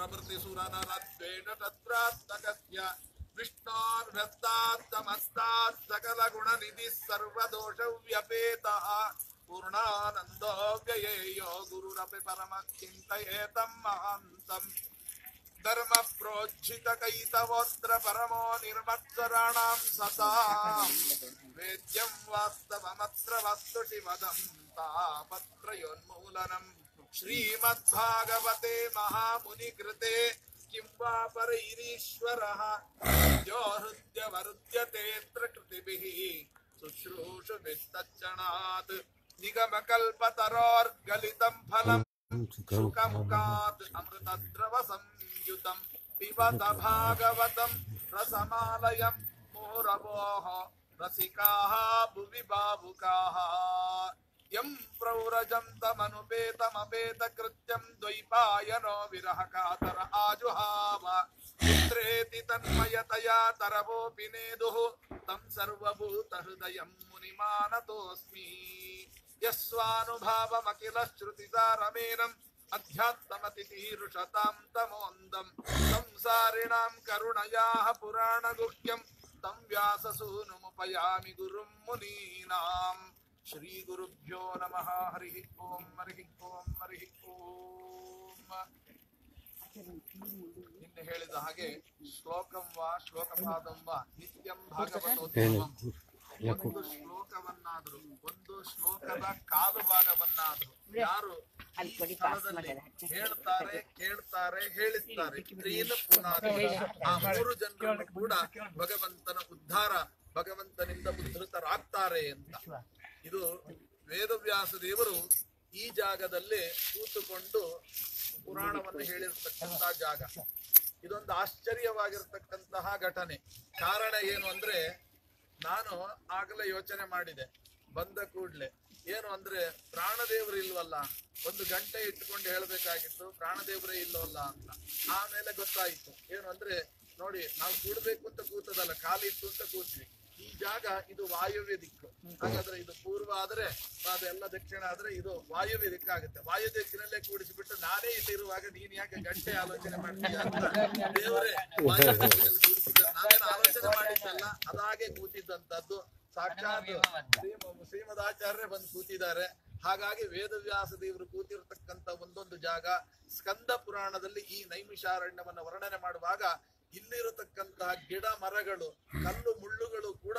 ಪ್ರವೃತ್ತಿಸುರನರದ್ವೇಷ ತತ್ರಾತ್ಮಕಸ್ಯ ವಿಷ್ಣೋರ್ವ್ಯಸ್ತಾತ್ತಮಸ್ತಾತ್ ಸಕಲ ಗುಣನಿಧಿ ಸರ್ವದೋಷ ವ್ಯಪೇತಃ ಪೂರ್ಣಾನಂದೋ ವ್ಯಯೇಯೋ ಗುರುರಪಿ ಪರಮ ಚಿಂತಯೇತಂ ಮಹಾಂತಂ ಧರ್ಮ ಪ್ರೋಜ್ಜಿತ ಕೈತವೋತ್ರ ಪರಮೋ ನಿರ್ಮತ್ಸರಾಣಾಂ ಸತಾಂ ವೇದ್ಯಂ श्रीमद्भागवते महामुनिकृते किं वा परैरीश्वरः यो हृद्यवरुध्यतेऽत्र कृतिभिः शुश्रूषुभिस्तच्चणात् फलम् सुखमुखात् पिबत भागवतम् रसमालयम् मुहुरवोः रसिकाः भुवि भावुकाः यं प्रौरजन्तमनुपेतमपेतकृत्यं द्वैपायनो विरहकातर आजुहाव। पुत्रेति तन्मयतया तरवोऽपि नेदुः। तं सर्वभूतहृदयं मुनिमानतोऽस्मि। यस्वानुभावमखिलश्रुतिसारमेनम् अध्यात्मतितीरुषतां तमोन्दं। संसारिणां करुणयाः पुराणगुह्यं। तं व्याससूनुमुपयामि गुरुं मुनीनाम्। ಶ್ರೀಗುರುಭ್ಯೋ ನಮಃ. ಹರಿ ಓಂ ಹರಿ ಓಂ ಹರಿ ಓಂ. ನಿನ್ನೆ ಹೇಳಿದ ಹಾಗೆ ಶ್ಲೋಕಂ ವಾ ಶ್ಲೋಕಪಾದಂ ವಾ ನಿತ್ಯಂ ಭಾಗವತೋತ್ತಮಂ ಒಂದು ಶ್ಲೋಕವನ್ನಾದ್ರೂ ಒಂದು ಶ್ಲೋಕದ ಕಾಲು ಭಾಗವನ್ನಾದ್ರೂ ಯಾರು. ಹೇಳ್ತಾರೆ ಕೇಳ್ತಾರೆ ಹೇಳಿಸ್ತಾರೆ. ಆ ಮೂರು ಜನರನ್ನು ಕೂಡ ಭಗವಂತನ ಉದ್ಧಾರ ಭಗವಂತನಿಂದ ಉದ್ಧತರಾಗ್ತಾರೆ ಅಂತ. ಇದು ವೇದವ್ಯಾಸ ದೇವರು ಈ ಜಾಗದಲ್ಲಿ ಕೂತುಕೊಂಡು ಪುರಾಣವನ್ನು ಹೇಳಿರ್ತಕ್ಕಂಥ ಜಾಗ. ಇದೊಂದು ಆಶ್ಚರ್ಯವಾಗಿರ್ತಕ್ಕಂತಹ ಘಟನೆ. ಕಾರಣ ಏನು ಅಂದ್ರೆ, ನಾನು ಆಗಲೇ ಯೋಚನೆ ಮಾಡಿದೆ. ಬಂದ ಕೂಡ್ಲೆ. ಏನು ಅಂದ್ರೆ, ಪ್ರಾಣದೇವರು ಇಲ್ವಲ್ಲ? ಒಂದು ಗಂಟೆ ಇಟ್ಕೊಂಡು ಹೇಳ್ಬೇಕಾಗಿತ್ತು, ಪ್ರಾಣದೇವರೇ ಇಲ್ಲವಲ್ಲ ಅಂತ. ಆಮೇಲೆ ಗೊತ್ತಾಯಿತು. ಏನು ಅಂದ್ರೆ, ನೋಡಿ, ನಾವು ಕೂಡಬೇಕು ಅಂತ ಕೂತದಲ್ಲ ಕಾಲಿಟ್ಟು ಅಂತ ಕೂತ್ವಿ. ಈ ಜಾಗ ಇದು ವಾಯುವ್ಯ ದಿಕ್ಕು. ಹಾಗಾದ್ರೆ ಇದು ಪೂರ್ವ ಆದ್ರೆ ಅದೆಲ್ಲ ದಕ್ಷಿಣ ಆದ್ರೆ ಇದು ವಾಯುವ್ಯ ದಿಕ್ಕಾಗುತ್ತೆ ವಾಯು ದಿಕ್ಕಿನಲ್ಲೇ ಕೂಡಿಸಿಬಿಟ್ಟು ನಾನೇ ಇಲ್ಲಿರುವಾಗ ನೀನ್ ಯಾಕೆ ಗಂಟೆ ಆಲೋಚನೆ ಮಾಡ್ತೀಯ ಆಲೋಚನೆ ಮಾಡಿದ್ದಲ್ಲ, ಅದಾಗೆ ಕೂತಿದ್ದಂತದ್ದು ಸಾಕ್ಷಾತ್ ಶ್ರೀಮದ್ ಶ್ರೀಮದಾಚಾರ್ಯ ಬಂದು ಕೂತಿದ್ದಾರೆ. ಹಾಗಾಗಿ ವೇದವ್ಯಾಸ ದೇವರು ಕೂತಿರ್ತಕ್ಕಂತ ಒಂದೊಂದು ಜಾಗ ಸ್ಕಂದ ಪುರಾಣದಲ್ಲಿ ಈ ನೈಮಿಷಾರಣ್ಯವನ್ನ ವರ್ಣನೆ ಮಾಡುವಾಗ ಇಲ್ಲಿರತಕ್ಕಂತಹ ಗಿಡ ಮರಗಳು, ಕಲ್ಲು ಮುಳ್ಳುಗಳು ಕೂಡ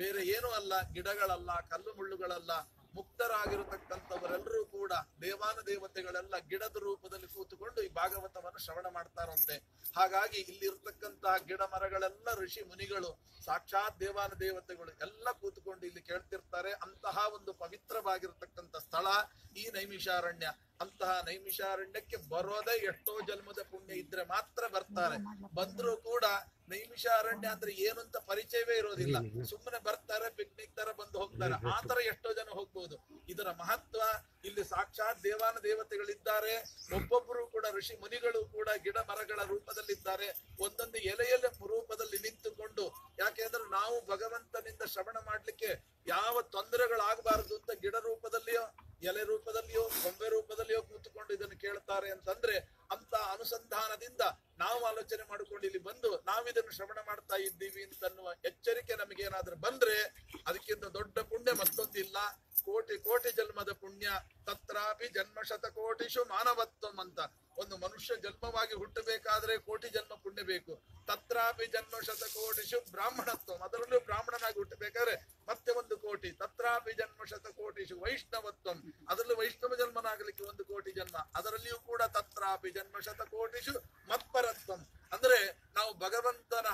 ಬೇರೆ ಏನೂ ಅಲ್ಲ, ಗಿಡಗಳಲ್ಲ, ಕಲ್ಲು ಮುಳ್ಳುಗಳಲ್ಲ. ಮುಕ್ತರಾಗಿರತಕ್ಕಂಥವರೆಲ್ಲರೂ ಕೂಡ ದೇವಾನು ದೇವತೆಗಳೆಲ್ಲ ಗಿಡದ ರೂಪದಲ್ಲಿ ಕೂತುಕೊಂಡು ಈ ಭಾಗವತವನ್ನು ಶ್ರವಣ ಮಾಡ್ತಾರಂತೆ. ಹಾಗಾಗಿ ಇಲ್ಲಿ ಇರತಕ್ಕಂತಹ ಗಿಡ ಮರಗಳೆಲ್ಲ ಋಷಿ ಮುನಿಗಳು, ಸಾಕ್ಷಾತ್ ದೇವಾನು ದೇವತೆಗಳು ಎಲ್ಲ ಕೂತುಕೊಂಡು ಇಲ್ಲಿ ಕೇಳ್ತಿರ್ತಾರೆ. ಅಂತಹ ಒಂದು ಪವಿತ್ರವಾಗಿರತಕ್ಕಂಥ ಸ್ಥಳ ಈ ನೈಮಿಷಾರಣ್ಯ. ಅಂತಹ ನೈಮಿಷಾರಣ್ಯಕ್ಕೆ ಬರೋದೇ ಎಷ್ಟೋ ಜನ್ಮದ ಪುಣ್ಯ ಇದ್ರೆ ಮಾತ್ರ ಬರ್ತಾರೆ. ಬಂದ್ರು ಕೂಡ ನೈಮಿಷಾರಣ್ಯ ಅಂದ್ರೆ ಏನು ಅಂತ ಪರಿಚಯವೇ ಇರೋದಿಲ್ಲ. ಸುಮ್ಮನೆ ಬರ್ತಾರೆ ಪಿಕ್ನಿಕ್ ತರ ಬಂದು ಹೋಗ್ತಾರೆ. ಆ ತರ ಎಷ್ಟೋ ಜನ ಹೋಗ್ಬೋದು. ಇದರ ಮಹತ್ವ ಇಲ್ಲಿ ಸಾಕ್ಷಾತ್ ದೇವಾನ ದೇವತೆಗಳಿದ್ದಾರೆ. ಒಬ್ಬೊಬ್ಬರು ಕೂಡ ಋಷಿ ಮುನಿಗಳು ಕೂಡ ಗಿಡ ಮರಗಳ ರೂಪದಲ್ಲಿದ್ದಾರೆ. ಒಂದೊಂದು ಎಲೆಯಲ್ಲಿ ರೂಪದಲ್ಲಿ ನಿಂತುಕೊಂಡು ಯಾಕೆಂದ್ರೆ ನಾವು ಭಗವಂತನಿಂದ ಶ್ರವಣ ಮಾಡ್ಲಿಕ್ಕೆ ಯಾವ ತೊಂದರೆಗಳಾಗಬಾರದು ಅಂತ ಗಿಡ ರೂಪದಲ್ಲಿಯೋ ಎಲೆ ರೂಪದಲ್ಲಿಯೋ ಗೊಂಬೆ ರೂಪದಲ್ಲಿಯೋ ಕೂತುಕೊಂಡು ಇದನ್ನು ಕೇಳ್ತಾರೆ ಅಂತಂದ್ರೆ ಅಂತ ಅನುಸಂಧಾನದಿಂದ ನಾವು ಆಲೋಚನೆ ಮಾಡಿಕೊಂಡು ಇಲ್ಲಿ ಬಂದು ನಾವಿದನ್ನು ಶ್ರವಣ ಮಾಡ್ತಾ ಇದ್ದೀವಿ ಅಂತನ್ನುವ ಎಚ್ಚರಿಕೆ ನಮಗೆ ಏನಾದ್ರೂ ಬಂದ್ರೆ ಅದಕ್ಕಿಂತ ದೊಡ್ಡ ಪುಣ್ಯ ಮತ್ತೊಂದಿಲ್ಲ. ಕೋಟಿ ಕೋಟಿ ಜನ್ಮದ ಪುಣ್ಯ. ತತ್ರಾಪಿ ಜನ್ಮ ಶತಕೋಟಿಷು ಮಾನವತ್ವಂ ಅಂತ. ಒಂದು ಮನುಷ್ಯ ಜನ್ಮವಾಗಿ ಹುಟ್ಟಬೇಕಾದ್ರೆ ಕೋಟಿ ಜನ್ಮ ಪುಣ್ಯ ಬೇಕು. ತತ್ರಾಪಿ ಜನ್ಮ ಶತಕೋಟಿಷು ಬ್ರಾಹ್ಮಣತ್ವ. ಅದರಲ್ಲೂ ಬ್ರಾಹ್ಮಣನಾಗಿ ಹುಟ್ಟಬೇಕಾದ್ರೆ ಮತ್ತೆ ಒಂದು ಕೋಟಿ. ತತ್ರಾಪಿ ಜನ್ಮ ಶತಕೋಟಿಷು ವೈಷ್ಣವತ್ವಂ. ಅದರಲ್ಲೂ ವೈಷ್ಣವ ಜನ್ಮನಾಗಲಿಕ್ಕೆ ಒಂದು ಕೋಟಿ ಜನ್ಮ. ಅದರಲ್ಲಿಯೂ ಕೂಡ ತತ್ರಾಪಿ ಜನ್ಮ ಶತಕೋಟಿಷು だった ಅಂದ್ರೆ ನಾವು ಭಗವಂತನ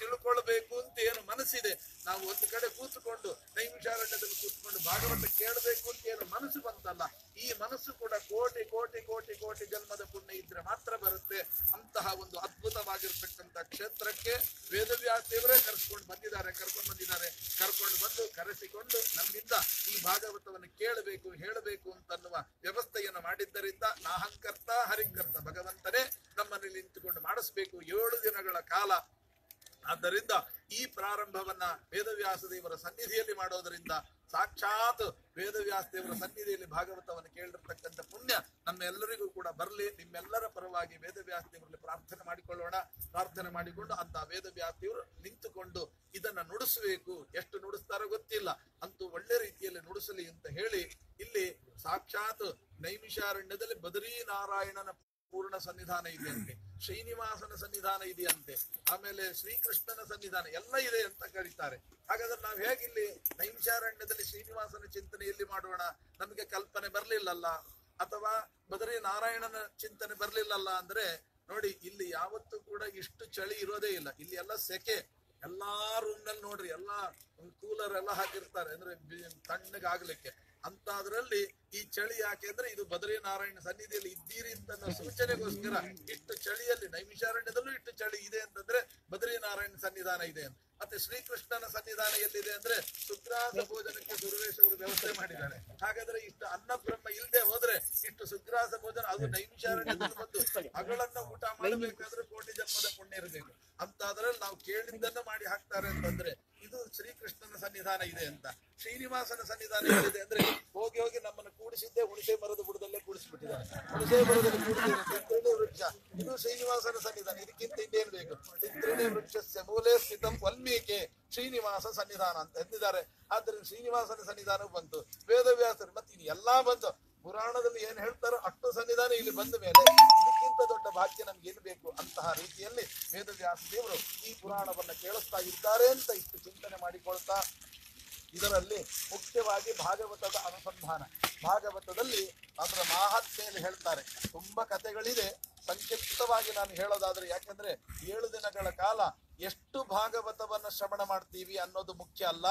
ತಿಳ್ಕೊಳ್ಬೇಕು ಅಂತ ಏನು ಮನಸ್ಸಿದೆ. ನಾವು ಒಂದು ಕಡೆ ಕೂತ್ಕೊಂಡು, ನೈಮಿಷಾರಣ್ಯದಲ್ಲಿ ಕೂತ್ಕೊಂಡು, ಭಾಗವತ ಕೇಳಬೇಕು ಅಂತ ಏನು ಮನಸ್ಸು ಬಂತಲ್ಲ, ಈ ಮನಸ್ಸು ಕೂಡ ಕೋಟಿ ಕೋಟಿ ಕೋಟಿ ಕೋಟಿ ಜನ್ಮದ ಪುಣ್ಯ ಇದ್ರೆ ಮಾತ್ರ ಬರುತ್ತೆ. ಅಂತಹ ಒಂದು ಅದ್ಭುತವಾಗಿರ್ತಕ್ಕಂಥ ಕ್ಷೇತ್ರಕ್ಕೆ ವೇದವ್ಯಾಸ ದೇವರೇ ಕರ್ಸ್ಕೊಂಡು ಬಂದಿದ್ದಾರೆ, ಕರ್ಕೊಂಡು ಬಂದಿದ್ದಾರೆ. ಕರ್ಕೊಂಡು ಬಂದು, ಕರೆಸಿಕೊಂಡು ನಮ್ಮಿಂದ ಈ ಭಾಗವತವನ್ನು ಕೇಳಬೇಕು, ಹೇಳಬೇಕು ಅಂತನ್ನುವ ವ್ಯವಸ್ಥೆಯನ್ನು ಮಾಡಿದ್ದರಿಂದ ನಾಹಂಕರ್ತ, ಹರಿಂಕರ್ತ ಭಗವಂತನೇ ನಮ್ಮನ್ನು ನಿಂತುಕೊಂಡು ಮಾಡಿಸ್ಬೇಕು. ಏಳು ದಿನಗಳ ಕಾಲ. ಆದ್ದರಿಂದ ಈ ಪ್ರಾರಂಭವನ್ನ ವೇದವ್ಯಾಸ ದೇವರ ಸನ್ನಿಧಿಯಲ್ಲಿ ಮಾಡೋದರಿಂದ ಸಾಕ್ಷಾತ್ ವೇದವ್ಯಾಸ ದೇವರ ಸನ್ನಿಧಿಯಲ್ಲಿ ಭಾಗವತವನ್ನು ಕೇಳಿರ್ತಕ್ಕಂಥ ಪುಣ್ಯ ನಮ್ಮೆಲ್ಲರಿಗೂ ಕೂಡ ಬರಲಿ. ನಿಮ್ಮೆಲ್ಲರ ಪರವಾಗಿ ವೇದವ್ಯಾಸ ದೇವರಲ್ಲಿ ಪ್ರಾರ್ಥನೆ ಮಾಡಿಕೊಳ್ಳೋಣ. ಪ್ರಾರ್ಥನೆ ಮಾಡಿಕೊಂಡು ಅಂತ ವೇದವ್ಯಾಸ ದೇವರು ನಿಂತುಕೊಂಡು ಇದನ್ನ ನುಡಿಸಬೇಕು. ಎಷ್ಟು ನುಡಿಸ್ತಾರೋ ಗೊತ್ತಿಲ್ಲ. ಅಂತೂ ಒಳ್ಳೆ ರೀತಿಯಲ್ಲಿ ನುಡಿಸಲಿ ಅಂತ ಹೇಳಿ ಇಲ್ಲಿ ಸಾಕ್ಷಾತ್ ನೈಮಿಷಾರಣ್ಯದಲ್ಲಿ ಬದರೀ ನಾರಾಯಣನ ಪೂರ್ಣ ಸನ್ನಿಧಾನ ಇದೆಯಂತೆ. ಶ್ರೀನಿವಾಸನ ಸನ್ನಿಧಾನ ಇದೆಯಂತೆ. ಆಮೇಲೆ ಶ್ರೀಕೃಷ್ಣನ ಸನ್ನಿಧಾನ ಎಲ್ಲ ಇದೆ ಅಂತ ಕರೀತಾರೆ. ಹಾಗಾದ್ರೆ ನಾವು ಹೇಗಿಲ್ಲಿ ನೈಮಿಷಾರಣ್ಯದಲ್ಲಿ ಶ್ರೀನಿವಾಸನ ಚಿಂತನೆ ಎಲ್ಲಿ ಮಾಡೋಣ? ನಮಗೆ ಕಲ್ಪನೆ ಬರ್ಲಿಲ್ಲಲ್ಲ. ಅಥವಾ ಬದರಿ ನಾರಾಯಣನ ಚಿಂತನೆ ಬರ್ಲಿಲ್ಲಲ್ಲ ಅಂದ್ರೆ ನೋಡಿ, ಇಲ್ಲಿ ಯಾವತ್ತೂ ಕೂಡ ಇಷ್ಟು ಚಳಿ ಇರೋದೇ ಇಲ್ಲ. ಇಲ್ಲಿ ಎಲ್ಲ ಸೆಕೆ. ಎಲ್ಲಾ ರೂಮ್ನಲ್ಲಿ ನೋಡ್ರಿ, ಎಲ್ಲಾ ಕೂಲರ್ ಎಲ್ಲ ಹಾಕಿರ್ತಾರೆ. ಅಂದ್ರೆ ತಣ್ಣಗಾಗ್ಲಿಕ್ಕೆ. ಅಂತ ಅಂತಾದ್ರಲ್ಲಿ ಈ ಚಳಿ ಯಾಕೆ ಅಂದ್ರೆ ಇದು ಬದರಿ ನಾರಾಯಣ ಸನ್ನಿಧಿಯಲ್ಲಿ ಇದ್ದೀರಿ ಸೂಚನೆಗೋಸ್ಕರ ಇಷ್ಟು ಚಳಿಯಲ್ಲಿ, ನೈಮಿಷಾರಣ್ಯದಲ್ಲೂ ಇಷ್ಟು ಚಳಿ ಇದೆ ಅಂತಂದ್ರೆ ಬದ್ರಿನಾರಾಯಣ ಸನ್ನಿಧಾನ ಇದೆ ಅಂತ. ಮತ್ತೆ ಶ್ರೀಕೃಷ್ಣನ ಸನ್ನಿಧಾನ ಎಲ್ಲಿದೆ ಅಂದ್ರೆ ಸುಗ್ರಾಸ ಭೋಜನಕ್ಕೆ ದುರ್ವೇಶ್ ಅವರು ವ್ಯವಸ್ಥೆ ಮಾಡಿದ್ದಾರೆ. ಹಾಗಾದ್ರೆ ಇಷ್ಟು ಅನ್ನ ಬ್ರಹ್ಮ ಇಲ್ಲದೆ ಹೋದ್ರೆ ಇಷ್ಟು ಸುಗ್ರಾಸ ಭೋಜನ, ಅದು ನೈಮಿಷಾರಣ್ಯದಲ್ಲಿ ಬಂದು ಮಗಳನ್ನ ಊಟ ಮಾಡಬೇಕಾದ್ರೆ ಕೋಟಿ ಜನ್ಮದ ಪುಣ್ಯ ಇರಬೇಕು. ಅಂತಾದ್ರಲ್ಲಿ ನಾವು ಕೇಳಿದ್ದನ್ನ ಮಾಡಿ ಹಾಕ್ತಾರೆ ಅಂತಂದ್ರೆ ಶ್ರೀಕೃಷ್ಣನ ಸನ್ನಿಧಾನ ಇದೆ ಅಂತ. ಶ್ರೀನಿವಾಸನ ಸನ್ನಿಧಾನ ಇದೆ ಅಂದ್ರೆ ಹೋಗಿ ಹೋಗಿ ನಮ್ಮನ್ನು ಕೂಡಿಸಿದ್ದೆ ಹುಣಸೆ ಮರದ ಬುಡದಲ್ಲೇ ಕೂಡಿಸ್ಬಿಟ್ಟಿದ್ದಾರೆ. ಹುಣಸೆ ಮರದಲ್ಲಿ ಕೂಡಿಸಿದ್ರೆ ವೃಕ್ಷ. ಇದು ಶ್ರೀನಿವಾಸನ ಸನ್ನಿಧಾನ. ಇದಕ್ಕಿಂತ ಇನ್ನೇನು ಬೇಕು? ಚಿಂತ್ರಿಣಿ ವೃಕ್ಷಸ್ಯ ಮೂಲೆ ಸ್ಥಿತಂ ವಾಲ್ಮೀಕಿ ಶ್ರೀನಿವಾಸ ಸನ್ನಿಧಾನ ಅಂತ ಎಂದಿದ್ದಾರೆ. ಆದ್ದರಿಂದ ಶ್ರೀನಿವಾಸನ ಸನ್ನಿಧಾನ ಬಂತು. ವೇದವ್ಯಾಸರು ಮತ್ತೆ ಇದು ಎಲ್ಲಾ ಬಂತು. ಪುರಾಣದಲ್ಲಿ ಏನ್ ಹೇಳ್ತಾರೋ ಅಷ್ಟು ಸನ್ನಿಧಾನ ಇಲ್ಲಿ ಬಂದ ಮೇಲೆ ಇದಕ್ಕಿಂತ ದೊಡ್ಡ ಭಾಗ್ಯ ನಮ್ಗೆ ಏನು ಬೇಕು ಅಂತಹ ರೀತಿಯಲ್ಲಿ ವೇದವ್ಯಾಸ ದೇವರು ಈ ಪುರಾಣವನ್ನು ಕೇಳಿಸ್ತಾ ಇದ್ದಾರೆ ಅಂತ ಇಷ್ಟು ಚಿಂತನೆ ಮಾಡಿಕೊಳ್ತಾ ಇದರಲ್ಲಿ ಮುಖ್ಯವಾಗಿ ಭಾಗವತದ ಅನುಸಂಧಾನ. ಭಾಗವತದಲ್ಲಿ ಅದರ ಮಾಹಾತ್ಮೆಯಲ್ಲಿ ಹೇಳ್ತಾರೆ? ತುಂಬಾ ಕಥೆಗಳಿದೆ. ಸಂಕ್ಷಿಪ್ತವಾಗಿ ನಾನು ಹೇಳೋದಾದ್ರೆ ಯಾಕಂದ್ರೆ ಏಳು ದಿನಗಳ ಕಾಲ ಎಷ್ಟು ಭಾಗವತವನ್ನ ಶ್ರವಣ ಮಾಡ್ತೀವಿ ಅನ್ನೋದು ಮುಖ್ಯ ಅಲ್ಲ.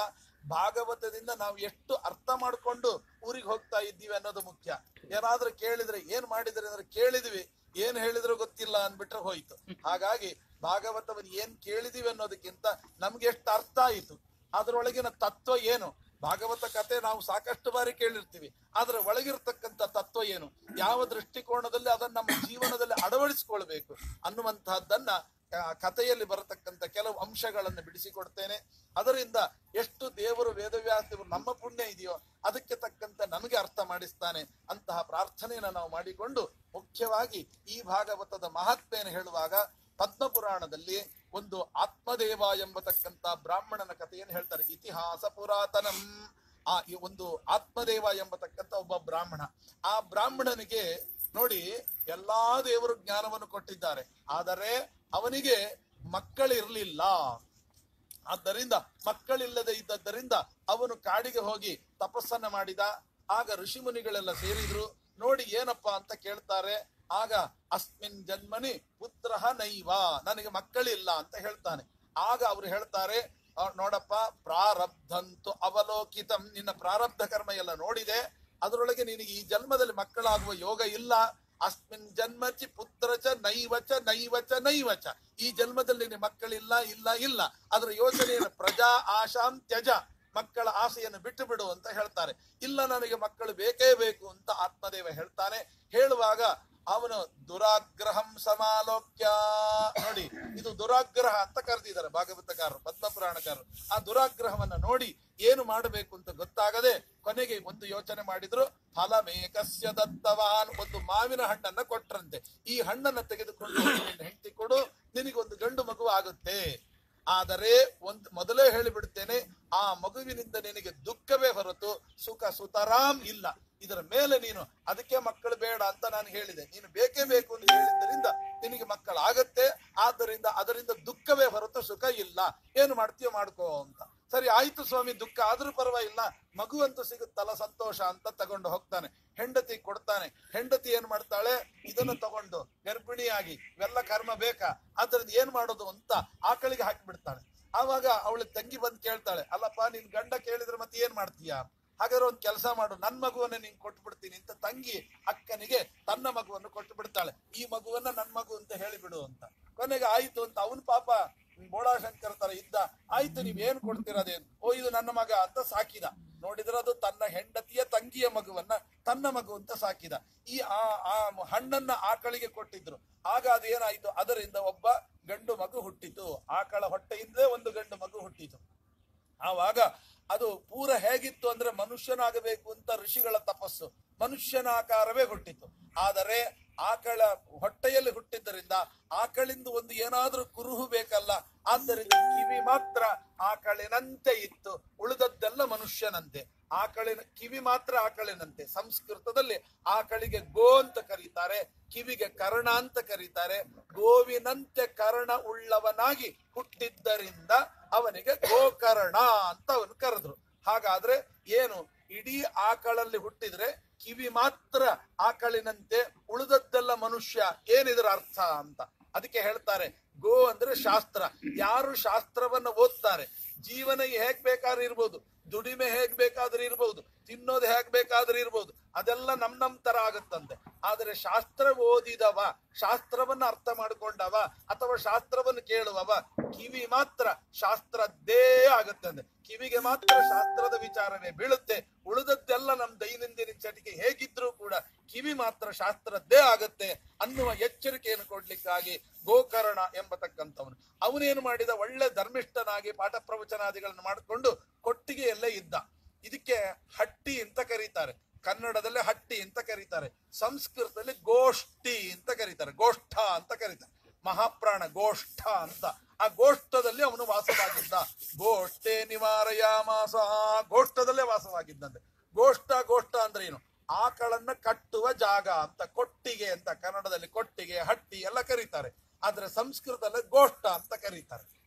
ಭಾಗವತದಿಂದ ನಾವು ಎಷ್ಟು ಅರ್ಥ ಮಾಡ್ಕೊಂಡು ಊರಿಗೆ ಹೋಗ್ತಾ ಇದ್ದೀವಿ ಅನ್ನೋದು ಮುಖ್ಯ. ಏನಾದ್ರೂ ಕೇಳಿದ್ರೆ ಏನ್ ಮಾಡಿದ್ರೆ ಅಂದ್ರೆ ಕೇಳಿದ್ವಿ. ಏನ್ ಹೇಳಿದ್ರು ಗೊತ್ತಿಲ್ಲ ಅನ್ಬಿಟ್ರೆ ಹೋಯ್ತು. ಹಾಗಾಗಿ ಭಾಗವತವನ್ನು ಏನ್ ಕೇಳಿದೀವಿ ಅನ್ನೋದಕ್ಕಿಂತ ನಮ್ಗೆ ಎಷ್ಟು ಅರ್ಥ ಆಯಿತು? ಅದರೊಳಗಿನ ತತ್ವ ಏನು? ಭಾಗವತ ಕತೆ ನಾವು ಸಾಕಷ್ಟು ಬಾರಿ ಕೇಳಿರ್ತೀವಿ. ಆದ್ರೆ ಒಳಗಿರ್ತಕ್ಕಂಥ ತತ್ವ ಏನು? ಯಾವ ದೃಷ್ಟಿಕೋನದಲ್ಲಿ ಅದನ್ನ ನಮ್ಮ ಜೀವನದಲ್ಲಿ ಅಳವಡಿಸಿಕೊಳ್ಬೇಕು ಅನ್ನುವಂತಹದ್ದನ್ನ ಕಥೆಯಲ್ಲಿ ಬರತಕ್ಕಂಥ ಕೆಲವು ಅಂಶಗಳನ್ನು ಬಿಡಿಸಿಕೊಡ್ತೇನೆ. ಅದರಿಂದ ಎಷ್ಟು ದೇವರು ವೇದವ್ಯಾಸ ನಮ್ಮ ಪುಣ್ಯ ಇದೆಯೋ ಅದಕ್ಕೆ ತಕ್ಕಂತೆ ನಮಗೆ ಅರ್ಥ ಮಾಡಿಸ್ತಾನೆ. ಅಂತಹ ಪ್ರಾರ್ಥನೆಯನ್ನು ನಾವು ಮಾಡಿಕೊಂಡು ಮುಖ್ಯವಾಗಿ ಈ ಭಾಗವತದ ಮಹಾತ್ಮೆಯನ್ನು ಹೇಳುವಾಗ ಪದ್ಮಪುರಾಣದಲ್ಲಿ ಒಂದು ಆತ್ಮದೇವ ಎಂಬತಕ್ಕಂತ ಬ್ರಾಹ್ಮಣನ ಕಥೆಯನ್ನು ಹೇಳ್ತಾರೆ. ಇತಿಹಾಸ ಪುರಾತನಂ. ಆ, ಈ ಒಂದು ಆತ್ಮದೇವ ಎಂಬತಕ್ಕಂತ ಒಬ್ಬ ಬ್ರಾಹ್ಮಣ. ಆ ಬ್ರಾಹ್ಮಣನಿಗೆ ನೋಡಿ ಎಲ್ಲಾ ದೇವರು ಜ್ಞಾನವನ್ನು ಕೊಟ್ಟಿದ್ದಾರೆ. ಆದರೆ ಅವನಿಗೆ ಮಕ್ಕಳಿರಲಿಲ್ಲ. ಆದ್ದರಿಂದ ಮಕ್ಕಳಿಲ್ಲದೆ ಇದ್ದದ್ದರಿಂದ ಅವನು ಕಾಡಿಗೆ ಹೋಗಿ ತಪಸ್ಸನ್ನ ಮಾಡಿದ. ಆಗ ಋಷಿ ಮುನಿಗಳೆಲ್ಲ ಸೇರಿದ್ರು. ನೋಡಿ ಏನಪ್ಪಾ ಅಂತ ಕೇಳ್ತಾರೆ. ಆಗ ಅಸ್ಮಿನ್ ಜನ್ಮನಿ ಪುತ್ರ ನೈವ, ನನಗೆ ಮಕ್ಕಳಿಲ್ಲ ಅಂತ ಹೇಳ್ತಾನೆ. ಆಗ ಅವರು ಹೇಳ್ತಾರೆ ನೋಡಪ್ಪ, ಪ್ರಾರಬ್ಧಂತು ಅವಲೋಕಿತಂ. ನಿನ್ನ ಪ್ರಾರಬ್ಧ ಕರ್ಮ ಎಲ್ಲ ನೋಡಿದೆ, ಅದರೊಳಗೆ ನಿನಗೆ ಈ ಜನ್ಮದಲ್ಲಿ ಮಕ್ಕಳಾಗುವ ಯೋಗ ಇಲ್ಲ. ಅಸ್ಮಿನ್ ಜನ್ಮಚಿ ಪುತ್ರಚ ನೈವಚ ನೈವಚ ನೈವಚ. ಈ ಜನ್ಮದಲ್ಲಿ ನಿನ್ನ ಮಕ್ಕಳಿಲ್ಲ, ಇಲ್ಲ ಇಲ್ಲ. ಅದರ ಯೋಚನೆಯನ್ನು ಪ್ರಜಾ ಆಶಾಂ ತ್ಯಜ. ಮಕ್ಕಳ ಆಸೆಯನ್ನು ಬಿಟ್ಟು ಬಿಡು ಅಂತ ಹೇಳ್ತಾರೆ. ಇಲ್ಲ, ನನಗೆ ಮಕ್ಕಳು ಬೇಕೇ ಬೇಕು ಅಂತ ಆತ್ಮದೇವ ಹೇಳ್ತಾನೆ. ಹೇಳುವಾಗ ಅವನು ದುರಾಗ್ರಹಂ ಸಮಾಲೋಕ್ಯ. ನೋಡಿ, ಇದು ದುರಾಗ್ರಹ ಅಂತ ಕರೆದಿದ್ದಾರೆ ಭಾಗವತಕಾರರು, ಪದ್ಮಪುರಾಣಕಾರರು. ಆ ದುರಾಗ್ರಹವನ್ನ ನೋಡಿ ಏನು ಮಾಡಬೇಕು ಅಂತ ಗೊತ್ತಾಗದೆ ಕೊನೆಗೆ ಒಂದು ಯೋಚನೆ ಮಾಡಿದ್ರು, ಫಲಮೇಕಸ್ಯ ದತ್ತವಾನ್ ಒಂದು ಮಾವಿನ ಹಣ್ಣನ್ನ ಕೊಟ್ರಂತೆ. ಈ ಹಣ್ಣನ್ನ ತೆಗೆದುಕೊಂಡು ಹೆಂಡತಿ ಕೊಡು, ನಿನಗೊಂದು ಗಂಡು ಮಗು ಆಗುತ್ತೆ. ಆದರೆ ಒಂದ್ ಮೊದಲೇ ಹೇಳಿಬಿಡ್ತೇನೆ, ಆ ಮಗುವಿನಿಂದ ನಿನಗೆ ದುಃಖವೇ ಹೊರತು ಸುಖ ಸುತರಾಮ್ ಇಲ್ಲ. ಇದರ ಮೇಲೆ ನೀನು ಅದಕ್ಕೆ ಮಕ್ಕಳು ಬೇಡ ಅಂತ ನಾನು ಹೇಳಿದೆ. ನೀನು ಬೇಕೇ ಬೇಕು ಅಂತ ಹೇಳಿದ್ದರಿಂದ ನಿನಗೆ ಮಕ್ಕಳಾಗತ್ತೆ, ಆದ್ದರಿಂದ ಅದರಿಂದ ದುಃಖವೇ ಹೊರತು ಸುಖ ಇಲ್ಲ. ಏನು ಮಾಡ್ತೀಯೋ ಮಾಡ್ಕೋ ಅಂತ. ಸರಿ, ಆಯ್ತು ಸ್ವಾಮಿ, ದುಃಖ. ಆದ್ರೂ ಪರವಾಗಿಲ್ಲ. ಮಗುವಂತೂ ಸಿಗುತ್ತಲ್ಲ, ಸಂತೋಷ ಅಂತ ತಗೊಂಡು ಹೋಗ್ತಾನೆ. ಹೆಂಡತಿ ಕೊಡ್ತಾನೆ. ಹೆಂಡತಿ ಏನ್ ಮಾಡ್ತಾಳೆ? ಇದನ್ನ ತಗೊಂಡು ಗರ್ಭಿಣಿಯಾಗಿ, ಇವೆಲ್ಲ ಕರ್ಮ ಬೇಕಾ? ಅದ್ರದ್ದು ಏನ್ ಮಾಡೋದು ಅಂತ ಆಕಳಿಗೆ ಹಾಕಿಬಿಡ್ತಾಳೆ. ಆವಾಗ ಅವಳು ತಂಗಿ ಬಂದು ಕೇಳ್ತಾಳೆ, ಅಲ್ಲಪ್ಪ, ನಿನ್ ಗಂಡ ಕೇಳಿದ್ರೆ ಮತ್ತೆ ಏನ್ ಮಾಡ್ತೀಯ? ಹಾಗಾದ್ರೆ ಒಂದ್ ಕೆಲಸ ಮಾಡು. ನನ್ ಮಗುವನ್ನ ನೀನ್ ಕೊಟ್ಟು ಬಿಡ್ತೀನಿ ಅಂತ ತಂಗಿ ಅಕ್ಕನಿಗೆ ತನ್ನ ಮಗುವನ್ನು ಕೊಟ್ಟು ಬಿಡ್ತಾಳೆ ಈ ಮಗುವನ್ನ ನನ್ ಮಗು ಅಂತ ಹೇಳಿಬಿಡು ಅಂತ. ಕೊನೆಗೆ ಆಯ್ತು ಅಂತ. ಅವನ್ ಪಾಪ ಬೋಳಾಶಂಕರ ತರ ಇದ್ದ, ಆಯ್ತು, ನೀವ್ ಏನ್ ಕೊಡ್ತಿರೋದೇನು ಓ, ಇದು ನನ್ನ ಮಗ ಅಂತ ಸಾಕಿದ. ನೋಡಿದ್ರೆ ಅದು ತನ್ನ ಹೆಂಡತಿಯ ತಂಗಿಯ ಮಗುವನ್ನ ತನ್ನ ಮಗು ಅಂತ ಸಾಕಿದ. ಈ ಆ ಆ ಹಣ್ಣನ್ನ ಆಕಳಿಗೆ ಕೊಟ್ಟಿದ್ರು. ಆಗ ಅದೇನಾಯ್ತು ಅದರಿಂದ ಒಬ್ಬ ಗಂಡು ಮಗು ಹುಟ್ಟಿತು. ಆಕಳ ಹೊಟ್ಟೆಯಿಂದಲೇ ಒಂದು ಗಂಡು ಮಗು ಹುಟ್ಟಿತು. ಆವಾಗ ಅದು ಪೂರ ಹೇಗಿತ್ತು ಅಂದ್ರೆ ಮನುಷ್ಯನಾಗಬೇಕು ಅಂತ ಋಷಿಗಳ ತಪಸ್ಸು. ಮನುಷ್ಯನಾಕಾರವೇ ಹುಟ್ಟಿತು. ಆದರೆ ಆಕಳ ಹೊಟ್ಟೆಯಲ್ಲಿ ಹುಟ್ಟಿದ್ದರಿಂದ ಆಕಳಿಂದ ಒಂದು ಏನಾದ್ರೂ ಕುರುಹು ಬೇಕಲ್ಲ, ಆದ್ದರಿಂದ ಕಿವಿ ಮಾತ್ರ ಆಕಳಿನಂತೆ ಇತ್ತು, ಉಳಿದದ್ದೆಲ್ಲ ಮನುಷ್ಯನಂತೆ. ಆಕಳಿನ, ಕಿವಿ ಮಾತ್ರ ಆಕಳಿನಂತೆ. ಸಂಸ್ಕೃತದಲ್ಲಿ ಆಕಳಿಗೆ ಗೋ ಅಂತ ಕರೀತಾರೆ, ಕಿವಿಗೆ ಕರ್ಣ ಅಂತ ಕರೀತಾರೆ. ಗೋವಿನಂತೆ ಕರ್ಣ ಉಳ್ಳವನಾಗಿ ಹುಟ್ಟಿದ್ದರಿಂದ ಅವನಿಗೆ ಗೋಕರ್ಣ ಅಂತ ಅವನು ಕರೆದ್ರು. ಹಾಗಾದ್ರೆ ಏನು, ಇಡೀ ಆಕಳಲ್ಲಿ ಹುಟ್ಟಿದ್ರೆ ಕಿವಿ ಮಾತ್ರ ಆಕಳಿನಂತೆ ಉಳಿದದ್ದೆಲ್ಲ ಮನುಷ್ಯ ಏನಿದ್ರ ಅರ್ಥ ಅಂತ. ಅದಕ್ಕೆ ಹೇಳ್ತಾರೆ, ಗೋ ಅಂದ್ರೆ ಶಾಸ್ತ್ರ. ಯಾರು ಶಾಸ್ತ್ರವನ್ನ ಓದ್ತಾರೆ, ಜೀವನ ಹೇಗ್ ಬೇಕಾದ್ರೆ ಇರ್ಬೋದು. ದುಡಿಮೆ ಹೇಗ್ ಬೇಕಾದ್ರೆ ಇರ್ಬೋದು, ತಿನ್ನೋದು ಹೇಗ್ ಬೇಕಾದ್ರೆ ಇರ್ಬೋದು, ಅದೆಲ್ಲ ನಮ್ ನಮ್ ತರ ಆಗುತ್ತಂತೆ. ಆದ್ರೆ ಶಾಸ್ತ್ರ ಓದಿದವ, ಶಾಸ್ತ್ರವನ್ನ ಅರ್ಥ ಮಾಡ್ಕೊಂಡವ, ಅಥವಾ ಶಾಸ್ತ್ರವನ್ನು ಕೇಳುವವ, ಕಿವಿ ಮಾತ್ರ ಶಾಸ್ತ್ರದ್ದೇ ಆಗುತ್ತಂತೆ. ಕಿವಿಗೆ ಮಾತ್ರ ಶಾಸ್ತ್ರದ ವಿಚಾರನೆ ಬೀಳುತ್ತೆ, ಉಳಿದದ್ದೆಲ್ಲ ನಮ್ ದೈನಂದಿನ ಚಟಿಕೆ ಹೇಗಿದ್ರೂ ಕೂಡ ಕಿವಿ ಮಾತ್ರ ಶಾಸ್ತ್ರದ್ದೇ ಆಗತ್ತೆ ಅನ್ನುವ ಎಚ್ಚರಿಕೆಯನ್ನು ಕೊಡ್ಲಿಕ್ಕಾಗಿ ಗೋಕರ್ಣ ಎಂಬತಕ್ಕಂಥವನು. ಅವನೇನು ಮಾಡಿದ, ಒಳ್ಳೆ ಧರ್ಮಿಷ್ಠನಾಗಿ, ಪಾಠ ಪ್ರವಚನಾದಿಗಳನ್ನು ಮಾಡಿಕೊಂಡು ಕೊಟ್ಟಿಗೆಯಲ್ಲೇ ಇದ್ದ. ಇದಕ್ಕೆ ಹಟ್ಟಿ ಅಂತ ಕರೀತಾರೆ. ಕನ್ನಡದಲ್ಲೇ ಹಟ್ಟಿ ಅಂತ ಕರೀತಾರೆ. ಸಂಸ್ಕೃತದಲ್ಲಿ ಗೋಷ್ಠಿ ಅಂತ ಕರೀತಾರೆ. ಗೋಷ್ಠ ಅಂತ ಕರೀತಾರೆ. ಮಹಾಪ್ರಾಣ ಗೋಷ್ಠ ಅಂತ. ಆ ಗೋಷ್ಠದಲ್ಲಿ ಅವನು ವಾಸವಾಗಿದ್ದ. ಗೋಷ್ಠೆ ನಿವಾರಯ ಮಾಸ. ಗೋಷ್ಠದಲ್ಲೇ ವಾಸವಾಗಿದ್ದಂತೆ. ಗೋಷ್ಠ ಗೋಷ್ಠ ಅಂದ್ರೆ ಏನು? ಆಕಳನ್ನ ಕಟ್ಟುವ ಜಾಗ ಅಂತ, ಕೊಟ್ಟಿಗೆ ಅಂತ. ಕನ್ನಡದಲ್ಲಿ ಕೊಟ್ಟಿಗೆ, ಹಟ್ಟಿ ಎಲ್ಲ ಕರೀತಾರೆ. ಆದ್ರೆ ಸಂಸ್ಕೃತದಲ್ಲಿ ಗೋಷ್ಠ ಅಂತ ಕರೀತಾರೆ.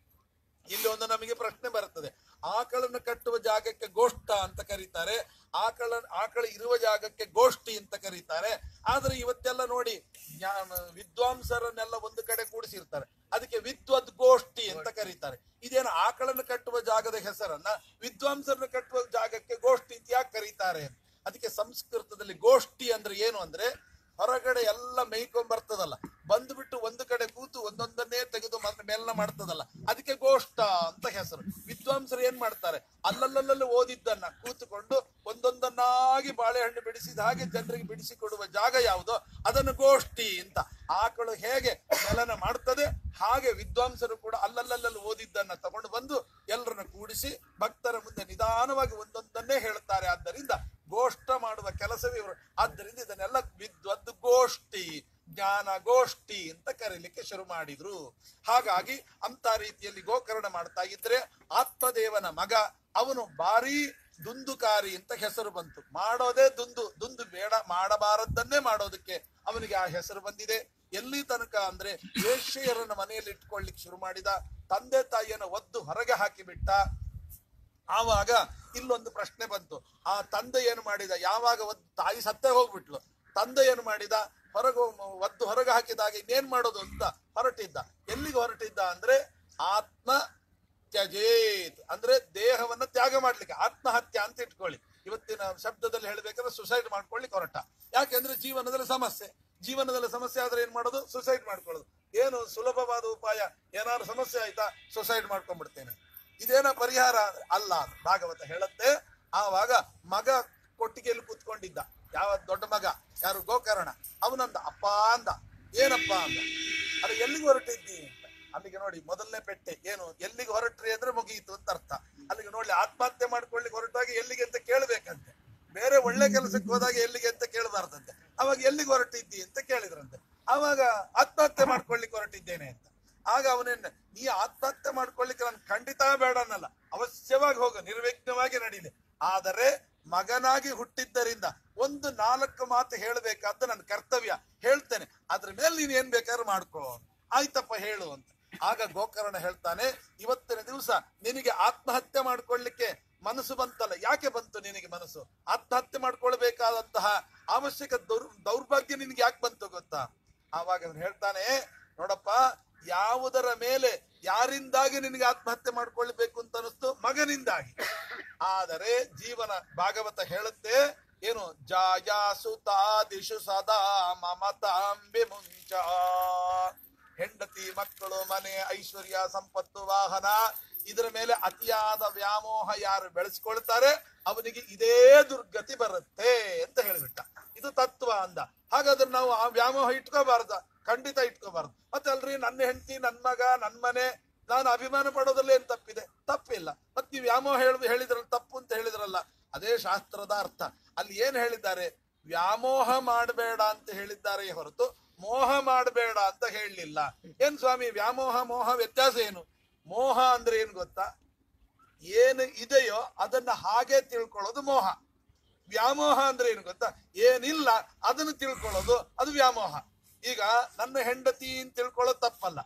ಇಲ್ಲಿ ಒಂದು ನಮಗೆ ಪ್ರಶ್ನೆ ಬರ್ತದೆ ಆಕಳನ್ನು ಕಟ್ಟುವ ಜಾಗಕ್ಕೆ ಗೋಷ್ಠ ಅಂತ ಕರೀತಾರೆ. ಆಕಳ ಆಕಳ ಇರುವ ಜಾಗಕ್ಕೆ ಗೋಷ್ಠಿ ಅಂತ ಕರೀತಾರೆ. ಆದ್ರೆ ಇವತ್ತೆಲ್ಲ ನೋಡಿ ವಿದ್ವಾಂಸರನ್ನೆಲ್ಲ ಒಂದು ಕಡೆ ಕೂಡಿಸಿರ್ತಾರೆ. ಅದಕ್ಕೆ ವಿದ್ವದ್ ಗೋಷ್ಠಿ ಅಂತ ಕರೀತಾರೆ. ಇದೇನು ಆಕಳನ್ನು ಕಟ್ಟುವ ಜಾಗದ ಹೆಸರನ್ನ, ವಿದ್ವಾಂಸರನ್ನು ಕಟ್ಟುವ ಜಾಗಕ್ಕೆ ಗೋಷ್ಠಿ ಅಂತ ಯಾಕೆ ಕರೀತಾರೆ? ಅದಕ್ಕೆ ಸಂಸ್ಕೃತದಲ್ಲಿ ಗೋಷ್ಠಿ ಅಂದ್ರೆ ಏನು ಅಂದ್ರೆ ಹೊರಗಡೆ ಎಲ್ಲ ಮೇಯ್ಕೊಂಡ್ ಬರ್ತದಲ್ಲ. ಬಂದ್ಬಿಟ್ಟು ಒಂದು ಕಡೆ ಕೂತು ಒಂದೊಂದನ್ನೇ ತೆಗೆದು ಮೇಲ್ನ ಮಾಡ್ತದಲ್ಲ. ಅದಕ್ಕೆ ಗೋಷ್ಠ ಅಂತ ಹೆಸರು. ವಿದ್ವಾಂಸರು ಏನ್ ಮಾಡ್ತಾರೆ? ಅಲ್ಲಲ್ಲಲ್ಲಿ ಓದಿದ್ದನ್ನ ಕೂತುಕೊಂಡು ಒಂದೊಂದನ್ನಾಗಿ ಬಾಳೆಹಣ್ಣು ಬಿಡಿಸಿದ ಹಾಗೆ ಜನರಿಗೆ ಬಿಡಿಸಿಕೊಡುವ ಜಾಗ ಯಾವುದೋ ಅದನ್ನು ಗೋಷ್ಠಿ ಅಂತ. ಆಕಳು ಹೇಗೆ ಮೇಲನ ಮಾಡ್ತದೆ, ಹಾಗೆ ವಿದ್ವಾಂಸರು ಕೂಡ ಅಲ್ಲಲ್ಲಲ್ಲಿ ಓದಿದ್ದನ್ನ ತಗೊಂಡು ಬಂದು ಎಲ್ಲರನ್ನು ಕೂಡಿಸಿ ಭಕ್ತರ ಮುಂದೆ ನಿಧಾನವಾಗಿ ಒಂದೊಂದನ್ನೇ ಹೇಳ್ತಾರೆ. ಆದ್ದರಿಂದ ಗೋಷ್ಠ ಮಾಡುವ ಕೆಲಸವೇ ಇವರು. ಆದ್ದರಿಂದ ಇದನ್ನೆಲ್ಲ ವಿದ್ವದ್ ಗೋಷ್ಠಿ, ಜ್ಞಾನ ಗೋಷ್ಠಿ ಅಂತ ಕರೀಲಿಕ್ಕೆ ಶುರು ಮಾಡಿದ್ರು. ಹಾಗಾಗಿ ಅಂತ ರೀತಿಯಲ್ಲಿ ಗೋಕರ್ಣ ಮಾಡ್ತಾ ಇದ್ರೆ ಆತ್ಮದೇವನ ಮಗ, ಅವನು ಭಾರಿ ದುಂದುಕಾರಿ ಅಂತ ಹೆಸರು ಬಂತು. ಮಾಡೋದೇ ದುಂದು ದುಂದು ಬೇಡ, ಮಾಡಬಾರದ್ದನ್ನೇ ಮಾಡೋದಕ್ಕೆ ಅವನಿಗೆ ಆ ಹೆಸರು ಬಂದಿದೆ. ಎಲ್ಲಿ ತನಕ ಅಂದ್ರೆ ವೇಶ್ಯೆಯರನ್ನ ಮನೆಯಲ್ಲಿ ಇಟ್ಕೊಳ್ಳಿಕ್ಕೆ ಶುರು ಮಾಡಿದ, ತಂದೆ ತಾಯಿಯನ್ನು ಒದ್ದು ಹೊರಗೆ ಹಾಕಿಬಿಟ್ಟ ಆವಾಗ ಇಲ್ಲೊಂದು ಪ್ರಶ್ನೆ ಬಂತು. ಆ ತಂದೆ ಏನು ಮಾಡಿದ? ಯಾವಾಗ ತಾಯಿ ಸತ್ತೇ ಹೋಗ್ಬಿಟ್ಲು. ತಂದೆ ಏನು ಮಾಡಿದ? ಹೊರಗೆ ಒದ್ದು ಹೊರಗೆ ಹಾಕಿದಾಗ ಇನ್ನೇನ್ ಮಾಡೋದು ಅಂತ ಹೊರಟಿದ್ದ. ಎಲ್ಲಿಗೆ ಹೊರಟಿದ್ದ ಅಂದ್ರೆ ಆತ್ಮ ತ್ಯಜೇತ್ ಅಂದ್ರೆ ದೇಹವನ್ನ ತ್ಯಾಗ ಮಾಡ್ಲಿಕ್ಕೆ. ಆತ್ಮಹತ್ಯೆ ಅಂತ ಇಟ್ಕೊಳ್ಳಿ. ಇವತ್ತಿನ ಶಬ್ದದಲ್ಲಿ ಹೇಳ್ಬೇಕಾದ್ರೆ ಸುಸೈಡ್ ಮಾಡ್ಕೊಳ್ಳಿ ಹೊರಟ. ಯಾಕೆಂದ್ರೆ ಜೀವನದಲ್ಲಿ ಸಮಸ್ಯೆ. ಜೀವನದಲ್ಲಿ ಸಮಸ್ಯೆ ಆದ್ರೆ ಏನ್ ಮಾಡೋದು? ಸುಸೈಡ್ ಮಾಡ್ಕೊಳ್ಳೋದು. ಏನು ಸುಲಭವಾದ ಉಪಾಯ? ಏನಾದ್ರು ಸಮಸ್ಯೆ ಆಯ್ತಾ? ಸುಸೈಡ್ ಮಾಡ್ಕೊಂಡ್ಬಿಡ್ತೇನೆ. ಇದೇನ ಪರಿಹಾರ ಅಲ್ಲ ಭಾಗವತ ಹೇಳುತ್ತೆ. ಆವಾಗ ಮಗ ಕೊಟ್ಟಿಗೆಯಲ್ಲಿ ಕೂತ್ಕೊಂಡಿದ್ದ. ಯಾವ ದೊಡ್ಡ ಮಗ? ಯಾರು? ಗೋಕರ್ಣ. ಅವನಂದ, ಅಪ್ಪ ಅಂದ. ಏನಪ್ಪ ಅಂದ? ಅದು ಎಲ್ಲಿಗೆ ಹೊರಟಿದ್ದಿ ಅಂತ. ಅಲ್ಲಿಗೆ ನೋಡಿ, ಮೊದಲನೇ ಪೆಟ್ಟೆ. ಏನು? ಎಲ್ಲಿಗೆ ಹೊರಟ್ರಿ ಅಂದ್ರೆ ಮುಗಿಯಿತು ಅಂತ ಅರ್ಥ. ಅಲ್ಲಿಗೆ ನೋಡಿ ಆತ್ಮಹತ್ಯೆ ಮಾಡ್ಕೊಳ್ಳಿಕ್ಕೆ ಹೊರಟಾಗ ಎಲ್ಲಿಗೆ ಅಂತ ಕೇಳ್ಬೇಕಂತೆ. ಬೇರೆ ಒಳ್ಳೆ ಕೆಲಸಕ್ಕೆ ಹೋದಾಗ ಎಲ್ಲಿಗೆ ಅಂತ ಕೇಳಬಾರ್ದಂತೆ. ಅವಾಗ ಎಲ್ಲಿಗೆ ಹೊರಟಿದ್ದಿ ಅಂತ ಕೇಳಿದ್ರಂತೆ. ಅವಾಗ ಆತ್ಮಹತ್ಯೆ ಮಾಡ್ಕೊಳ್ಳಿಕ್ಕೆ ಹೊರಟಿದ್ದೇನೆ ಅಂತ. ಆಗ ಅವನನ್ನ, ನೀ ಆತ್ಮಹತ್ಯೆ ಮಾಡ್ಕೊಳ್ಳಿಕ್ಕೆ ನಾನು ಖಂಡಿತ ಬೇಡ ಅವಶ್ಯವಾಗಿ ಹೋಗು, ನಿರ್ವಿಘ್ನವಾಗಿ ನಡೀಲಿ. ಆದರೆ ಮಗನಾಗಿ ಹುಟ್ಟಿದ್ದರಿಂದ ಒಂದು ನಾಲ್ಕು ಮಾತು ಹೇಳಬೇಕಾದ ನನ್ನ ಕರ್ತವ್ಯ. ಹೇಳ್ತೇನೆ. ಅದ್ರ ಮೇಲೆ ನೀನ್ ಏನ್ ಬೇಕಾದ್ರೂ ಮಾಡ್ಕೋ. ಆಯ್ತಪ್ಪ, ಹೇಳು ಅಂತ. ಆಗ ಗೋಕರ್ಣ ಹೇಳ್ತಾನೆ, ಇವತ್ತಿನ ದಿವಸ ನಿನಗೆ ಆತ್ಮಹತ್ಯೆ ಮಾಡ್ಕೊಳ್ಳಿಕ್ಕೆ ಮನಸ್ಸು ಬಂತಲ್ಲ. ಯಾಕೆ ಬಂತು ನಿನಗೆ ಮನಸ್ಸು? ಆತ್ಮಹತ್ಯೆ ಮಾಡ್ಕೊಳ್ಬೇಕಾದಂತಹ ಅವಶ್ಯಕ ದೌರ್, ದೌರ್ಭಾಗ್ಯ ನಿನಗೆ ಯಾಕೆ ಬಂತು ಗೊತ್ತಾ? ಆವಾಗ ಅವನು ಹೇಳ್ತಾನೆ, ನೋಡಪ್ಪ ಯಾವುದರ ಮೇಲೆ ಯಾರಿಂದಾಗಿ ನಿನಗೆ ಆತ್ಮಹತ್ಯೆ ಮಾಡ್ಕೊಳ್ಬೇಕು ಅಂತ ಅನಿಸ್ತು ಮಗನಿಂದಾಗಿ. ಆದರೆ ಜೀವನ ಭಾಗವತ ಹೇಳುತ್ತೆ, ಏನು? ಜಾಯಾಸುತಾದಿಶು ಸದಾ ಮಮತಾಂಬಿ ಮುಂಚ. ಹೆಂಡತಿ, ಮಕ್ಕಳು, ಮನೆ, ಐಶ್ವರ್ಯ, ಸಂಪತ್ತು, ವಾಹನ, ಇದರ ಮೇಲೆ ಅತಿಯಾದ ವ್ಯಾಮೋಹ ಯಾರು ಬೆಳೆಸ್ಕೊಳ್ತಾರೆ, ಅವನಿಗೆ ಇದೇ ದುರ್ಗತಿ ಬರುತ್ತೆ ಅಂತ ಹೇಳಿಬಿಟ್ಟ. ಇದು ತತ್ವ ಅಂದ. ಹಾಗಾದ್ರೆ ನಾವು ಆ ವ್ಯಾಮೋಹ ಇಟ್ಕೋಬಾರ್ದ. ಖಂಡಿತ ಇಟ್ಕೋಬಾರ್ದು. ಮತ್ತಲ್ರಿ ನನ್ನ ಹೆಂಡತಿ, ನನ್ನ ಮಗ, ನನ್ನ ಮನೆ, ನಾನು ಅಭಿಮಾನ ಪಡೋದ್ರಲ್ಲಿ ಏನ್ ತಪ್ಪಿದೆ? ತಪ್ಪಿಲ್ಲ. ಮತ್ ನೀವು ವ್ಯಾಮೋಹ ಹೇಳಿ, ಹೇಳಿದ್ರಲ್ಲ, ತಪ್ಪು ಅಂತ ಹೇಳಿದ್ರಲ್ಲ, ಅದೇ ಶಾಸ್ತ್ರದ ಅರ್ಥ. ಅಲ್ಲಿ ಏನ್ ಹೇಳಿದ್ದಾರೆ? ವ್ಯಾಮೋಹ ಮಾಡಬೇಡ ಅಂತ ಹೇಳಿದ್ದಾರೆ ಹೊರತು ಮೋಹ ಮಾಡಬೇಡ ಅಂತ ಹೇಳಲಿಲ್ಲ. ಏನ್ ಸ್ವಾಮಿ, ವ್ಯಾಮೋಹ, ಮೋಹ ವ್ಯತ್ಯಾಸ ಏನು? ಮೋಹ ಅಂದ್ರೆ ಏನ್ ಗೊತ್ತಾ? ಏನು ಇದೆಯೋ ಅದನ್ನ ಹಾಗೆ ತಿಳ್ಕೊಳ್ಳೋದು ಮೋಹ. ವ್ಯಾಮೋಹ ಅಂದ್ರೆ ಏನು ಗೊತ್ತಾ? ಏನಿಲ್ಲ, ಅದನ್ನು ತಿಳ್ಕೊಳ್ಳೋದು ಅದು ವ್ಯಾಮೋಹ. ಈಗ ನನ್ನ ಹೆಂಡತಿ ಅಂತ ತಿಳ್ಕೊಳ್ಳೋದು ತಪ್ಪಲ್ಲ.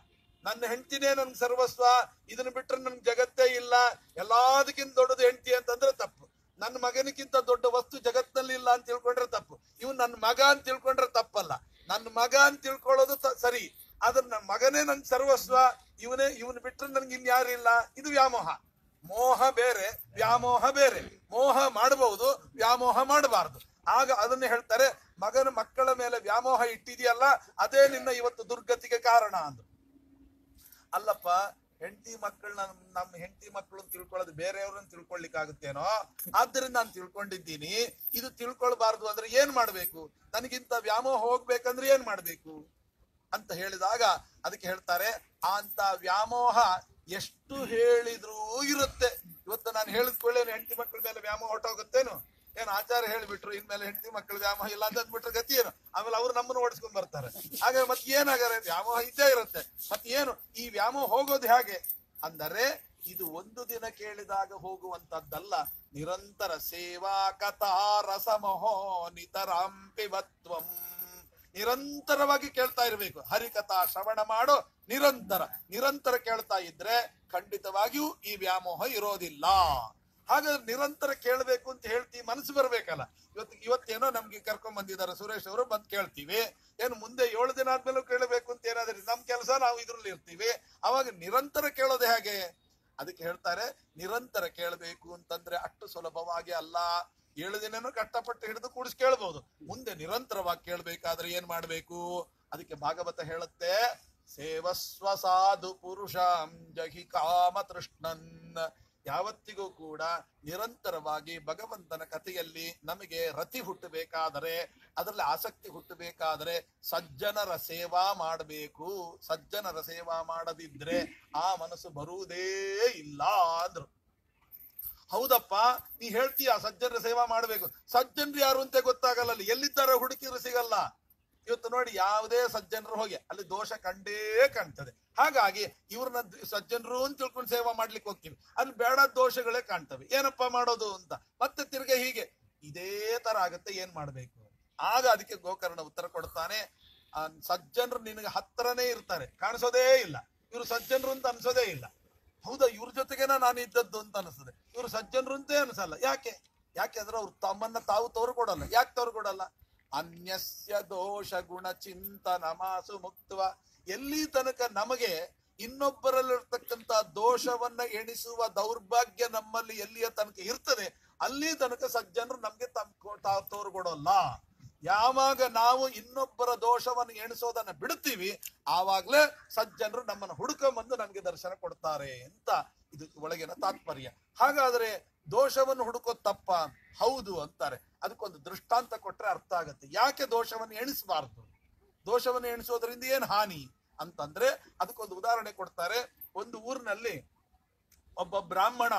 ನನ್ನ ಹೆಂಡತಿನೇ ನನ್ ಸರ್ವಸ್ವ, ಇದನ್ನ ಬಿಟ್ರೆ ನನ್ ಜಗತ್ತೇ ಇಲ್ಲ. ಎಲ್ಲದಕ್ಕಿಂತ ದೊಡ್ಡದು ಹೆಂಡತಿ ಅಂತಂದ್ರೆ ತಪ್ಪು. ನನ್ನ ಮಗನಿಗಿಂತ ದೊಡ್ಡ ವಸ್ತು ಜಗತ್ತಿನಲ್ಲಿ ಇಲ್ಲ ಅಂತ ತಿಳ್ಕೊಂಡ್ರೆ ತಪ್ಪು. ಇವ್ ನನ್ನ ಮಗ ಅಂತ ತಿಳ್ಕೊಂಡ್ರೆ ತಪ್ಪಲ್ಲ. ನನ್ನ ಮಗ ಅಂತ ತಿಳ್ಕೊಳ್ಳೋದು ಸರಿ. ಆದ್ರೆ ನನ್ನ ಮಗನೇ ನನ್ ಸರ್ವಸ್ವ, ಇವನೇ, ಇವನ್ ಬಿಟ್ರೆ ನನ್ಗೆ ಇನ್ಯಾರಿಲ್ಲ ಇದು ವ್ಯಾಮೋಹ. ಮೋಹ ಬೇರೆ, ವ್ಯಾಮೋಹ ಬೇರೆ. ಮೋಹ ಮಾಡಬಹುದು ವ್ಯಾಮೋಹ ಮಾಡಬಾರದು. ಆಗ ಅದನ್ನ ಹೇಳ್ತಾರೆ, ಮಗನ ಮಕ್ಕಳ ಮೇಲೆ ವ್ಯಾಮೋಹ ಇಟ್ಟಿದೆಯಲ್ಲ, ಅದೇ ನಿನ್ನ ಇವತ್ತು ದುರ್ಗತಿಗೆ ಕಾರಣ ಅಂದ್ರು. ಅಲ್ಲಪ್ಪ, ಹೆಂಡತಿ ಮಕ್ಕಳನ್ನ ನಮ್ಮ ಹೆಂಡತಿ ಮಕ್ಕಳು ತಿಳ್ಕೊಳ್ಳೋದು ಬೇರೆಯವ್ರನ್ನ ತಿಳ್ಕೊಳ್ಳಿಕ್ಕಾಗುತ್ತೇನೋ ಆದ್ದರಿಂದ ನಾನು ತಿಳ್ಕೊಂಡಿದ್ದೀನಿ. ಇದು ತಿಳ್ಕೊಳ್ಬಾರ್ದು ಅಂದ್ರೆ ಏನ್ ಮಾಡ್ಬೇಕು? ನನಗಿಂತ ವ್ಯಾಮೋಹ ಹೋಗ್ಬೇಕಂದ್ರೆ ಏನ್ ಮಾಡ್ಬೇಕು? ಅಂತ ಹೇಳಿದಾಗ ಅದಕ್ಕೆ ಹೇಳ್ತಾರೆ ಅಂತ ವ್ಯಾಮೋಹ ಎಷ್ಟು ಹೇಳಿದ್ರೂ ಇರುತ್ತೆ. ಇವತ್ತು ನಾನು ಹೇಳಿದ ಹೆಂಡತಿ ಮಕ್ಕಳ ಮೇಲೆ ವ್ಯಾಮೋಹ ಹೊಟ್ಟೋಗುತ್ತೇನು ಏನು ಆಚಾರ ಹೇಳಿಬಿಟ್ರು, ಇನ್ಮೇಲೆ ಹೆಂಡತಿ ಮಕ್ಕಳು ವ್ಯಾಮೋಹ ಇಲ್ಲ ಅಂತ ಅಂದ್ಬಿಟ್ರೆ ಗತಿ ಏನು? ಆಮೇಲೆ ಅವ್ರು ನಮ್ಮನ್ನು ಓಡಿಸ್ಕೊಂಡ್ ಬರ್ತಾರೆ. ಹಾಗೆ ಮತ್ತೆ ಏನಾಗಾರೆ ವ್ಯಾಮೋಹ ಇದ್ದೇ ಇರುತ್ತೆ. ಮತ್ತೆ ಏನು, ಈ ವ್ಯಾಮೋಹ ಹೋಗೋದು ಹೇಗೆ? ಅಂದರೆ ಇದು ಒಂದು ದಿನ ಕೇಳಿದಾಗ ಹೋಗುವಂತದ್ದಲ್ಲ, ನಿರಂತರ ಸೇವಾ ಕಥಾ ರಸಮಹೋ ನಿತರಾಂಪಿವತ್ವಂ ನಿರಂತರವಾಗಿ ಕೇಳ್ತಾ ಇರಬೇಕು. ಹರಿಕಥಾ ಶ್ರವಣ ಮಾಡೋ, ನಿರಂತರ. ನಿರಂತರ ಕೇಳ್ತಾ ಇದ್ರೆ ಖಂಡಿತವಾಗಿಯೂ ಈ ವ್ಯಾಮೋಹ ಇರೋದಿಲ್ಲ. ಹಾಗಾದ್ರೆ ನಿರಂತರ ಕೇಳಬೇಕು ಅಂತ ಹೇಳ್ತಿ, ಮನಸ್ಸು ಬರ್ಬೇಕಲ್ಲ. ಇವತ್ತು ಇವತ್ತೇನೋ ನಮ್ಗೆ ಕರ್ಕೊಂಡ್ ಬಂದಿದ್ದಾರೆ ಸುರೇಶ್ ಅವರು, ಬಂದ್ ಕೇಳ್ತೀವಿ. ಏನು ಮುಂದೆ ಏಳು ದಿನ ಆದ್ಮೇಲೂ ಕೇಳಬೇಕು ಅಂತ ಏನಾದ್ರೆ ನಮ್ ಕೆಲಸ ನಾವು ಇದ್ರಲ್ಲಿ ಇರ್ತೀವಿ. ಅವಾಗ ನಿರಂತರ ಕೇಳೋದೆ ಹೇಗೆ? ಅದಕ್ಕೆ ಹೇಳ್ತಾರೆ, ನಿರಂತರ ಕೇಳಬೇಕು ಅಂತಂದ್ರೆ ಅಷ್ಟು ಸುಲಭವಾಗಿ ಅಲ್ಲ. ಏಳು ದಿನನೂ ಕಷ್ಟಪಟ್ಟು ಹಿಡಿದು ಕೂಡಿಸಿ ಕೇಳ್ಬಹುದು ಮುಂದೆ ನಿರಂತರವಾಗಿ ಕೇಳ್ಬೇಕಾದ್ರೆ ಏನ್ ಮಾಡ್ಬೇಕು? ಅದಕ್ಕೆ ಭಾಗವತ ಹೇಳುತ್ತೆ, ಸೇವಸ್ವ ಸಾಧು ಪುರುಷಾಂ ಜಹಿ ಕಾಮ ತೃಷ್ಣನ್. ಯಾವತ್ತಿಗೂ ಕೂಡ ನಿರಂತರವಾಗಿ ಭಗವಂತನ ಕಥೆಯಲ್ಲಿ ನಮಗೆ ರತಿ ಹುಟ್ಟಬೇಕಾದರೆ, ಅದರಲ್ಲಿ ಆಸಕ್ತಿ ಹುಟ್ಟಬೇಕಾದರೆ ಸಜ್ಜನರ ಸೇವಾ ಮಾಡಬೇಕು. ಸಜ್ಜನರ ಸೇವಾ ಮಾಡದಿದ್ರೆ ಆ ಮನಸ್ಸು ಬರುವುದೇ ಇಲ್ಲ ಅಂದ್ರು. ಹೌದಪ್ಪ, ನೀ ಹೇಳ್ತೀಯ ಸಜ್ಜನರ ಸೇವಾ ಮಾಡಬೇಕು. ಸಜ್ಜನರು ಯಾರು ಅಂತ ಗೊತ್ತಾಗಲ್ಲ ಎಲ್ಲಿದ್ದಾರೋ ಹುಡುಕಿದ್ರು ಸಿಗಲ್ಲ. ಇವತ್ತು ನೋಡಿ ಯಾವುದೇ ಸಜ್ಜನರು ಹೋಗಿ, ಅಲ್ಲಿ ದೋಷ ಕಂಡೇ ಕಾಣ್ತದೆ. ಹಾಗಾಗಿ ಇವ್ರನ್ನ ಸಜ್ಜನರು ಅಂತ ತಿಳ್ಕೊಂಡು ಸೇವಾ ಮಾಡ್ಲಿಕ್ಕೆ ಹೋಗ್ತೀವಿ. ಅಲ್ಲಿ ಬೇಡ ದೋಷಗಳೇ ಕಾಣ್ತವೆ. ಏನಪ್ಪ ಮಾಡೋದು ಅಂತ. ಮತ್ತೆ ತಿರ್ಗೆ ಹೀಗೆ. ಇದೇ ತರ ಆಗತ್ತೆ, ಏನ್ ಮಾಡ್ಬೇಕು? ಆಗ ಅದಕ್ಕೆ ಗೋಕರ್ಣ ಉತ್ತರ ಕೊಡ್ತಾನೆ. ಸಜ್ಜನರು ನಿನಗೆ ಹತ್ರನೇ ಇರ್ತಾರೆ. ಕಾಣಿಸೋದೇ ಇಲ್ಲ. ಇವರು ಸಜ್ಜನರು ಅಂತ ಅನ್ಸೋದೇ ಇಲ್ಲ. ಹೌದಾ, ಇವ್ರ ಜೊತೆಗೇನ ನಾನು ಇದ್ದದ್ದು ಅಂತ ಅನಿಸ್ತದೆ ಇವ್ರು ಸಜ್ಜನರು ಅಂತೇ ಅನ್ಸಲ್ಲ. ಯಾಕೆ? ಯಾಕೆ ಅಂದ್ರೆ ಅವ್ರು ತಮ್ಮನ್ನ ತಾವು ತೋರು ಕೊಡಲ್ಲ. ಯಾಕೆ ತೋರು ಕೊಡಲ್ಲ? ಅನ್ಯಸ್ಯ ದೋಷ ಗುಣ ಚಿಂತ ನಮಾಸು ಮುಕ್ತವ. ಎಲ್ಲಿ ತನಕ ನಮಗೆ ಇನ್ನೊಬ್ಬರಲ್ಲಿರ್ತಕ್ಕಂತ ದೋಷವನ್ನ ಎಣಿಸುವ ದೌರ್ಭಾಗ್ಯ ನಮ್ಮಲ್ಲಿ ಎಲ್ಲಿಯ ತನಕ ಇರ್ತದೆ, ಅಲ್ಲಿ ತನಕ ಸಜ್ಜನರು ನಮ್ಗೆ ತಮ್ ತೋರ್ಕೊಡೋಲ್ಲ ತೋರು ಕೊಡೋಲ್ಲ ಯಾವಾಗ ನಾವು ಇನ್ನೊಬ್ಬರ ದೋಷವನ್ನು ಎಣಿಸೋದನ್ನ ಬಿಡುತ್ತೀವಿ, ಆವಾಗಲೇ ಸಜ್ಜನರು ನಮ್ಮನ್ನು ಹುಡುಕೊಂಬಂದು ನಮ್ಗೆ ದರ್ಶನ ಕೊಡ್ತಾರೆ ಅಂತ ಇದು ಒಳಗಿನ ತಾತ್ಪರ್ಯ. ಹಾಗಾದ್ರೆ ದೋಷವನ್ನು ಹುಡುಕೋ ತಪ್ಪ? ಹೌದು ಅಂತಾರೆ. ಅದಕ್ಕೊಂದು ದೃಷ್ಟಾಂತ ಕೊಟ್ರೆ ಅರ್ಥ ಆಗುತ್ತೆ. ಯಾಕೆ ದೋಷವನ್ನು ಎಣಿಸಬಾರ್ದು? ದೋಷವನ್ನು ಎಣಿಸೋದ್ರಿಂದ ಏನ್ ಹಾನಿ ಅಂತಂದ್ರೆ ಅದಕ್ಕೊಂದು ಉದಾಹರಣೆ ಕೊಡ್ತಾರೆ. ಒಂದು ಊರಿನಲ್ಲಿ ಒಬ್ಬ ಬ್ರಾಹ್ಮಣ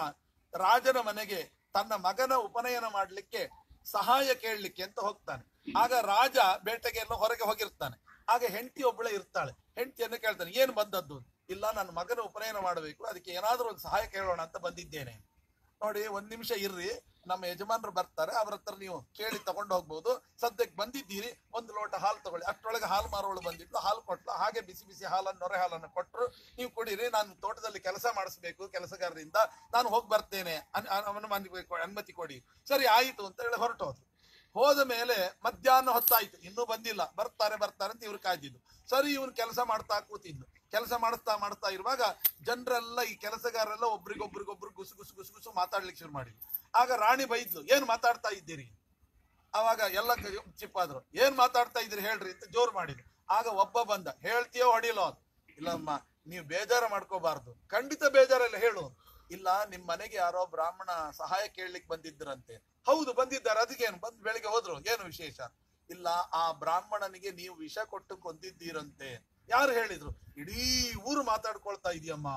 ರಾಜನ ಮನೆಗೆ ತನ್ನ ಮಗನ ಉಪನಯನ ಮಾಡ್ಲಿಕ್ಕೆ ಸಹಾಯ ಕೇಳಲಿಕ್ಕೆ ಅಂತ ಹೋಗ್ತಾನೆ. ಆಗ ರಾಜ ಬೇಟೆಗೆ ಎಲ್ಲ ಹೊರಗೆ ಹೋಗಿರ್ತಾನೆ. ಆಗ ಹೆಂಡತಿ ಒಬ್ಬಳೆ ಇರ್ತಾಳೆ. ಹೆಂಡತಿಯನ್ನು ಕೇಳ್ತಾನೆ, ಏನು ಬಂದದ್ದು? ಇಲ್ಲ, ನನ್ನ ಮಗನ ಉಪನಯನ ಮಾಡಬೇಕು. ಅದಕ್ಕೆ ಏನಾದರೂ ಒಂದು ಸಹಾಯ ಕೇಳೋಣ ಅಂತ ಬಂದಿದ್ದೇನೆ. ನೋಡಿ, ಒಂದ್ ನಿಮಿಷ ಇರ್ರಿ. ನಮ್ಮ ಯಜಮಾನರು ಬರ್ತಾರೆ. ಅವ್ರ ಹತ್ರ ನೀವು ಕೇಳಿ ತಗೊಂಡು ಹೋಗ್ಬಹುದು ಸದ್ಯಕ್ಕೆ ಬಂದಿದ್ದೀರಿ. ಒಂದು ಲೋಟ ಹಾಲು ತಗೊಳ್ಳಿ. ಅಷ್ಟೊಳಗೆ ಹಾಲು ಮಾರೋಳು ಬಂದಿದ್ದು ಹಾಲು ಕೊಟ್ಲು. ಹಾಗೆ ಬಿಸಿ ಬಿಸಿ ಹಾಲನ್ನು, ನೊರೆ ಹಾಲನ್ನು ಕೊಟ್ಟರು ನೀವು ಕುಡೀರಿ. ನಾನು ತೋಟದಲ್ಲಿ ಕೆಲಸ ಮಾಡಿಸ್ಬೇಕು ಕೆಲಸಗಾರರಿಂದ. ನಾನು ಹೋಗಿ ಬರ್ತೇನೆ. ಅನುಮತಿ ಕೊಡಿ. ಸರಿ, ಆಯಿತು ಅಂತ ಹೇಳಿ ಹೊರಟೋದು ಹೋದ ಮೇಲೆ ಮಧ್ಯಾಹ್ನ ಹೊತ್ತಾಯ್ತು. ಇನ್ನೂ ಬಂದಿಲ್ಲ. ಬರ್ತಾರೆ ಬರ್ತಾರೆ ಅಂತ ಇವ್ರು ಕಾಯ್ದಿದ್ದು. ಸರಿ, ಇವನು ಕೆಲಸ ಮಾಡ್ತಾ ಕೂತಿದ್ದು ಕೆಲಸ ಮಾಡಿಸ್ತಾ ಮಾಡ್ತಾ ಇರುವಾಗ ಜನರೆಲ್ಲ ಈ ಕೆಲಸಗಾರರೆಲ್ಲ ಒಬ್ರಿಗೊಬ್ರಿಗೊಬ್ರು ಗುಸು ಗುಸು ಗುಸು ಗುಸು ಮಾತಾಡ್ಲಿಕ್ಕೆ ಶುರು ಮಾಡಿದ್ರು. ಆಗ ರಾಣಿ ಬೈದ್ಲು, ಏನ್ ಮಾತಾಡ್ತಾ ಇದ್ದೀರಿ? ಅವಾಗ ಎಲ್ಲ ಚಿಪ್ಪಾದ್ರು ಏನ್ ಮಾತಾಡ್ತಾ ಇದ್ರಿ ಹೇಳ್ರಿ ಅಂತ ಜೋರು ಮಾಡಿದ್ರು. ಆಗ ಒಬ್ಬ ಬಂದ, ಹೇಳ್ತೀಯೋ ಹೊಡಿಲೋ? ಅಂತ ಇಲ್ಲಮ್ಮ, ನೀವು ಬೇಜಾರ ಮಾಡ್ಕೋಬಾರ್ದು. ಖಂಡಿತ ಬೇಜಾರಲ್ಲ, ಹೇಳು. ಇಲ್ಲ, ನಿಮ್ ಮನೆಗೆ ಯಾರೋ ಬ್ರಾಹ್ಮಣ ಸಹಾಯ ಕೇಳಲಿಕ್ಕೆ ಬಂದಿದ್ರಂತೆ ಹೌದು, ಬಂದಿದ್ದಾರೆ. ಅದಕ್ಕೇನು ಬಂದ್ ಬೆಳಿಗ್ಗೆ ಹೋದ್ರು. ಏನು ವಿಶೇಷ? ಇಲ್ಲ, ಆ ಬ್ರಾಹ್ಮಣನಿಗೆ ನೀವು ವಿಷ ಕೊಟ್ಟು ಕೊಂದಿದ್ದೀರಂತೆ. ಯಾರು ಹೇಳಿದ್ರು? ಇಡೀ ಊರು ಮಾತಾಡ್ಕೊಳ್ತಾ ಇದೆಯಮ್ಮ.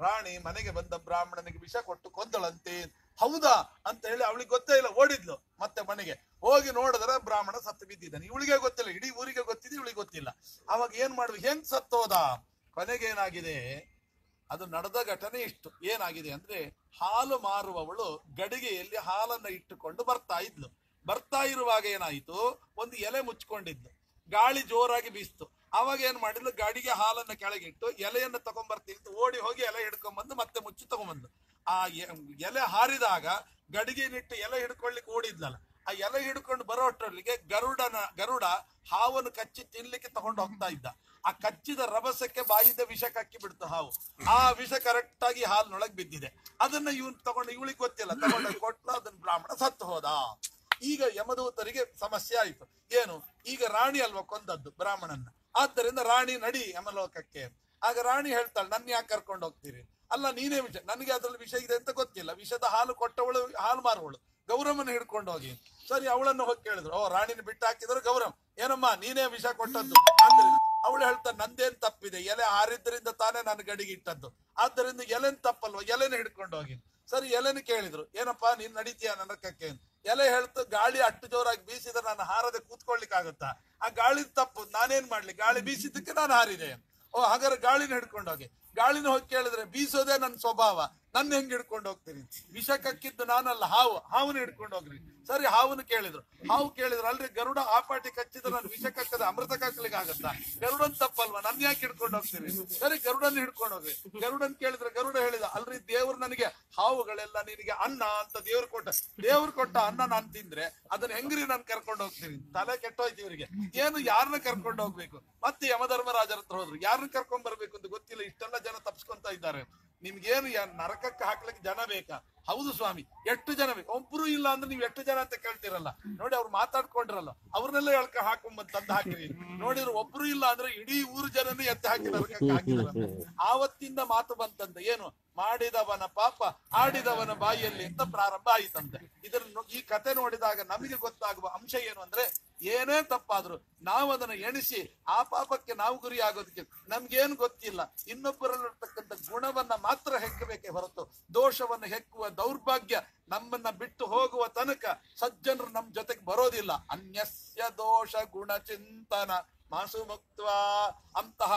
ರಾಣಿ ಮನೆಗೆ ಬಂದ ಬ್ರಾಹ್ಮಣನಿಗೆ ವಿಷ ಕೊಟ್ಟು ಕೊಂದಳಂತೆ. ಹೌದಾ? ಅಂತ ಹೇಳಿ ಅವಳಿಗೆ ಗೊತ್ತೇ ಇಲ್ಲ, ಓಡಿದ್ಲು ಮತ್ತೆ ಮನೆಗೆ. ಹೋಗಿ ನೋಡಿದ್ರೆ ಬ್ರಾಹ್ಮಣ ಸತ್ತು ಬಿದ್ದಿದ್ದಾನೆ. ಇವಳಿಗೆ ಗೊತ್ತಿಲ್ಲ, ಇಡೀ ಊರಿಗೆ ಗೊತ್ತಿದೆ, ಇವಳಿಗೆ ಗೊತ್ತಿಲ್ಲ. ಅವಾಗ ಏನ್ ಮಾಡುದು? ಹೆಂಗ್ ಸತ್ತೋದ? ಕೊನೆಗೇನಾಗಿದೆ ಅದು ನಡೆದ ಘಟನೆ ಇಷ್ಟು. ಏನಾಗಿದೆ ಅಂದ್ರೆ, ಹಾಲು ಮಾರುವವಳು ಗಡಿಗೆಯಲ್ಲಿ ಹಾಲನ್ನ ಇಟ್ಟುಕೊಂಡು ಬರ್ತಾ ಇದ್ಲು. ಬರ್ತಾ ಇರುವಾಗ ಏನಾಯಿತು? ಒಂದು ಎಲೆ ಮುಚ್ಕೊಂಡಿದ್ಲು. ಗಾಳಿ ಜೋರಾಗಿ ಬೀಸ್ತು. ಅವಾಗ ಏನ್ ಮಾಡಿದ್ಲು? ಗಾಡಿಗೆ ಹಾಲನ್ನ ಕೆಳಗಿಟ್ಟು ಎಲೆಯನ್ನು ತಗೊಂಡ್ಬರ್ತೀನಿ ಅಂತ ಓಡಿ ಹೋಗಿ ಎಲೆ ಹಿಡ್ಕೊಂಡ್ಬಂದು ಮತ್ತೆ ಮುಚ್ಚಿ ತಗೊಂಡ್ಬಂದು ಆ ಎಲೆ ಹಾರಿದಾಗ ಗಡಿಗೆನಿಟ್ಟು ಎಲೆ ಹಿಡ್ಕೊಳ್ಲಿಕ್ಕೆ ಓಡಿದ್ಲಲ್ಲ, ಆ ಎಲೆ ಹಿಡ್ಕೊಂಡು ಬರೋ ಅಷ್ಟರಲ್ಲಿಗೆ ಗರುಡನ, ಗರುಡ ಹಾವನ್ನು ಕಚ್ಚಿ ತಿನ್ಲಿಕ್ಕೆ ತಗೊಂಡು ಹೋಗ್ತಾ ಇದ್ದ. ಆ ಕಚ್ಚಿದ ರಭಸಕ್ಕೆ ಬಾಯಿದ ವಿಷ ಕಕ್ಕಿ ಬಿಡ್ತು ಹಾವು. ಆ ವಿಷ ಕರೆಕ್ಟ್ ಆಗಿ ಹಾಲಿನೊಳಗೆ ಬಿದ್ದಿದೆ. ಅದನ್ನ ಇವನ್ ತಗೊಂಡು, ಇವಳಿಗೆ ಗೊತ್ತಿಲ್ಲ. ತಗೊಂಡು ಕೊಟ್ಲ ಅದನ್ನ ಬ್ರಾಹ್ಮಣ ಸತ್ತು ಹೋದ. ಈಗ ಯಮದೂತರಿಗೆ ಸಮಸ್ಯೆ ಆಯ್ತು. ಏನು? ಈಗ ರಾಣಿ ಅಲ್ವಾ ಕೊಂದದ್ದು ಬ್ರಾಹ್ಮಣನ್ನ? ಆದ್ದರಿಂದ ರಾಣಿ ನಡಿ ಯಮಲೋಕಕ್ಕೆ. ಆಗ ರಾಣಿ ಹೇಳ್ತಾಳೆ ನನ್ನ ಯಾಕೆ ಕರ್ಕೊಂಡು ಹೋಗ್ತೀರಿ? ಅಲ್ಲ, ನೀನೇ ವಿಷ, ನನಗೆ ಅದ್ರಲ್ಲಿ ವಿಷ ಇದೆ ಅಂತ ಗೊತ್ತಿಲ್ಲ. ವಿಷದ ಹಾಲು ಕೊಟ್ಟವಳು, ಹಾಲು ಮಾರುವಳು. ಗೌರವನ ಹಿಡ್ಕೊಂಡು ಹೋಗಿ. ಸರಿ, ಅವಳನ್ನು ಹೋಗಿ ಕೇಳಿದ್ರು. ಓ, ರಾಣಿನ ಬಿಟ್ಟು ಹಾಕಿದ್ರು ಗೌರವ್ ಏನಮ್ಮ, ನೀನೇ ವಿಷ ಕೊಟ್ಟದ್ದು? ಅವಳು ಹೇಳ್ತಾ ನಂದೇನ್ ತಪ್ಪಿದೆ? ಎಲೆ ಹಾರಿದ್ರಿಂದ ತಾನೇ ನಾನು ಗಡಿಗೆ ಇಟ್ಟದ್ದು. ಆದ್ದರಿಂದ ಎಲೆನ್ ತಪ್ಪಲ್ವ? ಎಲೆನ ಹಿಡ್ಕೊಂಡು ಹೋಗಿ. ಸರಿ, ಎಲೆನ ಕೇಳಿದ್ರು, ಏನಪ್ಪಾ, ನೀನ್ ನಡೀತೀಯ ನರಕಕ್ಕೆ ಅಂತ. ಎಲೆ ಹೇಳ್ತು, ಗಾಳಿ ಅಟ್ಟು ಜೋರಾಗಿ ಬೀಸಿದ್ರೆ ನಾನು ಹಾರದೆ ಕೂತ್ಕೊಳ್ಲಿಕ್ಕೆ ಆಗುತ್ತಾ ಆ ಗಾಳಿ ತಪ್ಪು, ನಾನೇನ್ ಮಾಡ್ಲಿ? ಗಾಳಿ ಬೀಸಿದ್ದಕ್ಕೆ ನಾನು ಹಾರಿದೆ. ಓ, ಹಾಗಾದ್ರೆ ಗಾಳಿನ ಹಿಡ್ಕೊಂಡು ಹೋಗಿ. ಗಾಳಿನ ಹೋಗಿ ಕೇಳಿದ್ರೆ ಬೀಸೋದೇ ನನ್ನ ಸ್ವಭಾವ. ನನ್ನ ಹೆಂಗ್ ಹಿಡ್ಕೊಂಡು ಹೋಗ್ತೀನಿ? ವಿಷ ಕಕ್ಕಿದ್ದು ನಾನಲ್ಲ, ಹಾವು. ಹಾವನ್ನ ಹಿಡ್ಕೊಂಡು ಹೋಗ್ರಿ. ಸರಿ, ಹಾವನ್ನ ಕೇಳಿದ್ರು. ಹಾವು ಕೇಳಿದ್ರು, ಅಲ್ರಿ, ಗರುಡ ಆ ಪಾಟಿ ಕಚ್ಚಿದ್ರೆ ನಾನು ವಿಷ ಕಕ್ಕದ, ಅಮೃತ ಕಕ್ಕಲಿಕ್ಕೆ ಆಗತ್ತಾ? ಗರುಡನ್ ತಪ್ಪಲ್ವಾ? ನನ್ ಯಾಕೆ ಹಿಡ್ಕೊಂಡು ಹೋಗ್ತೀನಿ ಸರಿ, ಗರುಡನ್ ಹಿಡ್ಕೊಂಡು ಹೋಗ್ರಿ. ಗರುಡನ್ ಕೇಳಿದ್ರೆ, ಗರುಡ ಹೇಳಿದ, ಅಲ್ರಿ, ದೇವ್ರು ನನಗೆ ಹಾವುಗಳೆಲ್ಲ ನಿನಗೆ ಅನ್ನ ಅಂತ ದೇವ್ರು ಕೊಟ್ಟ. ದೇವ್ರು ಕೊಟ್ಟ ಅನ್ನ ನಾನ್ ತಿಂದ್ರೆ ಅದನ್ನ ಹೆಂಗ್ರಿ ನಾನ್ ಕರ್ಕೊಂಡು ಹೋಗ್ತೀನಿ? ತಲೆ ಕೆಟ್ಟೋಯ್ತು ಇವರಿಗೆ. ಏನು ಯಾರನ್ನ ಕರ್ಕೊಂಡು ಹೋಗ್ಬೇಕು? ಮತ್ತೆ ಯಮಧರ್ಮರಾಜರ ಹತ್ರ ಹೋದ್ರು. ಯಾರನ್ನ ಕರ್ಕೊಂಡ್ ಬರ್ಬೇಕು ಅಂತ ಗೊತ್ತಿಲ್ಲ. ಇಷ್ಟೆಲ್ಲ ಜನ ತಪ್ಸ್ಕೊಂತ ಇದ್ದಾರೆ. ನಿಮ್ಗೇನು ನರಕಕ್ಕೆ ಹಾಕ್ಲಿಕ್ಕೆ ಜನ ಬೇಕಾ? ಹೌದು ಸ್ವಾಮಿ, ಎಷ್ಟು ಜನ ಬೇಕು? ಒಬ್ರು ಇಲ್ಲ ಅಂದ್ರೆ ನೀವು ಎಷ್ಟು ಜನ ಅಂತ ಕೇಳ್ತಿರಲ್ಲ? ನೋಡಿ ಅವ್ರು ಮಾತಾಡ್ಕೊಂಡ್ರಲ್ಲ, ಅವ್ರನ್ನೆಲ್ಲ ಎಳ್ಕ ಹಾಕೊಂಬಂದ್ ತಂದು ಹಾಕಿರಿ. ನೋಡಿದ್ರು ಒಬ್ರು ಇಲ್ಲ ಅಂದ್ರೆ ಇಡೀ ಊರು ಜನನೇ ಎತ್ತ ಹಾಕಿ ನರಕಕ್ಕೆ ಹಾಕಿದಾರೆ ಆವತ್ತಿಂದ ಮಾತು ಬಂತಂತೆ, ಏನು? ಮಾಡಿದವನ ಪಾಪ, ಆಡಿದವನ ಬಾಯಿಯಲ್ಲಿ ಅಂತ ಪ್ರಾರಂಭ ಆಯಿತಂತೆ. ಇದರ ಈ ಕತೆ ನೋಡಿದಾಗ ನಮಗೆ ಗೊತ್ತಾಗುವ ಅಂಶ ಏನು ಅಂದ್ರೆ, ಏನೇ ತಪ್ಪಾದ್ರು ನಾವು ಅದನ್ನ ಎಣಿಸಿ, ಆ ಪಾಪಕ್ಕೆ ನಾವು ಗುರಿ ಆಗೋದಕ್ಕೆ ನಮ್ಗೇನು ಗೊತ್ತಿಲ್ಲ. ಇನ್ನೊಬ್ಬರಲ್ಲಿರ್ತಕ್ಕಂಥ ಗುಣವನ್ನ ಮಾತ್ರ ಹೆಕ್ಕಬೇಕೆ ಹೊರತು, ದೋಷವನ್ನು ಹೆಕ್ಕುವ ದೌರ್ಭಾಗ್ಯ ನಮ್ಮನ್ನ ಬಿಟ್ಟು ಹೋಗುವ ತನಕ ಸಜ್ಜನರು ನಮ್ ಜೊತೆಗೆ ಬರೋದಿಲ್ಲ. ಅನ್ಯಸ್ಯ ದೋಷ ಗುಣ ಚಿಂತನ ಮಾಸು ಮುಕ್ತ ಅಂತಹ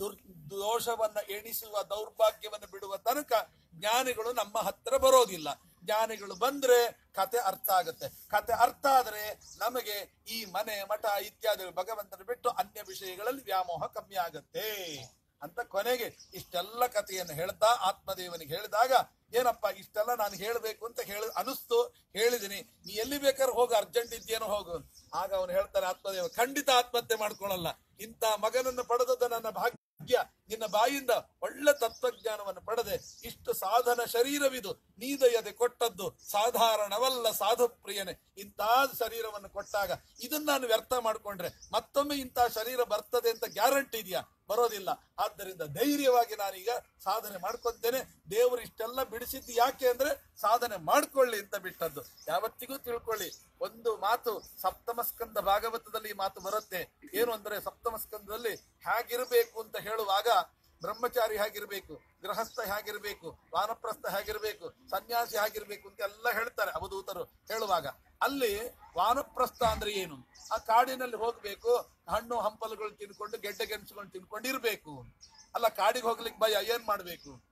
ದುರ್, ದೋಷವನ್ನ ಎಣಿಸುವ ದೌರ್ಭಾಗ್ಯವನ್ನು ಬಿಡುವ ತನಕ ಜ್ಞಾನಿಗಳು ನಮ್ಮ ಹತ್ರ ಬರೋದಿಲ್ಲ. ಜ್ಞಾನಿಗಳು ಬಂದ್ರೆ ಕತೆ ಅರ್ಥ ಆಗುತ್ತೆ. ಕತೆ ಅರ್ಥ ಆದ್ರೆ ನಮಗೆ ಈ ಮನೆ, ಮಠ ಇತ್ಯಾದಿ ಭಗವಂತನ ಬಿಟ್ಟು ಅನ್ಯ ವಿಷಯಗಳಲ್ಲಿ ವ್ಯಾಮೋಹ ಕಮ್ಮಿ ಆಗತ್ತೆ. ಅಂತ ಕೊನೆಗೆ ಇಷ್ಟೆಲ್ಲ ಕಥೆಯನ್ನು ಹೇಳ್ತಾ ಆತ್ಮದೇವನಿಗೆ ಹೇಳಿದಾಗ, ಏನಪ್ಪ, ಇಷ್ಟೆಲ್ಲ ನಾನು ಹೇಳಬೇಕು ಅಂತ ಹೇಳ ಅನಿಸ್ತು. ಹೇಳಿದಿನಿ. ನೀ ಎಲ್ಲಿ ಬೇಕಾದ್ರೆ ಹೋಗು, ಅರ್ಜೆಂಟ್ ಇದ್ದೇನೋ ಹೋಗು ಆಗ ಅವನು ಹೇಳ್ತಾರೆ ಆತ್ಮದೇವ, ಖಂಡಿತ ಆತ್ಮಹತ್ಯೆ ಮಾಡ್ಕೊಳ್ಳಲ್ಲ ಇಂಥ ಮಗನನ್ನು ಪಡೆದದ್ದು ನನ್ನ ಭಾಗ್ಯ. ನಿನ್ನ ಬಾಯಿಂದ ಒಳ್ಳೆ ತತ್ವಜ್ಞಾನವನ್ನು ಪಡೆದೆ. ಇಷ್ಟು ಸಾಧನ ಶರೀರವಿದು. ನೀದಯದೆ ಕೊಟ್ಟದ್ದು ಸಾಧಾರಣವಲ್ಲ ಸಾಧು ಪ್ರಿಯನೇ. ಇಂಥ ಶರೀರವನ್ನು ಕೊಟ್ಟಾಗ ಇದನ್ನ ನಾನು ವ್ಯರ್ಥ ಮಾಡ್ಕೊಂಡ್ರೆ ಮತ್ತೊಮ್ಮೆ ಇಂಥ ಶರೀರ ಬರ್ತದೆ ಅಂತ ಗ್ಯಾರಂಟಿ ಇದೆಯಾ? ಬರೋದಿಲ್ಲ. ಆದ್ದರಿಂದ ಧೈರ್ಯವಾಗಿ ನಾನೀಗ ಸಾಧನೆ ಮಾಡ್ಕೊಂತೇನೆ. ದೇವರು ಇಷ್ಟೆಲ್ಲ ಬಿಡಿಸಿದ್ದು ಯಾಕೆ ಅಂದ್ರೆ ಸಾಧನೆ ಮಾಡ್ಕೊಳ್ಳಿ ಅಂತ ಬಿಟ್ಟದ್ದು. ಯಾವತ್ತಿಗೂ ತಿಳ್ಕೊಳ್ಳಿ. ಒಂದು ಮಾತು ಸಪ್ತಮ ಸ್ಕಂದ ಭಾಗವತದಲ್ಲಿ ಈ ಮಾತು ಬರುತ್ತೆ. ಏನು ಅಂದ್ರೆ ಸಪ್ತಮ ಸ್ಕಂದದಲ್ಲಿ ಹೇಗಿರಬೇಕು ಅಂತ ಹೇಳುವಾಗ ಬ್ರಹ್ಮಚಾರಿ ಹೇಗಿರ್ಬೇಕು, ಗೃಹಸ್ಥ ಹೇಗಿರ್ಬೇಕು, ವಾನಪ್ರಸ್ಥ ಹೇಗಿರ್ಬೇಕು, ಸನ್ಯಾಸಿ ಹೇಗಿರ್ಬೇಕು ಅಂತ ಎಲ್ಲ ಹೇಳ್ತಾರೆ ಅವಧೂತರು ಹೇಳುವಾಗ. ಅಲ್ಲಿ ವಾನಪ್ರಸ್ಥ ಅಂದ್ರೆ ಏನು? ಆ ಕಾಡಿನಲ್ಲಿ ಹೋಗ್ಬೇಕು, ಹಣ್ಣು ಹಂಪಲುಗಳು ತಿನ್ಕೊಂಡು, ಗೆಡ್ಡೆ ಗೆಣಸುಗಳು ತಿನ್ಕೊಂಡು ಅಲ್ಲ, ಕಾಡಿಗೆ ಹೋಗ್ಲಿಕ್ಕೆ ಭಯ, ಏನ್ ಮಾಡ್ಬೇಕು?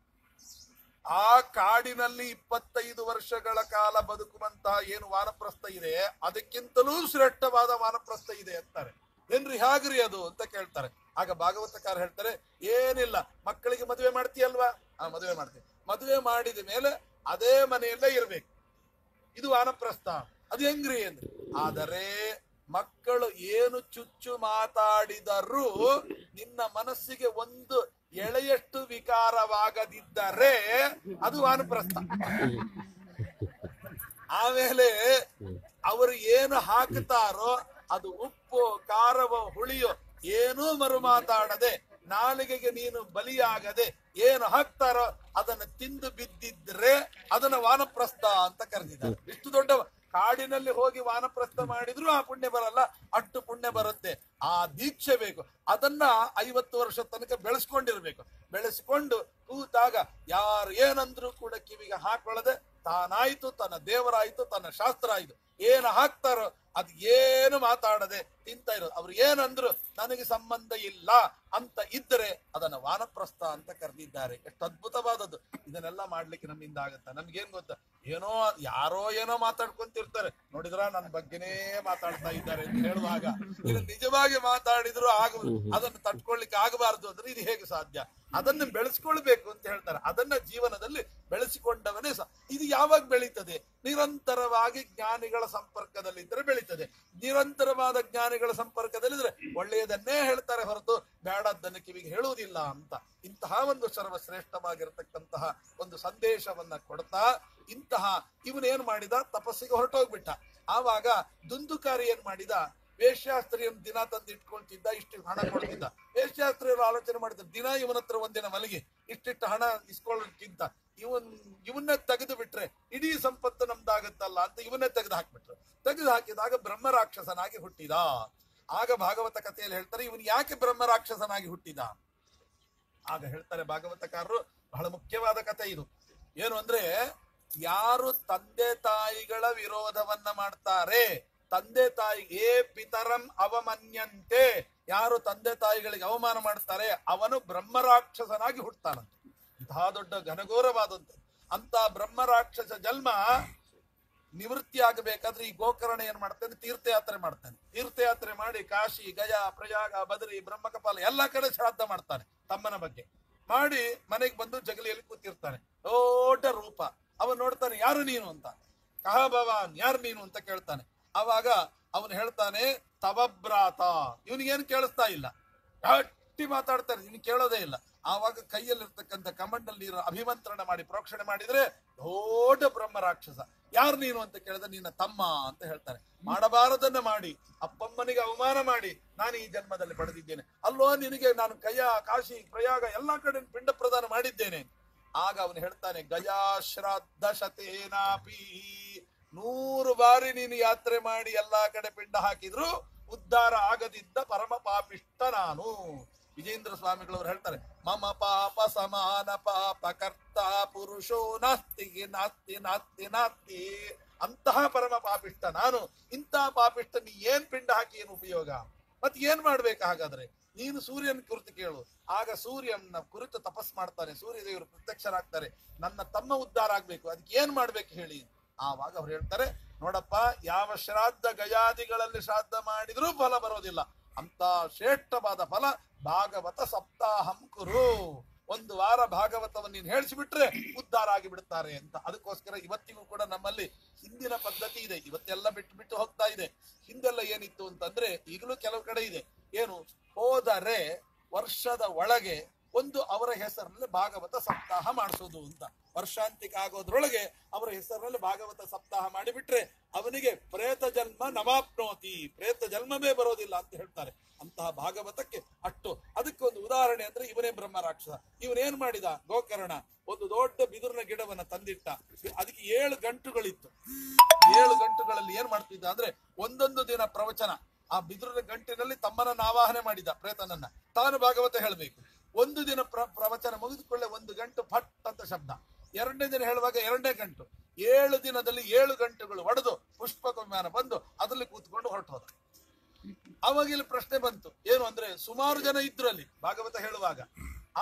ಆ ಕಾಡಿನಲ್ಲಿ ಇಪ್ಪತ್ತೈದು ವರ್ಷಗಳ ಕಾಲ ಬದುಕುವಂತಹ ಏನು ವಾನಪ್ರಸ್ಥ ಇದೆ, ಅದಕ್ಕಿಂತಲೂ ಶ್ರೇಷ್ಠವಾದ ವಾನಪ್ರಸ್ಥ ಇದೆ ಅಂತಾರೆ. ಏನ್ರಿ, ಹೇಗ್ರಿ ಅದು ಅಂತ ಕೇಳ್ತಾರೆ. ಆಗ ಭಾಗವತಕಾರ ಹೇಳ್ತಾರೆ, ಏನಿಲ್ಲ, ಮಕ್ಕಳಿಗೆ ಮದುವೆ ಮಾಡ್ತೀಯಲ್ವಾ? ಆ, ಮದುವೆ ಮಾಡ್ತೀವಿ ಮದುವೆ ಮಾಡಿದ ಮೇಲೆ ಅದೇ ಮನೆಯಲ್ಲೇ ಇರ್ಬೇಕು. ಇದು ವಾನಪ್ರಸ್ಥ. ಅದು ಹೆಂಗ್ರಿ ಅಂದ್ರೆ? ಆದರೆ ಮಕ್ಕಳು ಏನು ಚುಚ್ಚು ಮಾತಾಡಿದರೂ ನಿನ್ನ ಮನಸ್ಸಿಗೆ ಒಂದು ಎಳೆಯಷ್ಟು ವಿಕಾರವಾಗದಿದ್ದರೆ ಅದು ವಾನಪ್ರಸ್ಥ. ಆಮೇಲೆ ಅವರು ಏನು ಹಾಕುತ್ತಾರೋ ಅದು ಉಪ್ಪು ಖಾರವೋ ಹುಳಿಯೋ ಏನೂ ಮರು ಮಾತಾಡದೆ ನಾಲಿಗೆಗೆ ನೀನು ಬಲಿಯಾಗದೆ ಏನು ಹಾಕ್ತಾರೋ ಅದನ್ನ ತಿಂದು ಬಿದ್ದಿದ್ರೆ ಅದನ್ನ ವಾನಪ್ರಸ್ಥ ಅಂತ ಕರೆದಿದ್ದಾರೆ. ಇಷ್ಟು ದೊಡ್ಡ ಕಾಡಿನಲ್ಲಿ ಹೋಗಿ ವಾನಪ್ರಸ್ಥ ಮಾಡಿದ್ರು ಆ ಪುಣ್ಯ ಬರಲ್ಲ ಅಟ್ಟು ಪುಣ್ಯ ಬರುತ್ತೆ. ಆ ದೀಕ್ಷೆ ಬೇಕು. ಅದನ್ನ ಐವತ್ತು ವರ್ಷ ತನಕ ಬೆಳೆಸ್ಕೊಂಡಿರ್ಬೇಕು. ಬೆಳೆಸ್ಕೊಂಡು ಕೂತಾಗ ಯಾರು ಏನಂದ್ರೂ ಕೂಡ ಕಿವಿಗೆ ಹಾಕೊಳ್ಳದೆ ತಾನಾಯ್ತು ತನ್ನ ದೇವರಾಯ್ತು ತನ್ನ ಶಾಸ್ತ್ರ ಆಯ್ತು. ಏನು ಹಾಕ್ತಾರೋ ಅದ್ ಏನು ಮಾತಾಡದೆ ತಿಂತ ಇರೋದು. ಅವ್ರು ಏನಂದ್ರು ನನಗೆ ಸಂಬಂಧ ಇಲ್ಲ ಅಂತ ಇದ್ದರೆ ಅದನ್ನ ವಾನಪ್ರಸ್ಥ ಅಂತ ಕರೆದಿದ್ದಾರೆ. ಎಷ್ಟು ಅದ್ಭುತವಾದದ್ದು. ಇದನ್ನೆಲ್ಲ ಮಾಡ್ಲಿಕ್ಕೆ ನಮ್ಮಿಂದ ಆಗತ್ತ? ನಮ್ಗೇನ್ ಗೊತ್ತ? ಏನೋ ಯಾರೋ ಏನೋ ಮಾತಾಡ್ಕೊಂತಿರ್ತಾರೆ. ನೋಡಿದ್ರ? ನನ್ನ ಬಗ್ಗೆನೇ ಮಾತಾಡ್ತಾ ಇದ್ದಾರೆ ಅಂತ ಹೇಳುವಾಗ. ಇದು ನಿಜವಾಗಿ ಮಾತಾಡಿದ್ರು ಆಗ ಅದನ್ನು ತಟ್ಕೊಳ್ಲಿಕ್ಕೆ ಆಗಬಾರದು ಅಂದ್ರೆ ಇದು ಹೇಗೆ ಸಾಧ್ಯ? ಅದನ್ನು ಬೆಳೆಸ್ಕೊಳ್ಬೇಕು ಅಂತ ಹೇಳ್ತಾರೆ. ಅದನ್ನ ಜೀವನದಲ್ಲಿ ಬೆಳೆಸಿಕೊಂಡವನೇ ಇದು ಯಾವಾಗ ಬೆಳೀತದೆ? ನಿರಂತರವಾಗಿ ಜ್ಞಾನಿಗಳ ಸಂಪರ್ಕದಲ್ಲಿದ್ದರೆ ಬೆಳೀತದೆ. ನಿರಂತರವಾದ ಜ್ಞಾನಿಗಳ ಸಂಪರ್ಕದಲ್ಲಿದ್ರೆ ಒಳ್ಳೆಯದನ್ನೇ ಹೇಳ್ತಾರೆ ಹೊರತು ಬೇಡದ್ದನ್ನು ಕಿವಿಗೆ ಹೇಳುವುದಿಲ್ಲ ಅಂತ. ಇಂತಹ ಒಂದು ಸರ್ವಶ್ರೇಷ್ಠವಾಗಿರತಕ್ಕಂತಹ ಒಂದು ಸಂದೇಶವನ್ನ ಕೊಡ್ತಾ ಇಂತಹ ಇವನೇನ್ ಮಾಡಿದ? ತಪಸ್ಸಿಗೆ ಹೊರಟೋಗ್ಬಿಟ್ಟ. ಆವಾಗ ದುಂದುಕಾರಿ ಏನ್ ಮಾಡಿದ? ವೇಶ್ಯಾಸ್ತ್ರಿಯನ್ನು ದಿನ ತಂದು ಇಟ್ಕೊಳ್ತಿದ್ದ ಇಷ್ಟು ಹಣ ಕೊಡ್ತಿದ್ದ ವೇಶ್ಯಾಸ್ತ್ರಿಯರು ಆಲೋಚನೆ ಮಾಡಿದ್ರು, ದಿನ ಇವನತ್ರ ಒಂದಿನ ಮಲಗಿ, ಇಷ್ಟಿಷ್ಟು ಹಣ ಇಸ್ಕೊಳ್ಳೋದಕ್ಕಿಂತ ಇವನ್, ಇವನ್ನೇ ತೆಗೆದು ಬಿಟ್ರೆ ಇಡೀ ಸಂಪತ್ತು ನಮ್ದಾಗತ್ತಲ್ಲ ಅಂತ ಇವನ್ನೇ ತೆಗೆದು ಹಾಕ್ಬಿಟ್ರು ತೆಗೆದು ಹಾಕಿದಾಗ ಬ್ರಹ್ಮ ರಾಕ್ಷಸನಾಗಿ ಹುಟ್ಟಿದ. ಆಗ ಭಾಗವತ ಕಥೆಯಲ್ಲಿ ಹೇಳ್ತಾರೆ, ಇವನು ಯಾಕೆ ಬ್ರಹ್ಮ ರಾಕ್ಷಸನಾಗಿ ಹುಟ್ಟಿದ? ಆಗ ಹೇಳ್ತಾರೆ ಭಾಗವತಕಾರರು, ಬಹಳ ಮುಖ್ಯವಾದ ಕಥೆ ಇದು. ಏನು ಅಂದ್ರೆ, ಯಾರು ತಂದೆ ತಾಯಿಗಳ ವಿರೋಧವನ್ನ ಮಾಡ್ತಾರೆ, ತಂದೆ ತಾಯಿ ಏ ಪಿತರಂ ಅವಮನ್ಯಂತೆ, ಯಾರು ತಂದೆ ತಾಯಿಗಳಿಗೆ ಅವಮಾನ ಮಾಡ್ತಾರೆ, ಅವನು ಬ್ರಹ್ಮ ರಾಕ್ಷಸನಾಗಿ ಹುಟ್ಟತಾನಂತೆ ಇಂತಹ ದೊಡ್ಡ ಘನಘೋರವಾದಂತೆ ಅಂತ ಬ್ರಹ್ಮರಾಕ್ಷಸ ಜನ್ಮ ನಿವೃತ್ತಿ ಆಗಬೇಕಾದ್ರೆ ಈ ಗೋಕರ್ಣ ಏನ್ ಮಾಡ್ತಾನೆ ತೀರ್ಥಯಾತ್ರೆ ಮಾಡ್ತಾನೆ. ತೀರ್ಥಯಾತ್ರೆ ಮಾಡಿ ಕಾಶಿ, ಗಯಾ, ಪ್ರಯಾಗ, ಬದರಿ, ಬ್ರಹ್ಮಕಪಾಲ ಎಲ್ಲಾ ಕಡೆ ಶ್ರಾದ್ದ ಮಾಡ್ತಾನೆ ತಮ್ಮನ ಬಗ್ಗೆ. ಮಾಡಿ ಮನೆಗೆ ಬಂದು ಜಗಲಿಯಲ್ಲಿ ಕೂತಿರ್ತಾನೆ. ದೊಡ್ಡ ರೂಪ. ಅವನ್ ನೋಡ್ತಾನೆ, ಯಾರು ನೀನು? ಅಂತ. ಕಹ ಭವಾನ್, ಯಾರು ನೀನು? ಅಂತ ಕೇಳ್ತಾನೆ. ಅವಾಗ ಅವನು ಹೇಳ್ತಾನೆ, ತವಬ್ರಾತ. ಇವನಿಗೇನು ಕೇಳಿಸ್ತಾ ಇಲ್ಲ. ಗಟ್ಟಿ ಮಾತಾಡ್ತಾರೆ ನೀನು ಕೇಳೋದೇ ಇಲ್ಲ. ಆವಾಗ ಕೈಯಲ್ಲಿರ್ತಕ್ಕಂಥ ಕಮಂಡಲ್ ನೀರು ಅಭಿಮಂತ್ರಣ ಮಾಡಿ, ಪ್ರೋಕ್ಷಣೆ ಮಾಡಿದ್ರೆ ದೊಡ್ಡ ಬ್ರಹ್ಮ ರಾಕ್ಷಸ. ಯಾರು ನೀನು ಅಂತ ಕೇಳಿದ್ರೆ ನಿನ್ನ ತಮ್ಮ ಅಂತ ಹೇಳ್ತಾರೆ. ಮಾಡಬಾರದನ್ನ ಮಾಡಿ, ಅಪ್ಪಮ್ಮನಿಗೆ ಅವಮಾನ ಮಾಡಿ, ನಾನು ಈ ಜನ್ಮದಲ್ಲಿ ಪಡೆದಿದ್ದೇನೆ. ಅಲ್ಲೋ, ನಿನಗೆ ನಾನು ಕಯ ಕಾಶಿ, ಪ್ರಯಾಗ ಎಲ್ಲಾ ಕಡೆ ಪಿಂಡ ಪ್ರದಾನ ಮಾಡಿದ್ದೇನೆ. ಆಗ ಅವನು ಹೇಳ್ತಾನೆ ಗಜಾಶ್ರಾದ್ದ ಶತೇನಾಪಿ. ನೂರು ಬಾರಿ ನೀನು ಯಾತ್ರೆ ಮಾಡಿ ಎಲ್ಲಾ ಕಡೆ ಪಿಂಡ ಹಾಕಿದ್ರು ಉದ್ಧಾರ ಆಗದಿದ್ದ ಪರಮ ಪಾಪಿಷ್ಟ ನಾನು. ವಿಜೇಂದ್ರ ಸ್ವಾಮಿಗಳವರು ಹೇಳ್ತಾರೆ, ಮಮ ಪಾಪ ಸಮಾನ ಪಾಪ ಕರ್ತ ಪುರುಷೋ ನಾಸ್ತಿ ನಾಸ್ತಿ ನಾಸ್ತಿ ನಾಸ್ತಿ. ಅಂತಹ ಪರಮ ಪಾಪಿಷ್ಟ ನಾನು ಇಂತಹ ಪಾಪಿಷ್ಟ ನೀ ಏನ್ ಪಿಂಡ ಹಾಕಿ ಏನು ಉಪಯೋಗ? ಮತ್ತೆ ಏನ್ ಮಾಡ್ಬೇಕು ಹಾಗಾದ್ರೆ? ನೀನು ಸೂರ್ಯನ ಕುರಿತು ಕೇಳು. ಆಗ ಸೂರ್ಯನ ಕುರಿತು ತಪಸ್ ಮಾಡ್ತಾನೆ ಸೂರ್ಯ ದೇವರು ಪ್ರತ್ಯಕ್ಷರಾಗ್ತಾರೆ. ನನ್ನ ತಮ್ಮ ಉದ್ಧಾರ ಆಗ್ಬೇಕು, ಅದಕ್ಕೆ ಏನ್ ಮಾಡ್ಬೇಕು ಹೇಳಿ? ಆವಾಗ ಅವ್ರು ಹೇಳ್ತಾರೆ, ನೋಡಪ್ಪ, ಯಾವ ಶ್ರಾದ್ದ ಗಯಾದಿಗಳಲ್ಲಿ ಶ್ರಾದ್ದ ಮಾಡಿದ್ರೂ ಫಲ ಬರೋದಿಲ್ಲ. ಅಂತ ಶ್ರೇಷ್ಠವಾದ ಫಲ ಭಾಗವತ ಸಪ್ತಾಹಂ ಕುರು. ಒಂದು ವಾರ ಭಾಗವತವನ್ನು ನೀನು ಹೇಳಿಸಿಬಿಟ್ರೆ ಉದ್ಧಾರ ಆಗಿ ಬಿಡುತ್ತಾರೆ ಅಂತ. ಅದಕ್ಕೋಸ್ಕರ ಇವತ್ತಿಗೂ ಕೂಡ ನಮ್ಮಲ್ಲಿ ಹಿಂದಿನ ಪದ್ಧತಿ ಇದೆ. ಇವತ್ತೆಲ್ಲ ಬಿಟ್ಟು ಬಿಟ್ಟು ಹೋಗ್ತಾ ಇದೆ. ಹಿಂದೆಲ್ಲ ಏನಿತ್ತು ಅಂತಂದ್ರೆ ಈಗಲೂ ಕೆಲವು ಕಡೆ ಇದೆ. ಏನು ಹೋದರೆ ವರ್ಷದ ಒಳಗೆ ಒಂದು ಅವರ ಹೆಸರಿನಲ್ಲಿ ಭಾಗವತ ಸಪ್ತಾಹ ಮಾಡಿಸೋದು ಅಂತ. ವರ್ಷಾಂತಿಕ ಆಗೋದ್ರೊಳಗೆ ಅವರ ಹೆಸರಿನಲ್ಲಿ ಭಾಗವತ ಸಪ್ತಾಹ ಮಾಡಿಬಿಟ್ರೆ ಅವನಿಗೆ ಪ್ರೇತ ಜನ್ಮ ನವಾಪ್ನೋತಿ. ಪ್ರೇತ ಜನ್ಮವೇ ಬರೋದಿಲ್ಲ ಅಂತ ಹೇಳ್ತಾರೆ. ಅಂತಹ ಭಾಗವತಕ್ಕೆ ಅಷ್ಟು ಅದಕ್ಕೆ ಒಂದು ಉದಾಹರಣೆ ಅಂದ್ರೆ ಇವನೇ ಬ್ರಹ್ಮ ರಾಕ್ಷಸ ಇವನೇನ್ ಮಾಡಿದ? ಗೋಕರ್ಣ. ಒಂದು ದೊಡ್ಡ ಬಿದುರಿನ ಗಿಡವನ್ನ ತಂದಿಟ್ಟ. ಅದಕ್ಕೆ ಏಳು ಗಂಟುಗಳಿತ್ತು. ಏಳು ಗಂಟುಗಳಲ್ಲಿ ಏನ್ ಮಾಡ್ತಿದ್ದ ಅಂದ್ರೆ ಒಂದೊಂದು ದಿನ ಪ್ರವಚನ. ಆ ಬಿದುರಿನ ಗಂಟಿನಲ್ಲಿ ತಮ್ಮನನ್ನ ಆವಾಹನೆ ಮಾಡಿದ ಪ್ರೇತನನ್ನ. ತಾನು ಭಾಗವತ ಹೇಳಬೇಕು. ಒಂದು ದಿನ ಪ್ರ ಪ್ರವಚನ ಮುಗಿದುಕೊಳ್ಳೆ ಒಂದು ಗಂಟು ಫಟ್ ಅಂತ ಶಬ್ದ. ಎರಡನೇ ದಿನ ಹೇಳುವಾಗ ಎರಡನೇ ಗಂಟು. ಏಳು ದಿನದಲ್ಲಿ ಏಳು ಗಂಟುಗಳು ಒಡೆದು ಪುಷ್ಪಕ ವಿಮಾನ ಬಂದು ಅದರಲ್ಲಿ ಕೂತ್ಕೊಂಡು ಹೊರಟು ಹೋದ ಅವಾಗ ಇಲ್ಲಿ ಪ್ರಶ್ನೆ ಬಂತು. ಏನು ಅಂದ್ರೆ ಸುಮಾರು ಜನ ಇದ್ರು ಅಲ್ಲಿ ಭಾಗವತ ಹೇಳುವಾಗ.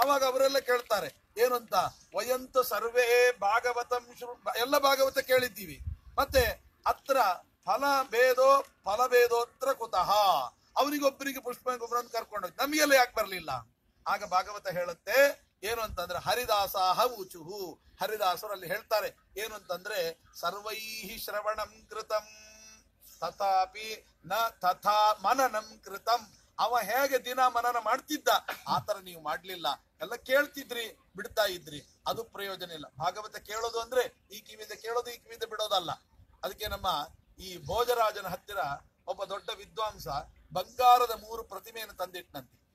ಆವಾಗ ಅವರೆಲ್ಲ ಕೇಳ್ತಾರೆ ಏನು ಅಂತ ವಯಂತ ಸರ್ವೇ ಭಾಗವತಂ ಎಲ್ಲ ಭಾಗವತ ಕೇಳಿದ್ದೀವಿ. ಮತ್ತೆ ಅತ್ರ ಫಲ ಭೇದೋ ಫಲ ಭೇದೋತ್ರ ಕುತಃ. ಅವನಿಗೊಬ್ಬರಿಗೆ ಪುಷ್ಪ ಗೊಬ್ಬರ ಕರ್ಕೊಂಡು ನಮಗೆಲ್ಲ ಯಾಕೆ ಬರ್ಲಿಲ್ಲ? ಆಗ ಭಾಗವತ ಹೇಳುತ್ತೆ, ಏನು ಅಂತಂದ್ರೆ ಹರಿದಾಸಾಹ ಊಚುಹು. ಹರಿದಾಸರು ಅಲ್ಲಿ ಹೇಳ್ತಾರೆ, ಏನು ಅಂತಂದ್ರೆ, ಸರ್ವೈಹಿ ಶ್ರವಣಂ ಕೃತಂ, ತಥಾಪಿ ನ ತಥಾ ಮನನಂ ಕೃತಂ. ಅವ ಹೇಗೆ ದಿನ ಮನನ ಮಾಡ್ತಿದ್ದ ಆತರ ನೀವು ಮಾಡ್ಲಿಲ್ಲ. ಎಲ್ಲ ಕೇಳ್ತಿದ್ರಿ, ಬಿಡ್ತಾ ಇದ್ರಿ. ಅದು ಪ್ರಯೋಜನ ಇಲ್ಲ. ಭಾಗವತ ಕೇಳೋದು ಅಂದ್ರೆ, ಈ ಕಿವಿದ ಕೇಳೋದು, ಈ ಕಿವಿದ ಬಿಡೋದಲ್ಲ. ಅದಕ್ಕೆ ನಮ್ಮ ಈ ಭೋಜರಾಜನ ಹತ್ತಿರ ಒಬ್ಬ ದೊಡ್ಡ ವಿದ್ವಾಂಸ ಬಂಗಾರದ ಮೂರು ಪ್ರತಿಮೆಯನ್ನು ತಂದಿಟ್ಟನಂತೆ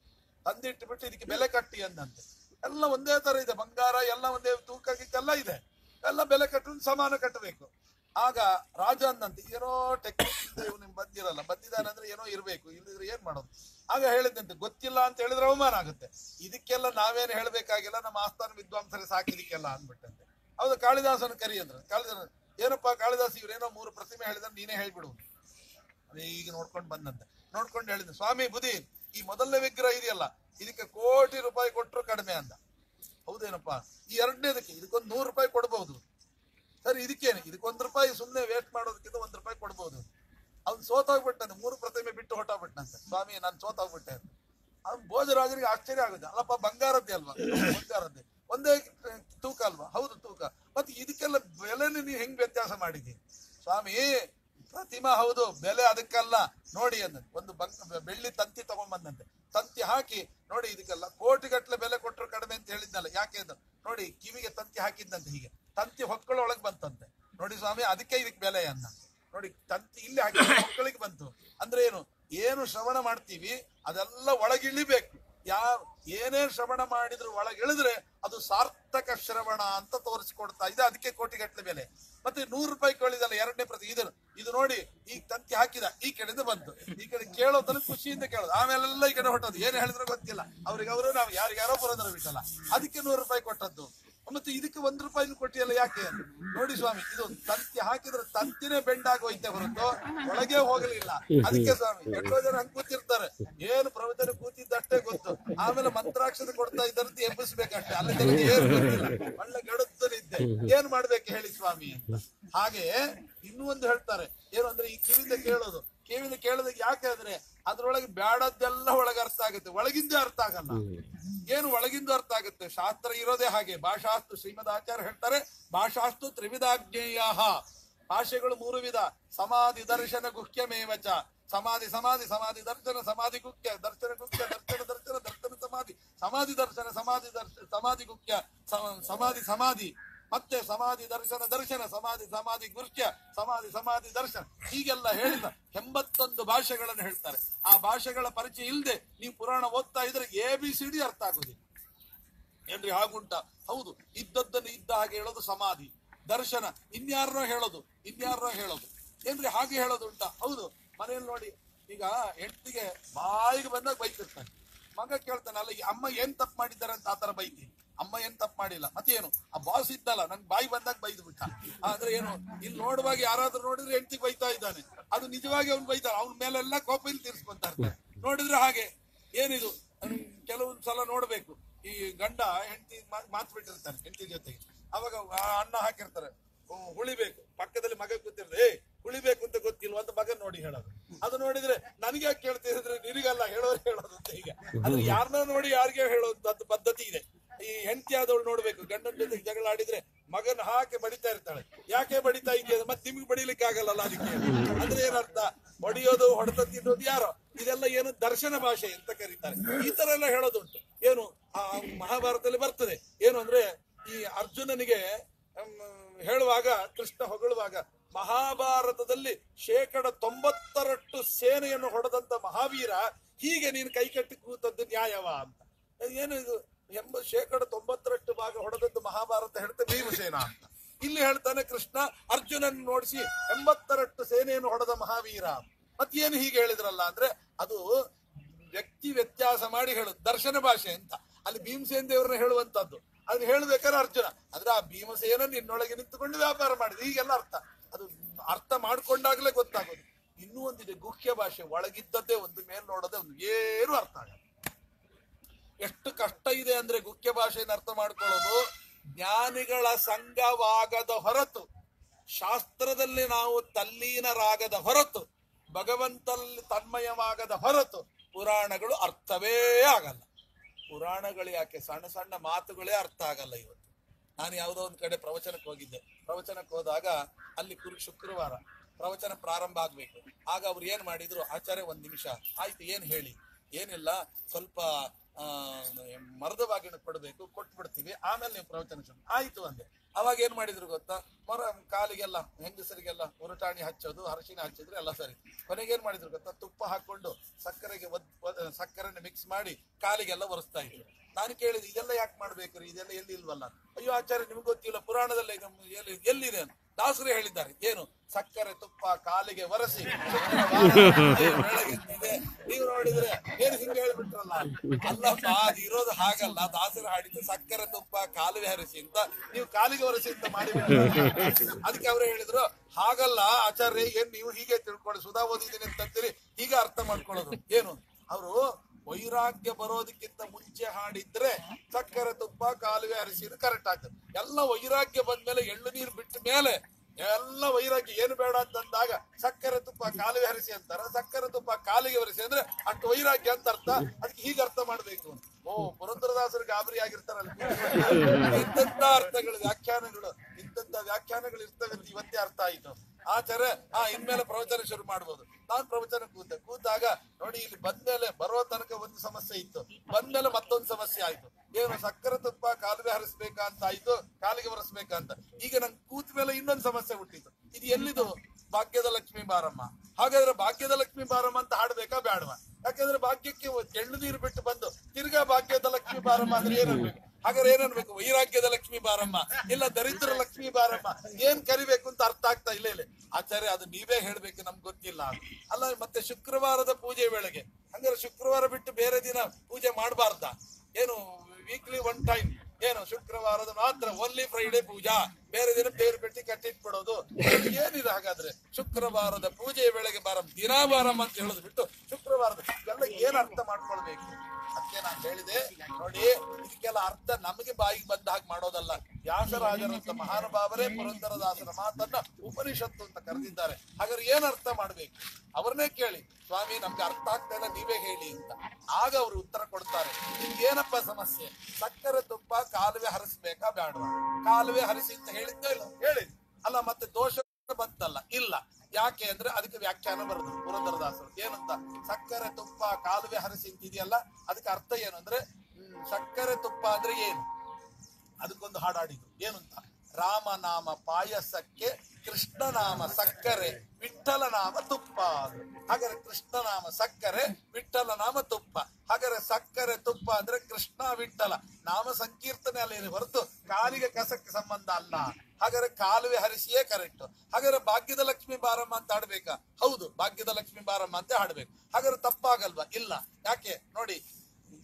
ತಂದಿಟ್ಟು ಬಿಟ್ಟು ಇದಕ್ಕೆ ಬೆಲೆ ಕಟ್ಟಿ ಅಂದಂತೆ. ಎಲ್ಲ ಒಂದೇ ತರ ಇದೆ. ಬಂಗಾರ, ಎಲ್ಲ ಒಂದೇ ತೂಕ ಗೀಕ ಎಲ್ಲ ಇದೆ. ಎಲ್ಲ ಬೆಲೆ ಕಟ್ಟು ಸಮಾನ ಕಟ್ಟಬೇಕು. ಆಗ ರಾಜ ಅಂದಂತೆ, ಏನೋ ಟೆಕ್ನಿಕ್ ಇವನು ಬಂದಿರಲ್ಲ. ಬಂದಿದ್ದಾನೆ ಅಂದ್ರೆ ಏನೋ ಇರಬೇಕು. ಇಲ್ಲದಿದ್ರೆ ಏನ್ ಮಾಡೋದು? ಆಗ ಹೇಳಿದಂತೆ ಗೊತ್ತಿಲ್ಲ ಅಂತ ಹೇಳಿದ್ರೆ ಅವಮಾನ ಆಗುತ್ತೆ. ಇದಕ್ಕೆಲ್ಲ ನಾವೇನು ಹೇಳ್ಬೇಕಾಗಿಲ್ಲ. ನಮ್ಮ ಆಸ್ಥಾನ ವಿದ್ವಾಂಸರೇ ಸಾಕಿದಕ್ಕೆಲ್ಲ ಅಂದ್ಬಿಟ್ಟಂತೆ. ಹೌದು, ಕಾಳಿದಾಸನ ಕರಿ ಅಂದ್ರೆ. ಕಾಳಿದಾಸ ಏನಪ್ಪ ಕಾಳಿದಾಸ ಇವ್ರೇನೋ ಮೂರು ಪ್ರತಿಮೆ ಹೇಳಿದ್ರೆ ನೀನೇ ಹೇಳ್ಬಿಡು. ಈಗ ನೋಡ್ಕೊಂಡು ಬಂದಂತೆ. ನೋಡ್ಕೊಂಡು ಹೇಳಿದ್ರು ಸ್ವಾಮಿ ಬುದಿ ಈ ಮೊದಲನೇ ವಿಗ್ರಹ ಇದೆಯಲ್ಲ, ಇದಕ್ಕೆ ಕೋಟಿ ರೂಪಾಯಿ ಕೊಟ್ಟರು ಕಡಿಮೆ ಅಂದ. ಹೌದೇನಪ್ಪ? ಈ ಎರಡನೇದಕ್ಕೆ, ಇದಕ್ಕೊಂದು ನೂರು ರೂಪಾಯಿ ಕೊಡಬಹುದು ಸರಿ, ಇದಕ್ಕೇನು? ಇದಕ್ಕೊಂದು ರೂಪಾಯಿ ಸುಮ್ಮನೆ ವೇಸ್ಟ್ ಮಾಡೋದಕ್ಕಿಂತ ಒಂದ್ ರೂಪಾಯಿ ಕೊಡ್ಬೋದು. ಅವ್ನು ಸೋತಾಗ್ಬಿಟ್ಟಂತೆ ಮೂರು ಪ್ರತಿಮೆ ಬಿಟ್ಟು ಹೊಟ್ಟಾಗ್ಬಿಟ್ಟಂತೆ ಸ್ವಾಮಿ, ನಾನು ಸೋತಾಗ್ಬಿಟ್ಟೆ ಅಂತ. ಅವ್ನು ಭೋಜರಾಜರಿಗೆ ಆಶ್ಚರ್ಯ ಆಗುತ್ತೆ. ಅಲ್ಲಪ್ಪ, ಬಂಗಾರದ್ದೇ ಅಲ್ವಾ? ಬಂಗಾರದ್ದೇ. ಒಂದೇ ತೂಕ ಅಲ್ವಾ? ಹೌದು, ತೂಕ. ಮತ್ತೆ ಇದಕ್ಕೆಲ್ಲ ಬೆಲೆನೇ ನೀವು ಹೆಂಗ್ ವ್ಯತ್ಯಾಸ ಮಾಡಿದ್ದೀರಿ ಸ್ವಾಮಿ ಪ್ರತಿಮಾ ಹೌದು, ಬೆಲೆ ಅದಕ್ಕಲ್ಲ. ನೋಡಿ ಅಂದ ಒಂದು ಬಂಗ ಬೆಳ್ಳಿ ತಂತಿ ತಗೊಂಡ್ ಬಂದಂತೆ. ತಂತಿ ಹಾಕಿ, ನೋಡಿ ಇದಕ್ಕೆಲ್ಲ ಕೋಟಿಗಟ್ಲೆ ಬೆಲೆ ಕೊಟ್ಟರು ಕಡಿಮೆ ಅಂತ ಹೇಳಿದ್ನಲ್ಲ, ಯಾಕೆ ಅಂತ ನೋಡಿ, ಕಿವಿಗೆ ತಂತಿ ಹಾಕಿದ್ದಂತೆ ಹೀಗೆ. ತಂತಿ ಹೊಕ್ಕಳೊಳಗೆ ಬಂತಂತೆ. ನೋಡಿ ಸ್ವಾಮಿ, ಅದಕ್ಕೆ ಇದಕ್ಕೆ ಬೆಲೆ ಅನ್ನ ನೋಡಿ, ತಂತಿ ಇಲ್ಲಿ ಹಾಕಿ ಹೊಕ್ಕಳಿಗೆ ಬಂತು. ಅಂದ್ರೆ ಏನು? ಏನು ಶ್ರವಣ ಮಾಡ್ತೀವಿ, ಅದೆಲ್ಲ ಒಳಗಿಳಿಬೇಕು. ಯಾವ ಏನೇ ಶ್ರವಣ ಮಾಡಿದ್ರು ಒಳಗಿಳಿದ್ರೆ ಅದು ಸಾರ್ಥಕ ಶ್ರವಣ ಅಂತ ತೋರಿಸಿಕೊಡ್ತಾ ಇದೆ, ಅದಕ್ಕೆ ಕೋಟಿಗಟ್ಟಲೆ ಬೆಲೆ. ಮತ್ತೆ ನೂರು ರೂಪಾಯಿ ಕೇಳಿದಲ್ಲ ಎರಡನೇ ಪ್ರತಿ ಇದನ್ನು ಇದು ನೋಡಿ ಈ ತಂತಿ ಹಾಕಿದ, ಈ ಕಡೆಯಿಂದ ಬಂತು. ಈ ಕಡೆ ಕೇಳೋದನ್ನ ಖುಷಿಯಿಂದ ಕೇಳೋದು. ಆಮೇಲೆಲ್ಲ ಈ ಕಡೆ ಹೊಟ್ಟೋದು. ಏನ್ ಹೇಳಿದ್ರು ಗೊತ್ತಿಲ್ಲ. ಅವ್ರಿಗೆ ಅವರು ನಾವು ಯಾರಿಗಾರೋ ಬರೋದ್ರ ಬಿಟ್ಟಲ್ಲ. ಅದಕ್ಕೆ ನೂರು ರೂಪಾಯಿ ಕೊಟ್ಟದ್ದು. ಮತ್ತೆ ಇದಕ್ಕೆ ಒಂದ್ ರೂಪಾಯಿ ಕೊಟ್ಟಿಯಲ್ಲ ಯಾಕೆ? ನೋಡಿ ಸ್ವಾಮಿ, ಇದು ತಂತಿ ಹಾಕಿದ್ರೆ ತಂತಿನೇ ಬೆಂಡ್ ಆಗೋಯ್ತೆ ಹೊರತು ಒಳಗೆ ಹೋಗಲಿಲ್ಲ. ಅದಕ್ಕೆ ಸ್ವಾಮಿ, ಎಷ್ಟೋ ಜನ ಹಂಗ್ ಕೂತಿರ್ತಾರೆ. ಏನು ಪ್ರವಚನ ಕೂತಿದ್ದಷ್ಟೇ ಗೊತ್ತು. ಆಮೇಲೆ ಮಂತ್ರಾಕ್ಷರ ಕೊಡ್ತಾ ಇದ್ದಂತ ಎಬ್ಬಿಸ್ಬೇಕಷ್ಟೇ. ಅಲ್ಲಿ ಜನಕ್ಕೆ ಏನು ಗೊತ್ತಿಲ್ಲ. ಒಳ್ಳೆ ಏನ್ ಮಾಡ್ಬೇಕು ಹೇಳಿ ಸ್ವಾಮಿ ಹಾಗೆ ಇನ್ನೂ ಒಂದು ಹೇಳ್ತಾರೆ. ಏನು ಅಂದ್ರೆ ಈ ಕಿವಿಯಿಂದ ಕೇಳೋದು. ಕಿವಿಯಿಂದ ಕೇಳೋದಕ್ಕೆ ಯಾಕೆ ಅಂದ್ರೆ ಅದ್ರೊಳಗೆ ಬ್ಯಾಡದ್ದೆಲ್ಲ ಒಳಗೆ ಅರ್ಥ ಆಗುತ್ತೆ. ಒಳಗಿಂದ ಅರ್ಥ ಆಗಲ್ಲ. ಏನು ಒಳಗಿಂದ ಅರ್ಥ ಆಗುತ್ತೆ? ಶಾಸ್ತ್ರ ಇರೋದೇ ಹಾಗೆ. ಭಾಷಾಸ್ತು ಶ್ರೀಮದ್ ಆಚಾರ್ಯ ಹೇಳ್ತಾರೆ ಭಾಷಾಸ್ತು ತ್ರಿವಿಧಾಜ್ಞೇಯ ಭಾಷೆಗಳು ಮೂರು ವಿಧ. ಸಮಾಧಿ ದರ್ಶನ ಗುಹ್ಯಮೇವಚ ಸಮಾಧಿ ಸಮಾಧಿ ಸಮಾಧಿ ದರ್ಶನ ಸಮಾಧಿ ಗುಖ್ಯ ದರ್ಶನ ಗುಖ್ಯ ದರ್ಶನ ದರ್ಶನ ದರ್ಶನ ಸಮಾಧಿ. ಸಮಾಧಿ ದರ್ಶನ ಸಮಾಧಿ ದರ್ಶನ ಸಮಾಧಿ ಗುಖ್ಯ ಸಮಾಧಿ ಸಮಾಧಿ. ಮತ್ತೆ ಸಮಾಧಿ ದರ್ಶನ ದರ್ಶನ, ಸಮಾಧಿ ಸಮಾಧಿ ಕೃತ್ಯ, ಸಮಾಧಿ ಸಮಾಧಿ ದರ್ಶನ. ಹೀಗೆಲ್ಲ ಹೇಳಿದ ಎಂಬತ್ತೊಂದು ಭಾಷೆಗಳನ್ನು ಹೇಳ್ತಾರೆ. ಆ ಭಾಷೆಗಳ ಪರಿಚಯ ಇಲ್ಲದೆ ನೀವು ಪುರಾಣ ಓದ್ತಾ ಇದ್ರೆ ಎ, ಬಿ, ಸಿ, ಡಿ ಅರ್ಥ ಆಗುದಿಲ್ಲ. ಏನ್ರಿ ಹಾಗುಂಟ? ಹೌದು, ಇದ್ದದ್ದನ್ನು ಇದ್ದ ಹಾಗೆ ಹೇಳೋದು ಸಮಾಧಿ. ದರ್ಶನ ಇನ್ಯಾರೋ ಹೇಳೋದು ಇನ್ಯಾರೋ ಹೇಳೋದು. ಏನ್ರಿ ಹಾಗೆ ಹೇಳೋದು ಉಂಟ ಹೌದು, ಮನೆಯಲ್ಲಿ ನೋಡಿ, ಈಗ ಹೆಂಡತಿಗೆ ಬಾಯಿಗೆ ಬಂದಾಗ ಬೈತಿರ್ತಾನೆ. ಮಗ ಕೇಳ್ತಾನೆ ಅಲ್ಲ ಈ ಅಮ್ಮ ಏನ್ ತಪ್ಪು ಮಾಡಿದ್ದಾರೆ ಅಂತ ಆತರ ಬೈತಿ? ಅಮ್ಮ ಏನ್ ತಪ್ಪು ಮಾಡಿಲ್ಲ. ಮತ್ತೇನು, ಆ ಬಾಸ್ ಇದ್ದಲ್ಲ, ನನ್ ಬಾಯಿ ಬಂದಾಗ ಬೈದು ಬಿಟ್ಟ ಅಂದ್ರೆ ಏನು ಇಲ್ಲಿ ನೋಡುವಾಗ ಯಾರಾದ್ರೂ ನೋಡಿದ್ರೆ ಹೆಂಡತಿ ಬೈತಾ ಇದ್ದಾನೆ. ಅದು ನಿಜವಾಗಿ ಅವ್ನು ಬೈತಾನೆ. ಅವ್ನ ಮೇಲೆಲ್ಲ ಕೋಪ ಇಲ್ಲಿ ತೀರ್ಸ್ಕೊಂತ ಇರ್ತಾರೆ ನೋಡಿದ್ರೆ ಹಾಗೆ, ಏನಿದು ಕೆಲವೊಂದ್ ಸಲ ನೋಡ್ಬೇಕು. ಈ ಗಂಡ ಹೆಂಡತಿ ಮಾತು ಬಿಟ್ಟಿರ್ತಾನೆ ಹೆಂಡತಿ ಜೊತೆಗೆ. ಅವಾಗ ಅನ್ನ ಹಾಕಿರ್ತಾರೆ ಹುಳಿಬೇಕು. ಪಕ್ಕದಲ್ಲಿ ಮಗ ಕೂತಿರ್ತಾರೆ ಏ ಹುಳಿಬೇಕು ಅಂತ ಗೊತ್ತಿಲ್ವ ಅಂತ ಮಗನ್ ನೋಡಿ ಹೇಳೋದು. ಅದು ನೋಡಿದ್ರೆ ನನಗೆ ಯಾಕೆ ಕೇಳ್ತಿದ್ರೆ ನಿನಗಲ್ಲ, ಹೇಳೋರು ಹೇಳೋದು ಅಂತ ಈಗ. ಅದು ಯಾರನ್ನ ನೋಡಿ ಯಾರಿಗೆ ಹೇಳೋದು ಪದ್ಧತಿ ಇದೆ. ಈ ಹೆಂಡತಿ ಆದವಳು ನೋಡ್ಬೇಕು, ಗಂಡನ ಜೊತೆ ಜಗಳ ಆಡಿದ್ರೆ ಮಗನ ಹಾಕಿ ಬಡಿತಾ ಇರ್ತಾಳೆ. ಯಾಕೆ ಬಡಿತಾ ಇದೆಯಾ ಮತ್ತೆ ನಿಮ್ಗೆ ಬಡಿಲಿಕ್ಕೆ ಆಗಲ್ಲ ಅದಕ್ಕೆ. ಅಂದ್ರೆ ಏನರ್ಥ? ಹೊಡಿಯೋದು ಹೊಡೆತ ತಿನ್ನೋದು ಯಾರೋ. ಇದೆಲ್ಲ ಏನು ದರ್ಶನ ಭಾಷೆ ಅಂತ ಕರೀತಾರೆ. ಈ ತರ ಎಲ್ಲ ಹೇಳೋದುಂಟು ಏನು? ಆ ಮಹಾಭಾರತದಲ್ಲಿ ಬರ್ತದೆ. ಏನು ಅಂದ್ರೆ ಈ ಅರ್ಜುನನಿಗೆ ಹೇಳುವಾಗ, ಕೃಷ್ಣ ಹೊಗಳುವಾಗ ಮಹಾಭಾರತದಲ್ಲಿ ಶೇಕಡ ತೊಂಬತ್ತರಷ್ಟು ಸೇನೆಯನ್ನು ಹೊಡೆದಂತ ಮಹಾವೀರ ಹೀಗೆ ನೀನು ಕೈಕಟ್ಟಿ ಕೂತದ್ದು ನ್ಯಾಯವ ಅಂತ. ಏನು ಇದು? ಎಂಬ ಶೇಕಡ ತೊಂಬತ್ತರಷ್ಟು ಭಾಗ ಹೊಡೆದದ್ದು ಮಹಾಭಾರತ ಹೇಳ್ತಾ ಭೀಮಸೇನ ಅಂತ. ಇಲ್ಲಿ ಹೇಳ್ತಾನೆ ಕೃಷ್ಣ ಅರ್ಜುನನ್ ನೋಡಿಸಿ ಎಂಬತ್ತರಷ್ಟು ಸೇನೆಯನ್ನು ಹೊಡೆದ ಮಹಾವೀರ ಮತ್ತೇನು ಹೀಗೆ ಹೇಳಿದ್ರಲ್ಲ ಅಂದ್ರೆ ಅದು ವ್ಯಕ್ತಿ ವ್ಯತ್ಯಾಸ ಮಾಡಿ ಹೇಳುದು ದರ್ಶನ ಭಾಷೆ ಅಂತ. ಅಲ್ಲಿ ಭೀಮಸೇನ ದೇವರನ್ನ ಹೇಳುವಂತದ್ದು. ಅದನ್ನ ಹೇಳ್ಬೇಕಾದ್ರೆ ಅರ್ಜುನ ಅಂದ್ರೆ ಆ ಭೀಮಸೇನ ನಿನ್ನೊಳಗೆ ನಿಂತುಕೊಂಡು ವ್ಯಾಪಾರ ಮಾಡಿದ. ಹೀಗೆಲ್ಲ ಅರ್ಥ. ಅರ್ಥ ಮಾಡ್ಕೊಂಡಾಗಲೇ ಗೊತ್ತಾಗೋದು. ಇನ್ನೂ ಒಂದಿದೆ ಗುಹ್ಯ ಭಾಷೆ. ಒಳಗಿದ್ದದ್ದೇ ಒಂದು, ಮೇಲ್ ನೋಡದೆ ಒಂದು. ಏನು ಅರ್ಥ ಆಗಲ್ಲ. ಎಷ್ಟು ಕಷ್ಟ ಇದೆ ಅಂದ್ರೆ ಗುಖ್ಯ ಭಾಷೆಯನ್ನು ಅರ್ಥ ಮಾಡ್ಕೊಳ್ಳೋದು. ಜ್ಞಾನಿಗಳ ಸಂಘವಾಗದ ಹೊರತು, ಶಾಸ್ತ್ರದಲ್ಲಿ ನಾವು ತಲ್ಲೀನರಾಗದ ಹೊರತು ಭಗವಂತಲ್ಲಿ ತನ್ಮಯವಾಗದ ಹೊರತು ಪುರಾಣಗಳು ಅರ್ಥವೇ ಆಗಲ್ಲ. ಪುರಾಣಗಳು ಯಾಕೆ ಸಣ್ಣ ಸಣ್ಣ ಮಾತುಗಳೇ ಅರ್ಥ ಆಗಲ್ಲ ಇವತ್ತು. ನಾನು ಯಾವುದೋ ಒಂದು ಕಡೆ ಪ್ರವಚನಕ್ಕೆ ಹೋಗಿದ್ದೆ. ಪ್ರವಚನಕ್ಕೆ ಹೋದಾಗ ಅಲ್ಲಿ ಕುರು ಶುಕ್ರವಾರ ಪ್ರವಚನ ಪ್ರಾರಂಭ ಆಗ್ಬೇಕು. ಆಗ ಅವ್ರು ಏನು ಮಾಡಿದ್ರು? ಆಚಾರ್ಯ ಒಂದು ನಿಮಿಷ. ಆಯ್ತು, ಏನು ಹೇಳಿ? ಏನಿಲ್ಲ, ಸ್ವಲ್ಪ ಮರದ ಬಾಗಿನ ಕೊಡ್ಬೇಕು, ಕೊಟ್ಬಿಡ್ತೀವಿ. ಆಮೇಲೆ ನೀವು ಪ್ರವಚನ ಶುರು. ಆಯ್ತು ಅಂದೆ. ಅವಾಗ ಏನು ಮಾಡಿದ್ರು ಗೊತ್ತಾ? ಮರ, ಕಾಲಿಗೆಲ್ಲ, ಹೆಂಗಸರಿಗೆಲ್ಲ ಉರುಟಾಣಿ ಹಚ್ಚೋದು, ಅರಶಿನ ಹಚ್ಚಿದ್ರೆ ಎಲ್ಲ ಸರಿ. ಕೊನೆಗೆ ಏನು ಮಾಡಿದ್ರು ಗೊತ್ತಾ? ತುಪ್ಪ ಹಾಕೊಂಡು ಸಕ್ಕರೆಗೆ ಒದ್ ಸಕ್ಕರೆನ ಮಿಕ್ಸ್ ಮಾಡಿ ಕಾಲಿಗೆಲ್ಲ ಒರೆಸ್ತಾ ಇದ್ರು. ನಾನು ಕೇಳಿದೆ, ಇದೆಲ್ಲ ಯಾಕೆ ಮಾಡ್ಬೇಕ್ರಿ ಇದೆಲ್ಲ ಎಲ್ಲಿ ಇಲ್ವಲ್ಲ ಅಯ್ಯೋ ಆಚಾರ್ಯ, ನಿಮ್ಗೆ ಗೊತ್ತಿಲ್ಲ, ಪುರಾಣದಲ್ಲಿ ಎಲ್ಲಿದೆ ಅಂತ. ದಾಸರು ಹೇಳಿದ್ದಾರೆ, ಏನು? ಸಕ್ಕರೆ ತುಪ್ಪ ಕಾಲಿಗೆ ಒರೆಸಿ ನೀವು ನೋಡಿದ್ರೆ ಏನು ಹಿಂಗೆ ಹೇಳ್ಬಿಟ್ರಲ್ಲ? ಅಲ್ಲಪ್ಪ ಇರೋದು ಹಾಗಲ್ಲ. ದಾಸರ ಹಾಡಿದ್ದು ಸಕ್ಕರೆ ತುಪ್ಪ ಕಾಲುವೆ ಹರಿಸಿ ಅಂತ. ನೀವು ಕಾಲಿಗೆ ಒರೆಸಿ ಅಂತ ಮಾಡಿ ಅದಕ್ಕೆ ಅವರು ಹೇಳಿದ್ರು, ಹಾಗಲ್ಲ ಆಚಾರ್ಯ, ಏನ್ ನೀವು ಹೀಗೆ ತಿಳ್ಕೊಳ್ಳಿ, ಸುಧಾ ಓದಿದ್ದೀನಿ ಅಂತಂತೀರಿ ಹೀಗೆ ಅರ್ಥ ಮಾಡ್ಕೊಳ್ಳೋದು. ಏನು? ಅವರು ವೈರಾಗ್ಯ ಬರೋದಕ್ಕಿಂತ ಮುಂಚೆ ಹಾಡಿದ್ರೆ ಸಕ್ಕರೆ ತುಪ್ಪ, ಕಾಲುವೆ ಅರಿಸಿದ್ರೆ ಕರೆಕ್ಟ್ ಆಗ್ತದೆ. ಎಲ್ಲ ವೈರಾಗ್ಯ ಬಂದ್ಮೇಲೆ ಎಳ್ಳು ನೀರು ಬಿಟ್ಟ ಮೇಲೆ ಎಲ್ಲ ವೈರಾಗ್ಯ ಏನು ಬೇಡ ಅಂತಂದಾಗ ಸಕ್ಕರೆ ತುಪ್ಪ, ಕಾಲುವೆ ಹರಿಸಿ ಅಂತಾರೆ. ಸಕ್ಕರೆ ತುಪ್ಪ, ಕಾಲಿಗೆ ಹರಿಸಿ ಅಂದ್ರೆ ಅಷ್ಟು ವೈರಾಗ್ಯ ಅಂತ ಅರ್ಥ. ಅದಕ್ಕೆ ಹೀಗೆ ಅರ್ಥ ಮಾಡ್ಬೇಕು. ಓ, ಪುರಂದ್ರದಾಸರು ಗಾಬರಿ ಆಗಿರ್ತಾರಲ್ಲ. ಇಂಥ ಅರ್ಥಗಳು, ವ್ಯಾಖ್ಯಾನಗಳು ಇಂಥ ವ್ಯಾಖ್ಯಾನಗಳು ಇರ್ತವೆ ಅಂತ ಇವತ್ತೇ ಅರ್ಥ ಆಯ್ತು. ಆಚಾರ್ಯ ಆ ಇನ್ಮೇಲೆ ಪ್ರವಚನ ಶುರು ಮಾಡ್ಬೋದು. ನಾನ್ ಪ್ರವಚನ ಕೂತೆ. ಕೂತಾಗ ನೋಡಿ, ಇಲ್ಲಿ ಬಂದ್ಮೇಲೆ ಬರೋ ತನಕ ಒಂದು ಸಮಸ್ಯೆ ಇತ್ತು. ಬಂದ್ಮೇಲೆ ಮತ್ತೊಂದು ಸಮಸ್ಯೆ ಆಯ್ತು. ಏನು ಸಕ್ಕರೆ ತುಪ್ಪ ಕಾಲಿಗೆ ಹರಿಸ್ಬೇಕಾ ಅಂತ ಆಯ್ತು, ಕಾಲಿಗೆ ಒರೆಸ್ಬೇಕಾ ಅಂತ. ಈಗ ನಂಗೆ ಕೂತ ಮೇಲೆ ಇನ್ನೊಂದು ಸಮಸ್ಯೆ ಹುಟ್ಟಿತ್ತು ಇದು ಎಲ್ಲಿದು? ಭಾಗ್ಯದ ಲಕ್ಷ್ಮಿ ಬಾರಮ್ಮ. ಹಾಗಾದ್ರೆ ಭಾಗ್ಯದ ಲಕ್ಷ್ಮಿ ಬಾರಮ್ಮ ಅಂತ ಹಾಡ್ಬೇಕಾ ಬೇಡವಾ ಯಾಕಂದ್ರೆ ಭಾಗ್ಯಕ್ಕೆ ಎಳ್ಳು ನೀರು ಬಿಟ್ಟು ಬಂದು ತಿರ್ಗಾ ಭಾಗ್ಯದ ಲಕ್ಷ್ಮಿ ಬಾರಮ್ಮ ಅಂದ್ರೆ ಏನನ್ಬೇಕು ಹಾಗಾದ್ರೆ ಏನನ್ಬೇಕು ವೈರಾಗ್ಯದ ಲಕ್ಷ್ಮಿ ಬಾರಮ್ಮ? ಇಲ್ಲ ದರಿದ್ರ ಲಕ್ಷ್ಮಿ ಬಾರಮ್ಮ? ಏನ್ ಕರಿಬೇಕು ಅಂತ ಅರ್ಥ ಆಗ್ತಾ ಇಲ್ಲ ಇಲ್ಲ. ಆಚಾರ್ಯ, ಅದು ನೀವೇ ಹೇಳ್ಬೇಕು, ನಮ್ಗೆ ಗೊತ್ತಿಲ್ಲ ಅಲ್ಲ, ಮತ್ತೆ ಶುಕ್ರವಾರದ ಪೂಜೆ ವೇಳೆಗೆ. ಹಂಗಾರೆ ಶುಕ್ರವಾರ ಬಿಟ್ಟು ಬೇರೆ ದಿನ ಪೂಜೆ ಮಾಡಬಾರ್ದ? ಏನು ವೀಕ್ಲಿ ಒನ್ ಟೈಮ್ ಏನು, ಶುಕ್ರವಾರದ ಮಾತ್ರ ಓನ್ಲಿ ಫ್ರೈಡೆ ಪೂಜಾ? ಬೇರೆ ದಿನ ಬೇರೆ ಪೆಟ್ಟಿ ಕಟ್ಟಿಟ್ಬಿಡೋದು? ಏನಿದೆ ಹಾಗಾದ್ರೆ? ಶುಕ್ರವಾರದ ಪೂಜೆಯ ವೇಳೆಗೆ ಬಾರಮ್ಮ, ದಿನ ಬಾರಮ್ಮ ಅಂತ ಹೇಳೋದು ಬಿಟ್ಟು ಶುಕ್ರವಾರದ ಎಲ್ಲ ಏನ್ ಅರ್ಥ ಮಾಡ್ಕೊಳ್ಬೇಕು? ಅದಕ್ಕೆ ನಾನು ಹೇಳಿದೆ, ನೋಡಿ, ಇದಕ್ಕೆಲ್ಲ ಅರ್ಥ ನಮಗೆ ಬಾಯಿಗೆ ಬಂದ ಹಾಗೆ ಮಾಡೋದಲ್ಲ. ವ್ಯಾಸರಾಜರಂತ ಮಹಾನುಭಾವರೇ ಪುರಂದರದಾಸರ ಮಾತನ್ನ ಉಪನಿಷತ್ತು ಅಂತ ಕರೆದಿದ್ದಾರೆ. ಹಾಗಾದ್ರೆ ಏನ್ ಅರ್ಥ ಮಾಡ್ಬೇಕು? ಅವ್ರನ್ನೇ ಕೇಳಿ. ಸ್ವಾಮಿ, ನಮ್ಗೆ ಅರ್ಥ ಆಗ್ತಾ ಇಲ್ಲ, ನೀವೇ ಹೇಳಿ ಅಂತ. ಆಗ ಅವರು ಉತ್ತರ ಕೊಡ್ತಾರೆ. ಏನಪ್ಪ ಸಮಸ್ಯೆ? ಸಕ್ಕರೆ ತುಪ್ಪ, ಕಾಲುವೆ ಹರಿಸ್ಬೇಕಾ ಬೇಡ ಕಾಲುವೆ ಹರಿಸಿ ಅಂತ ಹೇಳಿದ್ದೇ ಹೇಳಿ ಅಲ್ಲ, ಮತ್ತೆ ದೋಷ ಬಂತಲ್ಲ? ಇಲ್ಲ. ಯಾಕೆ ಅಂದ್ರೆ ಅದಕ್ಕೆ ವ್ಯಾಖ್ಯಾನ ಬರುದು ಪುರಂದರದಾಸರು. ಏನಂತ? ಸಕ್ಕರೆ ತುಪ್ಪ ಕಾಲುವೆ ಹರಿಸಿ ಅಂತ ಇದೆಯಲ್ಲ ಅದಕ್ಕೆ ಅರ್ಥ ಏನು ಅಂದ್ರೆ ಸಕ್ಕರೆ ತುಪ್ಪ ಅಂದ್ರೆ ಏನು? ಅದಕ್ಕೊಂದು ಹಾಡಾಡಿದ್ರು. ಅಂತ ರಾಮನಾಮ ಪಾಯಸಕ್ಕೆ ಕೃಷ್ಣನಾಮ ಸಕ್ಕರೆ, ವಿಠ್ಠಲ ನಾಮ ತುಪ್ಪ ಹಾಗರೆ ಹಾಗಾದ್ರೆ ಕೃಷ್ಣನಾಮ ಸಕ್ಕರೆ, ವಿಠ್ಠಲ ನಾಮ ತುಪ್ಪ. ಹಾಗಾದ್ರೆ ಸಕ್ಕರೆ ತುಪ್ಪ ಅಂದ್ರೆ ಕೃಷ್ಣ ವಿಠ್ಠಲ. ನಾಮ ಸಂಕೀರ್ತನೆ ಅಲ್ಲಿ ಹೊರತು, ಕಾಲಿಗೆ ಕಸಕ್ಕೆ ಸಂಬಂಧ ಅಲ್ಲ. ಹಾಗಾದ್ರೆ ಕಾಲುವೆ ಹರಿಸಿಯೇ ಕರೆಕ್ಟ್ ಹಾಗಾದ್ರೆ ಭಾಗ್ಯದ ಲಕ್ಷ್ಮಿ ಬಾರಮ್ಮ ಅಂತ ಹಾಡ್ಬೇಕಾ? ಹೌದು ಭಾಗ್ಯದ ಲಕ್ಷ್ಮಿ ಬಾರಮ್ಮ ಅಂತ ಹಾಡ್ಬೇಕು. ಹಾಗಾದ್ರೆ ತಪ್ಪಾಗಲ್ವಾ? ಇಲ್ಲ. ಯಾಕೆ? ನೋಡಿ,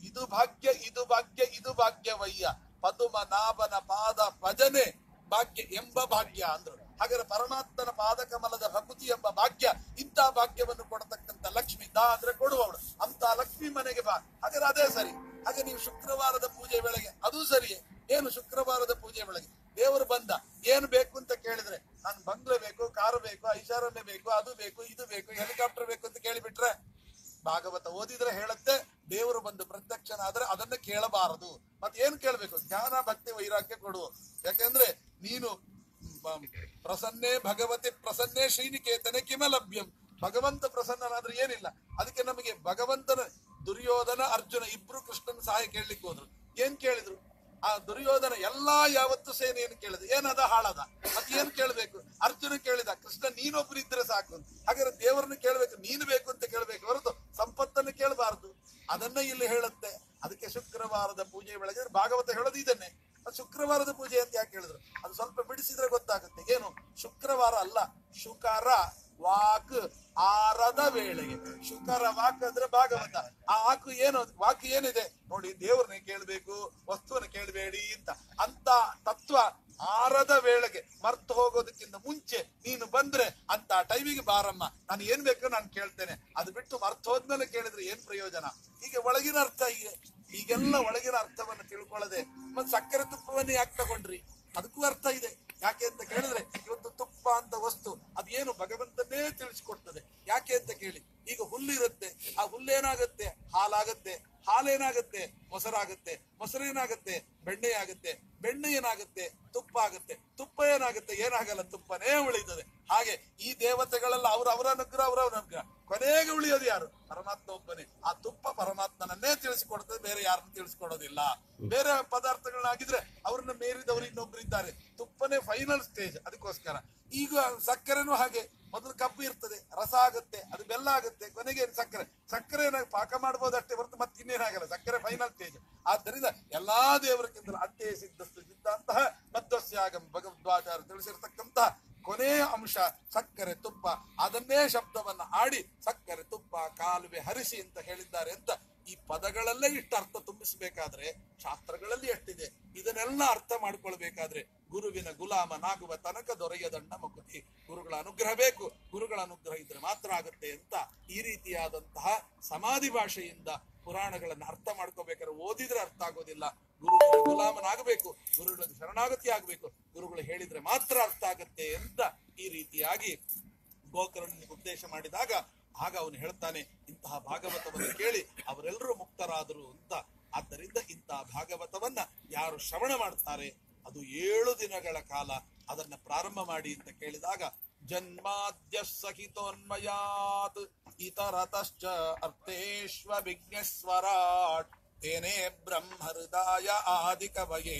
ಇದು ಭಾಗ್ಯ ಇದು ಭಾಗ್ಯ, ಇದು ಭಾಗ್ಯವಯ್ಯ. ಪದುಮ ನಾಭನ ಪಾದ ಭಜನೆ ಭಾಗ್ಯ ಎಂಬ ಭಾಗ್ಯ ಅಂದ್ರು. ಹಾಗಾದ್ರೆ ಪರಮಾತ್ಮನ ಪಾದ ಕಮಲದ ಭಕುತಿ ಎಂಬ ಭಾಗ್ಯ ಇಂಥ ಭಾಗ್ಯವನ್ನು ಕೊಡತಕ್ಕಂತ ಲಕ್ಷ್ಮಿ ದಾ ಅಂದ್ರೆ ಕೊಡುವವಳು. ಅಂತ ಲಕ್ಷ್ಮಿ ಮನೆಗೆ ಬಾ. ಹಾಗಾದ್ರೆ ಅದೇ ಸರಿ. ಹಾಗೆ ನೀವು ಶುಕ್ರವಾರದ ಪೂಜೆ ವೇಳೆಗೆ, ಅದು ಸರಿಯೇ. ಏನು ಶುಕ್ರವಾರದ ಪೂಜೆ ವೇಳೆಗೆ? ದೇವರು ಬಂದ. ಏನು ಬೇಕು ಅಂತ ಕೇಳಿದ್ರೆ, ನಾನು ಬಂಗ್ಲೆ ಬೇಕು, ಕಾರು ಬೇಕು, ಐಷಾರಾಮೆ ಬೇಕು, ಅದು ಬೇಕು, ಇದು ಬೇಕು, ಹೆಲಿಕಾಪ್ಟರ್ ಬೇಕು ಅಂತ ಕೇಳಿಬಿಟ್ರೆ ಭಾಗವತ ಓದಿದ್ರೆ ಹೇಳುತ್ತೆ, ದೇವರು ಬಂದು ಪ್ರತ್ಯಕ್ಷನಾದ್ರೆ ಅದನ್ನ ಕೇಳಬಾರದು. ಮತ್ತೆ ಏನ್ ಕೇಳ್ಬೇಕು? ಜ್ಞಾನ, ಭಕ್ತಿ, ವೈರಾಗ್ಯ ಕೊಡು. ಯಾಕೆಂದ್ರೆ ನೀನು ಪ್ರಸನ್ನೇ ಭಗವತಿ, ಪ್ರಸನ್ನೇ ಶ್ರೀನಿಕೇತನೆ ಕಿಮ ಲಭ್ಯಂ ಭಗವಂತ ಪ್ರಸನ್ನನಾದ್ರೆ ಏನಿಲ್ಲ. ಅದಕ್ಕೆ ನಮಗೆ ಭಗವಂತನ ದುರ್ಯೋಧನ ಅರ್ಜುನ ಇಬ್ರು ಕೃಷ್ಣನ ಸಹಾಯ ಕೇಳಲಿಕ್ಕೆ ಹೋದ್ರು. ಏನ್ ಕೇಳಿದ್ರು? ಆ ದುರ್ಯೋಧನ ಎಲ್ಲಾ ಯಾವತ್ತು ಸೇನೆಯನ್ನು ಕೇಳಿದ? ಏನದ ಹಾಳದ? ಮತ್ತೆ ಏನ್ ಕೇಳ್ಬೇಕು? ಅರ್ಜುನ ಕೇಳಿದ, ಕೃಷ್ಣ ನೀನೊಬ್ರು ಇದ್ರೆ ಸಾಕು ಹಾಗಾದ್ರೆ ದೇವರನ್ನ ಕೇಳ್ಬೇಕು, ನೀನು ಬೇಕು ಅಂತ ಕೇಳ್ಬೇಕು ಹೊರತು ಸಂಪತ್ತನ್ನು ಕೇಳಬಾರದು. ಅದನ್ನ ಇಲ್ಲಿ ಹೇಳುತ್ತೆ. ಅದಕ್ಕೆ ಶುಕ್ರವಾರದ ಪೂಜೆ ಬೆಳಗ್ಗೆ. ಭಾಗವತ ಹೇಳೋದು ಇದನ್ನೇ. ಅದು ಶುಕ್ರವಾರದ ಪೂಜೆ ಅಂತ ಯಾಕೆ ಹೇಳಿದ್ರು? ಅದು ಸ್ವಲ್ಪ ಬಿಡಿಸಿದ್ರೆ ಗೊತ್ತಾಗುತ್ತೆ. ಏನು? ಶುಕ್ರವಾರ ಅಲ್ಲ, ಶುಕರ. ವಾಕ್ ಆರದ ವೇಳೆಗೆ. ಶುಕರ ವಾಕ್ ಅಂದ್ರೆ ಭಾಗವತ. ಆ ಆಕು ಏನು, ವಾಕ್ ಏನಿದೆ? ನೋಡಿ, ದೇವ್ರನ್ನ ಕೇಳ್ಬೇಕು, ವಸ್ತುವನ್ನ ಕೇಳಬೇಡಿ ಅಂತ. ಅಂತ ತತ್ವ ಆರದ ವೇಳೆಗೆ ಮರ್ತು ಹೋಗೋದಕ್ಕಿಂತ ಮುಂಚೆ ನೀನು ಬಂದ್ರೆ ಅಂತ ಟೈಮಿಗೆ ಬಾರಮ್ಮ. ನಾನು ಏನ್ ಬೇಕು ನಾನು ಕೇಳ್ತೇನೆ. ಅದು ಬಿಟ್ಟು ಮರ್ತು ಹೋದ್ಮೇಲೆ ಕೇಳಿದ್ರೆ ಏನ್ ಪ್ರಯೋಜನ? ಹೀಗೆ ಒಳಗಿನ ಅರ್ಥ ಹೀಗೆ. ಈಗೆಲ್ಲ ಒಳಗಿನ ಅರ್ಥವನ್ನು ತಿಳ್ಕೊಳ್ಳದೆ. ಮತ್ತೆ ಸಕ್ಕರೆ ತುಪ್ಪವನ್ನೇ ಯಾಕೆ ತಗೊಂಡ್ರಿ? ಅದಕ್ಕೂ ಅರ್ಥ ಇದೆ. ಯಾಕೆ ಅಂತ ಕೇಳಿದ್ರೆ ಇವತ್ತು ತುಪ್ಪ ಅಂತ ವಸ್ತು ಅದೇನು ಭಗವಂತನೇ ತಿಳಿಸಿಕೊಡ್ತದೆ. ಯಾಕೆ ಅಂತ ಕೇಳಿ? ಈಗ ಹುಲ್ಲಿರುತ್ತೆ ಆ ಹುಲ್ಲೇನಾಗುತ್ತೆ ಹಾಲಾಗತ್ತೆ. ಹಾಲೇನಾಗತ್ತೆ? ಮೊಸರಾಗುತ್ತೆ. ಮೊಸರೇನಾಗುತ್ತೆ ಬೆಣ್ಣೆ ಆಗುತ್ತೆ. ಬೆಣ್ಣೆ ಏನಾಗುತ್ತೆ? ತುಪ್ಪ ಆಗುತ್ತೆ. ತುಪ್ಪ ಏನಾಗುತ್ತೆ? ಏನಾಗಲ್ಲ. ತುಪ್ಪನೇ ಉಳಿತದೆ. ಹಾಗೆ ಈ ದೇವತೆಗಳೆಲ್ಲ ಅವ್ರ ಅವರ ಅನುಗ್ರಹ ಅವರ ಅನುಗ್ರಹ. ಕೊನೆಗೆ ಉಳಿಯೋದು ಯಾರು? ಪರಮಾತ್ಮ ಒಬ್ಬನೇ. ಆ ತುಪ್ಪ ಪರಮಾತ್ಮನನ್ನೇ ತಿಳಿಸಿಕೊಡ್ತದೆ. ಬೇರೆ ಯಾರನ್ನು ತಿಳಿಸ್ಕೊಡೋದಿಲ್ಲ. ಬೇರೆ ಪದಾರ್ಥಗಳನ್ನಾಗಿದ್ರೆ ಅವ್ರನ್ನ ಮೇರಿದವರು ಇನ್ನೊಬ್ರು ಇದ್ದಾರೆ. ತುಪ್ಪನೇ ಫೈನಲ್ ಸ್ಟೇಜ್ ಅದಕ್ಕೋಸ್ಕರ. ಈಗ ಸಕ್ಕರೆನೂ ಹಾಗೆ. ಮೊದಲು ಕಬ್ಬು ಇರ್ತದೆ, ರಸ ಆಗುತ್ತೆ, ಅದು ಬೆಲ್ಲ ಆಗುತ್ತೆ ಕೊನೆಗೆ ಸಕ್ಕರೆ. ಸಕ್ಕರೆ ಪಾಕ ಮಾಡಬಹುದಷ್ಟೇ ಹೊರತು ಮತ್ತೆ ಇನ್ನೇನಾಗಲ್ಲ, ಸಕ್ಕರೆ ಫೈನಲ್ ಸ್ಟೇಜ್ ಆದ್ದರಿಂದ ಎಲ್ಲಾ ದೇವರಕ್ಕಿಂತಲೂ ಅಟ್ಟೆ ಸಿದ್ಧಸ್ತು ಸಿದ್ಧಾಂತಹ ಮಧ್ವಸ್ಯಾಗಂ ಭಗವದ್ವಾಚಾರ ತಿಳಿಸಿರ್ತಕ್ಕಂತಹ ಕೊನೆಯ ಅಂಶ, ಸಕ್ಕರೆ ತುಪ್ಪ. ಅದನ್ನೇ ಶಬ್ದವನ್ನ ಆಡಿ ಸಕ್ಕರೆ ತುಪ್ಪ, ಕಾಲುವೆ ಹರಿಸಿ ಅಂತ ಹೇಳಿದ್ದಾರೆ ಅಂತ ಈ ಪದಗಳಲ್ಲೇ ಇಷ್ಟು ಅರ್ಥ ತುಂಬಿಸಬೇಕಾದ್ರೆ, ಶಾಸ್ತ್ರಗಳಲ್ಲಿ ಎಷ್ಟಿದೆ, ಇದನ್ನೆಲ್ಲ ಅರ್ಥ ಮಾಡ್ಕೊಳ್ಬೇಕಾದ್ರೆ ಗುರುವಿನ ಗುಲಾಮನಾಗುವ ತನಕ ದೊರೆಯದಣ್ಣ ಮಗುತಿ ಗುರುಗಳ ಅನುಗ್ರಹ ಬೇಕು. ಗುರುಗಳ ಅನುಗ್ರಹ ಇದ್ರೆ ಮಾತ್ರ ಆಗುತ್ತೆ ಅಂತ ಈ ರೀತಿಯಾದಂತಹ ಸಮಾಧಿ ಭಾಷೆಯಿಂದ ಪುರಾಣಗಳನ್ನ ಅರ್ಥ ಮಾಡ್ಕೋಬೇಕಾದ್ರೆ ಓದಿದ್ರೆ ಅರ್ಥ ಆಗೋದಿಲ್ಲ. ಗುರುಗಳ ಗುಲಾಮನಾಗಬೇಕು, ಗುರುಗಳ ಶರಣಾಗತಿ ಆಗಬೇಕು. ಗುರುಗಳು ಹೇಳಿದ್ರೆ ಮಾತ್ರ ಅರ್ಥ ಆಗತ್ತೆ ಅಂತ ಈ ರೀತಿಯಾಗಿ ಗೋಕರ್ಣನಿಗೆ ಉಪದೇಶ ಮಾಡಿದಾಗ ಆಗ ಅವನು ಹೇಳ್ತಾನೆ, ಇಂತಹ ಭಾಗವತವನ್ನು ಕೇಳಿ ಅವರೆಲ್ಲರೂ ಮುಕ್ತರಾದರು ಅಂತ. ಆದ್ದರಿಂದ ಇಂತಹ ಭಾಗವತವನ್ನ ಯಾರು ಶ್ರವಣ ಮಾಡ್ತಾರೆ, ಅದು ಏಳು ದಿನಗಳ ಕಾಲ ಅದನ್ನ ಪ್ರಾರಂಭ ಮಾಡಿ ಅಂತ ಕೇಳಿದಾಗ ಜನ್ಮಾದ್ಯ ಸಹಿತೋನ್ಮಯಾತ್ ಇತರತಶ್ಚ ಅರ್ಥೇಶ್ವ ವಿಘ್ನೇಶ್ವರಾಟ್ ತೇನೇ ಬ್ರಹ್ಮ ಹೃದಯ ಆದಿ ಕವಯೇ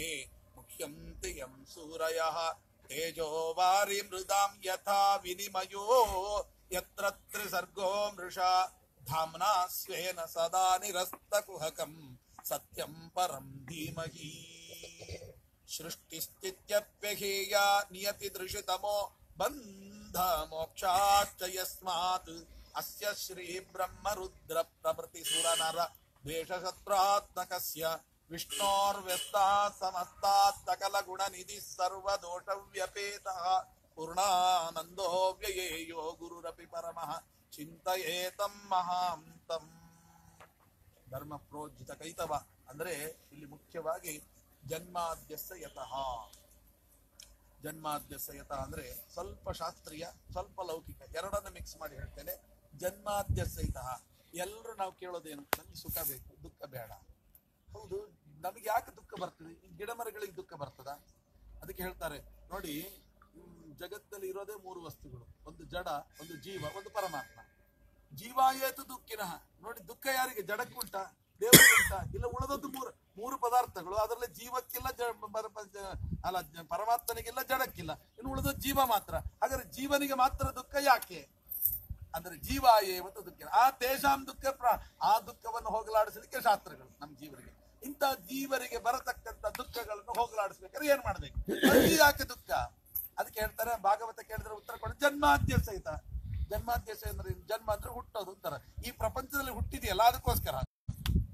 ಮುಖ್ಯಂತಿ ಯಂ ಸೂರಯಃ ತೇಜೋ ವಾರಿ ಮೃದಾಂ ಯಥಾ ವಿನಿಮಯೋ ಯತ್ರ ತ್ರಿಸರ್ಗೋ ಮೃಷಾ ಧಾಮ್ನಾ ಸ್ವೇನ ಸದಾ ನಿರಸ್ತಕುಹಕಂ ಸತ್ಯಂ ಪರಂ ಧೀಮಹಿ ಸೃಷ್ಟಿಸ್ಥಿತ್ಯಪ್ಯಹೇಯ ಅಸ್ಯ ಶ್ರೀ ಬ್ರಹ್ಮ ರುದ್ರ ಪ್ರಭೃತಿ ಸುರನರ ದ್ವೇಷಶತ್ರಾತ್ಮಕಸ್ಯ ವಿಷ್ಣೋರ್ವ್ಯಸ್ತ ಸಮಸ್ತಾತ್ ಸಕಲ ಗುಣ ನಿಧಿ ಸರ್ವದೋಷ ವ್ಯಪೇತಃ ಪೂರ್ಣಾನಂದೋ ವ್ಯಯೇಯೋ ಗುರುರಪಿ ಪರಮಃ ಚಿಂತಯೇತಂ ಮಹಾಂತಂ ಧರ್ಮ ಪ್ರೋಜಿತ ಕೈತವ ಅಂದ್ರೆ ಇಲ್ಲಿ ಮುಖ್ಯವಾಗಿ ಜನ್ಮಾದ್ಯಸ ಯತಃ। ಜನ್ಮಾದ್ಯಸ ಯತಃ ಅಂದ್ರೆ ಸ್ವಲ್ಪ ಶಾಸ್ತ್ರೀಯ, ಸ್ವಲ್ಪ ಲೌಕಿಕ ಎರಡನ್ನು ಮಿಕ್ಸ್ ಮಾಡಿ ಹೇಳ್ತೇನೆ. ಜನ್ಮಾದ್ಯಸ್ಯ ಸಹಿತ ಎಲ್ಲರೂ ನಾವು ಕೇಳೋದೇನು? ನಮ್ಗೆ ಸುಖ ಬೇಕು, ದುಃಖ ಬೇಡ. ಹೌದು ನಮಗೆ ಯಾಕೆ ದುಃಖ ಬರ್ತದೆ? ಈ ಗಿಡ ಮರಗಳಿಗೆ ದುಃಖ ಬರ್ತದ? ಅದಕ್ಕೆ ಹೇಳ್ತಾರೆ, ನೋಡಿ ಜಗತ್ತಲ್ಲಿ ಇರೋದೇ ಮೂರು ವಸ್ತುಗಳು. ಒಂದು ಜಡ, ಒಂದು ಜೀವ, ಒಂದು ಪರಮಾತ್ಮ. ಜೀವಾಯೇತು ದುಃಖಿನ? ನೋಡಿ, ದುಃಖ ಯಾರಿಗೆ? ಜಡಕ್ಕುಂಟ ದೇವಕ್ಕುಂಟ ಇಲ್ಲ ಉಳಿದದ್ದು ಮೂರು ಮೂರು ಪದಾರ್ಥಗಳು, ಅದರಲ್ಲಿ ಜೀವಕ್ಕಿಲ್ಲ ಜ- ಅಲ್ಲ ಪರಮಾತ್ಮನಿಗಿಲ್ಲ, ಜಡಕ್ಕಿಲ್ಲ. ಇನ್ನು ಉಳಿದದ್ದು ಜೀವ ಮಾತ್ರ. ಹಾಗಾದ್ರೆ ಜೀವನಿಗೆ ಮಾತ್ರ ದುಃಖ ಯಾಕೆ? ಅಂದ್ರೆ ಜೀವ ಏವತ್ತು ದುಃಖ. ಆ ತೇಷಾಂ ದುಃಖ ಪ್ರ ಆ ದುಃಖವನ್ನು ಹೋಗಲಾಡಿಸಲಿಕ್ಕೆ ಶಾಸ್ತ್ರಗಳು ನಮ್ಮ ಜೀವರಿಗೆ. ಇಂಥ ಜೀವರಿಗೆ ಬರತಕ್ಕಂತ ದುಃಖಗಳನ್ನು ಹೋಗಲಾಡಿಸ್ಬೇಕಾದ್ರೆ ಏನ್ ಮಾಡ್ಬೇಕು? ಯಾಕೆ ದುಃಖ? ಅದಕ್ಕೆ ಹೇಳ್ತಾರೆ, ಭಾಗವತ ಕೇಳಿದ್ರೆ ಉತ್ತರ ಕೊಡ. ಜನ್ಮಾದ್ಯ ಸಹಿತ. ಜನ್ಮಾದ್ಯ ಅಂದ್ರೆ? ಜನ್ಮ ಅಂದ್ರೆ ಹುಟ್ಟೋದು ಅಂತಾರೆ. ಈ ಪ್ರಪಂಚದಲ್ಲಿ ಹುಟ್ಟಿದೆಯಲ್ಲ, ಅದಕ್ಕೋಸ್ಕರ.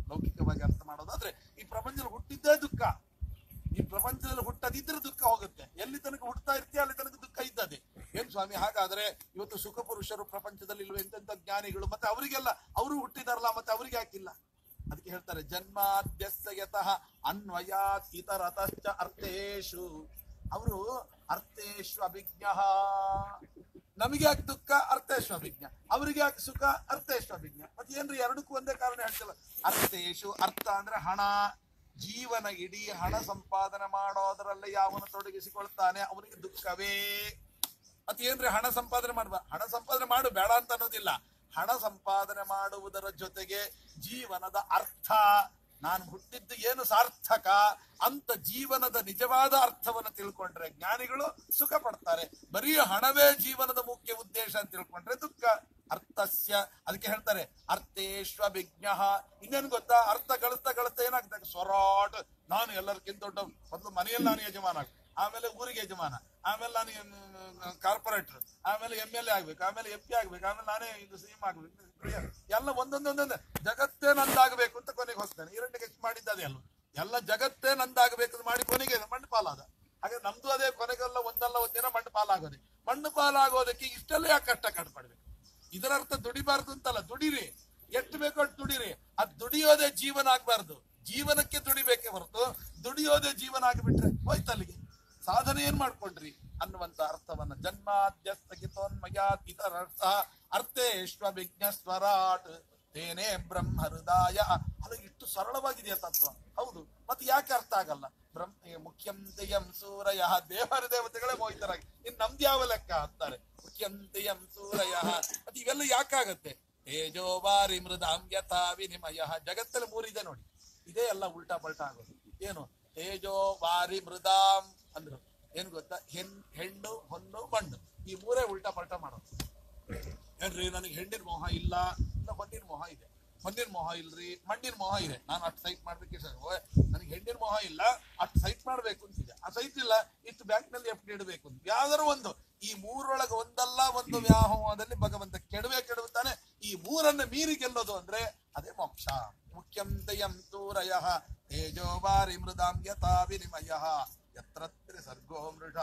ಲೌಕಿಕವಾಗಿ ಅರ್ಥ ಮಾಡೋದಾದ್ರೆ ಈ ಪ್ರಪಂಚದಲ್ಲಿ ಹುಟ್ಟಿದ್ದೇ ದುಃಖ. ಈ ಪ್ರಪಂಚದಲ್ಲಿ ಹುಟ್ಟದಿದ್ರೆ ದುಃಖ ಹೋಗುತ್ತೆ. ಎಲ್ಲಿ ತನಕ ಹುಟ್ಟತಾ ಇರ್ತೀಯ ಅಲ್ಲಿ ತನಕ ದುಃಖ ಇದ್ದದೆ ಏನ್ ಸ್ವಾಮಿ, ಹಾಗಾದ್ರೆ ಇವತ್ತು ಸುಖ ಪುರುಷರು ಪ್ರಪಂಚದಲ್ಲಿ ಇಲ್ವ? ಎಂತೆಂತ ಜ್ಞಾನಿಗಳು? ಮತ್ತೆ ಅವರಿಗೆಲ್ಲ ಅವರು ಹುಟ್ಟಿದಾರಲ್ಲ, ಮತ್ತೆ ಅವರಿಗೆ ಹಾಕಿಲ್ಲ ಅದಕ್ಕೆ ಹೇಳ್ತಾರೆ ಜನ್ಮಾದ್ಯಸ್ಯತಃ ಅನ್ವಯಾತ್ ಇತರತಶ್ಚ ಅರ್ಥೇಶು. ಅವರು ಅರ್ಥೇಶು ಅಭಿಜ್ಞ. ನಮಗೆ ಯಾಕೆ ದುಃಖ? ಅರ್ಥೇಶ್ವ ಅಭಿಜ್ಞ. ಅವರಿಗೆ ಯಾಕೆ ಸುಖ? ಅರ್ಥೇಶ್ವ ಅಭಿಜ್ಞ. ಮತ್ತೆ ಏನ್ರಿ ಎರಡಕ್ಕೂ ಒಂದೇ ಕಾರಣ ಹೇಳ್ತಿಲ್ಲ? ಅರ್ಥೇಶು ಅರ್ಥ ಅಂದ್ರೆ ಹಣ. ಜೀವನ ಇಡೀ ಹಣ ಸಂಪಾದನೆ ಮಾಡೋದರಲ್ಲೇ ಯಾವನು ತೊಡಗಿಸಿಕೊಳ್ತಾನೆ? ಅವನಿಗೆ ದುಃಖವೇ. ಮತ್ತೇನ್ರಿ ಹಣ ಸಂಪಾದನೆ ಮಾಡುವ? ಹಣ ಸಂಪಾದನೆ ಮಾಡು, ಬೇಡ ಅಂತ ಅನ್ನೋದಿಲ್ಲ. ಹಣ ಸಂಪಾದನೆ ಮಾಡುವುದರ ಜೊತೆಗೆ ಜೀವನದ ಅರ್ಥ. ನಾನು ಹುಟ್ಟಿದ್ದು ಏನು ಸಾರ್ಥಕ? ಅಂತ ಜೀವನದ ನಿಜವಾದ ಅರ್ಥವನ್ನು ತಿಳ್ಕೊಂಡ್ರೆ ಜ್ಞಾನಿಗಳು ಸುಖ ಪಡ್ತಾರೆ ಬರೀ ಹಣವೇ ಜೀವನದ ಮುಖ್ಯ ಉದ್ದೇಶ ಅಂತ ತಿಳ್ಕೊಂಡ್ರೆ ದುಃಖ. ಅರ್ಥಸ್ಯ, ಅದಕ್ಕೆ ಹೇಳ್ತಾರೆ, ಅರ್ಥೇಶ್ವ ವಿಜ್ಞ ಇನ್ನೇನು ಗೊತ್ತಾ? ಅರ್ಥ ಗಳಿಸ್ತಾ ಗಳಿಸ್ತಾ ಏನಾಗ್ತದೆ? ಸ್ವರಾಟ್ ನಾನು ಎಲ್ಲರಿಗಿಂತ ದೊಡ್ಡ, ಮೊದಲು ಮನೆಯಲ್ಲಿ ನಾನು ಯಜಮಾನ ಆಮೇಲೆ ಊರಿಗೆ ಯಜಮಾನ. ಆಮೇಲೆ ನಾನು ಕಾರ್ಪೊರೇಟರ್. ಆಮೇಲೆ ಎಂ ಎಲ್ ಎ ಆಗ್ಬೇಕು. ಆಮೇಲೆ ಎಂ ಪಿ ಆಗ್ಬೇಕು. ಆಮೇಲೆ ನಾನೇ ಇದು ಸಿಎಂ ಆಗ್ಬೇಕು. ಎಲ್ಲ ಒಂದೊಂದೊಂದೊಂದು ಜಗತ್ತೇ ನಂದಾಗಬೇಕು ಅಂತ ಕೊನೆಗೆ ಹೋಗ್ತಾನೆ ಮಾಡಿದ ಅದೇ ಅಲ್ವ? ಎಲ್ಲ ಜಗತ್ತೇ ನಂದಾಗಬೇಕು ಮಾಡಿ ಕೊನೆಗೆ ಮಣ್ಣು ಪಾಲಾದ. ಹಾಗೆ ನಮ್ದು ಅದೇ ಕೊನೆಗೆಲ್ಲ ಒಂದಲ್ಲ ಒಂದಿನ ಮಣ್ಣು ಪಾಲಾಗೋದೆ. ಮಣ್ಣು ಪಾಲಾಗೋದಕ್ಕೆ ಇಷ್ಟೆಲ್ಲ ಯಾಕೆ ಕಷ್ಟ ಕಟ್ಪಡ್ಬೇಕು ಇದರ ಅರ್ಥ ದುಡಿಬಾರ್ದು ಅಂತಲ್ಲ, ದುಡಿರಿ. ಎಷ್ಟು ಬೇಕೋ ಅಷ್ಟು ದುಡಿರಿ. ಅದ್ ದುಡಿಯೋದೇ ಜೀವನ ಆಗ್ಬಾರ್ದು. ಜೀವನಕ್ಕೆ ದುಡಿಬೇಕೇ ಹೊರತು ದುಡಿಯೋದೇ ಜೀವನ ಆಗಿಬಿಟ್ರೆ ಹೋಯ್ತಲ್ಲಿಗೆ ಸಾಧನೆ ಏನ್ ಮಾಡ್ಕೊಂಡ್ರಿ? ಅನ್ನುವಂತ ಅರ್ಥವನ್ನ ಜನ್ಮಾದ್ಯಸ್ತ ಸ್ಥಗಿತೋನ್ಮಯಾತ್ ಇತರ ಅರ್ಥ ಅರ್ಥೇಶ್ವ ವಿಜ್ಞ ಸ್ವರಾಟ್. ತೇನೇ ಬ್ರಹ್ಮ ಹೃದಯ ಅದು ಇಷ್ಟು ಸರಳವಾಗಿದೆಯಾ ತತ್ವ? ಹೌದು. ಮತ್ತೆ ಯಾಕೆ ಅರ್ಥ ಆಗಲ್ಲ? ಬ್ರಹ್ಮ ಮುಖ್ಯಂತೆಯಂ ಸೂರಯ. ದೇವರ ದೇವತೆಗಳೇ ಮೋಹಿತರಾಗಿ. ಇನ್ ನಮ್ದು ಯಾವ ಲೆಕ್ಕ ಅಂತಾರೆ? ಮುಖ್ಯಂತೆಯಂ ಸೂರಯ. ಅದು ಇವೆಲ್ಲ ಯಾಕಾಗತ್ತೆ? ತೇಜೋ ಬಾರಿ ಯಥಾ ವಿನಿಮಯ. ಜಗತ್ತಲ್ಲಿ ಮೂರಿದೆ ನೋಡಿ. ಇದೇ ಎಲ್ಲ ಉಲ್ಟಾ ಪಲ್ಟಾ ಆಗೋದು. ಏನು? ತೇಜೋ ವಾರಿ ಮೃದಾಂ ಅಂದ್ರು. ಏನ್ ಗೊತ್ತಾ? ಹೆಣ್, ಹೆಣ್ಣು, ಹೊನ್ನು, ಮಣ್ಣು. ಈ ಮೂರೇ ಉಲ್ಟಾ ಪಲ್ಟಾ ಮಾಡೋದು. ಏನ್ರಿ? ನನಗೆ ಹೆಣ್ಣಿನ ಮೋಹ ಇಲ್ಲ. ಮೋಹ ಇದೆ. ಮಣ್ಣಿನ ಮೋಹ ಇಲ್ರಿ? ಮಣ್ಣಿನ ಮೋಹ ಇದೆ. ನಾನು ಅಷ್ಟು ಸೈಟ್ ಮಾಡ್ಬೇಕು ಸರ್. ನನಗೆ ಹೆಣ್ಣಿನ ಮೋಹ ಇಲ್ಲ. ಅಷ್ಟು ಸೈಟ್ ಮಾಡ್ಬೇಕು ಅಂತಿದೆ ಆ ಸೈಟ್ ಇಲ್ಲ, ಇಷ್ಟು ಬ್ಯಾಂಕ್ನಲ್ಲಿ ಎಫ್ ಇಡಬೇಕು ಅಂತ. ಯಾವ್ದಾರು ಒಂದು. ಈ ಮೂರೊಳಗೆ ಒಂದಲ್ಲ ಒಂದು ವ್ಯಾಮೋಹದಲ್ಲಿ ಭಗವಂತ ಕೆಡವೆ ಕೆಡುತ್ತಾನೆ ಈ ಮೂರನ್ನ ಮೀರಿ ಗೆಲ್ಲೋದು ಅಂದ್ರೆ ಅದೇ ಮೋಕ್ಷ. ಮುಖ್ಯಂ ದಯಂ ತೂರಯ ತೇಜೋ ಬಾರಿ ಮೃದಾಂ ಯಥಾ ವಿನಿಮಯ. ಯತ್ರ ಸರ್ಗೋ ಮೃಷ.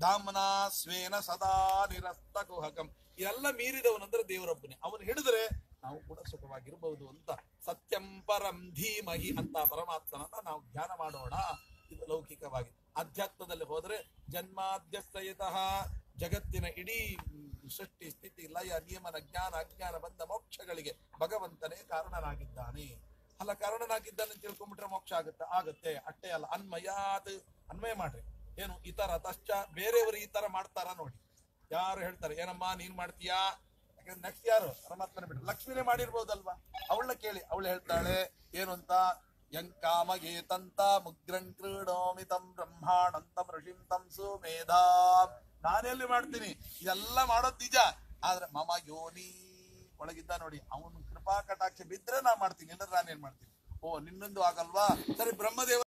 ಧಾಮನಾ ಸ್ವೇನ ಸದಾ ನಿರಸ್ತ ಕುಹಕಂ ಎಲ್ಲ ಮೀರಿದವನಂದ್ರೆ ದೇವರೊಬ್ಬನೇ. ಅವನು ಹಿಡಿದ್ರೆ ನಾವು ಕೂಡ ಸುಖವಾಗಿರಬಹುದು ಅಂತ. ಸತ್ಯಂ ಪರಂ ಧೀಮಹಿ ಅಂತ ಪರಮಾತ್ಮನನ್ನ ನಾವು ಧ್ಯಾನ ಮಾಡೋಣ. ಇದು ಲೌಕಿಕವಾಗಿ. ಅಧ್ಯಾತ್ಮದಲ್ಲಿ ಹೋದ್ರೆ ಜನ್ಮಾದ್ಯಸ್ತಯತಃ ಜಗತ್ತಿನ ಇಡೀ ಸೃಷ್ಟಿ ಸ್ಥಿತಿ, ಲಯ, ನಿಯಮನ, ಜ್ಞಾನ, ಅಜ್ಞಾನ ಬಂದ ಮೋಕ್ಷಗಳಿಗೆ ಭಗವಂತನೇ ಕಾರಣನಾಗಿದ್ದಾನೆ. ಅಲ್ಲ, ಕಾರಣನಾಗಿದ್ದಾನೆ ತಿಳ್ಕೊಂಡ್ಬಿಟ್ರೆ ಮೋಕ್ಷ ಆಗುತ್ತೆ? ಆಗುತ್ತೆ. ಅಷ್ಟೇ ಅಲ್ಲ, ಅನ್ಮಯಾತ್. ಅನ್ವಯ ಮಾಡ್ರಿ. ಏನು ಇತರ ತರ ತಶ್ಚ ಬೇರೆಯವರು ಈ ತರ ಮಾಡ್ತಾರ ನೋಡಿ. ಯಾರು ಹೇಳ್ತಾರೆ, ಏನಮ್ಮ, ನೀನ್ ಮಾಡ್ತೀಯಾ? ನೆಕ್ಸ್ಟ್ ಯಾರು? ಪರಮಾತ್ಮನ ಬಿಟ್ಟು ಲಕ್ಷ್ಮಿನೇ ಮಾಡಿರ್ಬೋದಲ್ವಾ? ಅವಳನ್ನ ಕೇಳಿ. ಅವಳು ಹೇಳ್ತಾಳೆ ಏನು ಅಂತ ಯಂಕಾಮಗೇತಂತ ಮುಗ್ರಂ ಕ್ರೀಡೋಮಿ ತಂ ಬ್ರಹ್ಮಾಣಂತಂ ಋಷಿಂ ತಂ ಸುಮೇಧಾ. ನಾನೆಲ್ಲಿ ಮಾಡ್ತೀನಿ? ಇದೆಲ್ಲ ಮಾಡೋದ್ ನಿಜ. ಆದ್ರೆ ಮಮ ಯೋನಿ ಒಳಗಿದ್ದ ನೋಡಿ, ಅವನು ಕೃಪಾ ಕಟಾಕ್ಷ ಬಿದ್ರೆ ನಾ ಮಾಡ್ತೀನಿ. ಇಲ್ಲದ್ರೆ ನಾನೇನ್ ಮಾಡ್ತೀನಿ? ಓ, ನಿನ್ನೊಂದು ಆಗಲ್ವಾ? ಸರಿ, ಬ್ರಹ್ಮದೇವ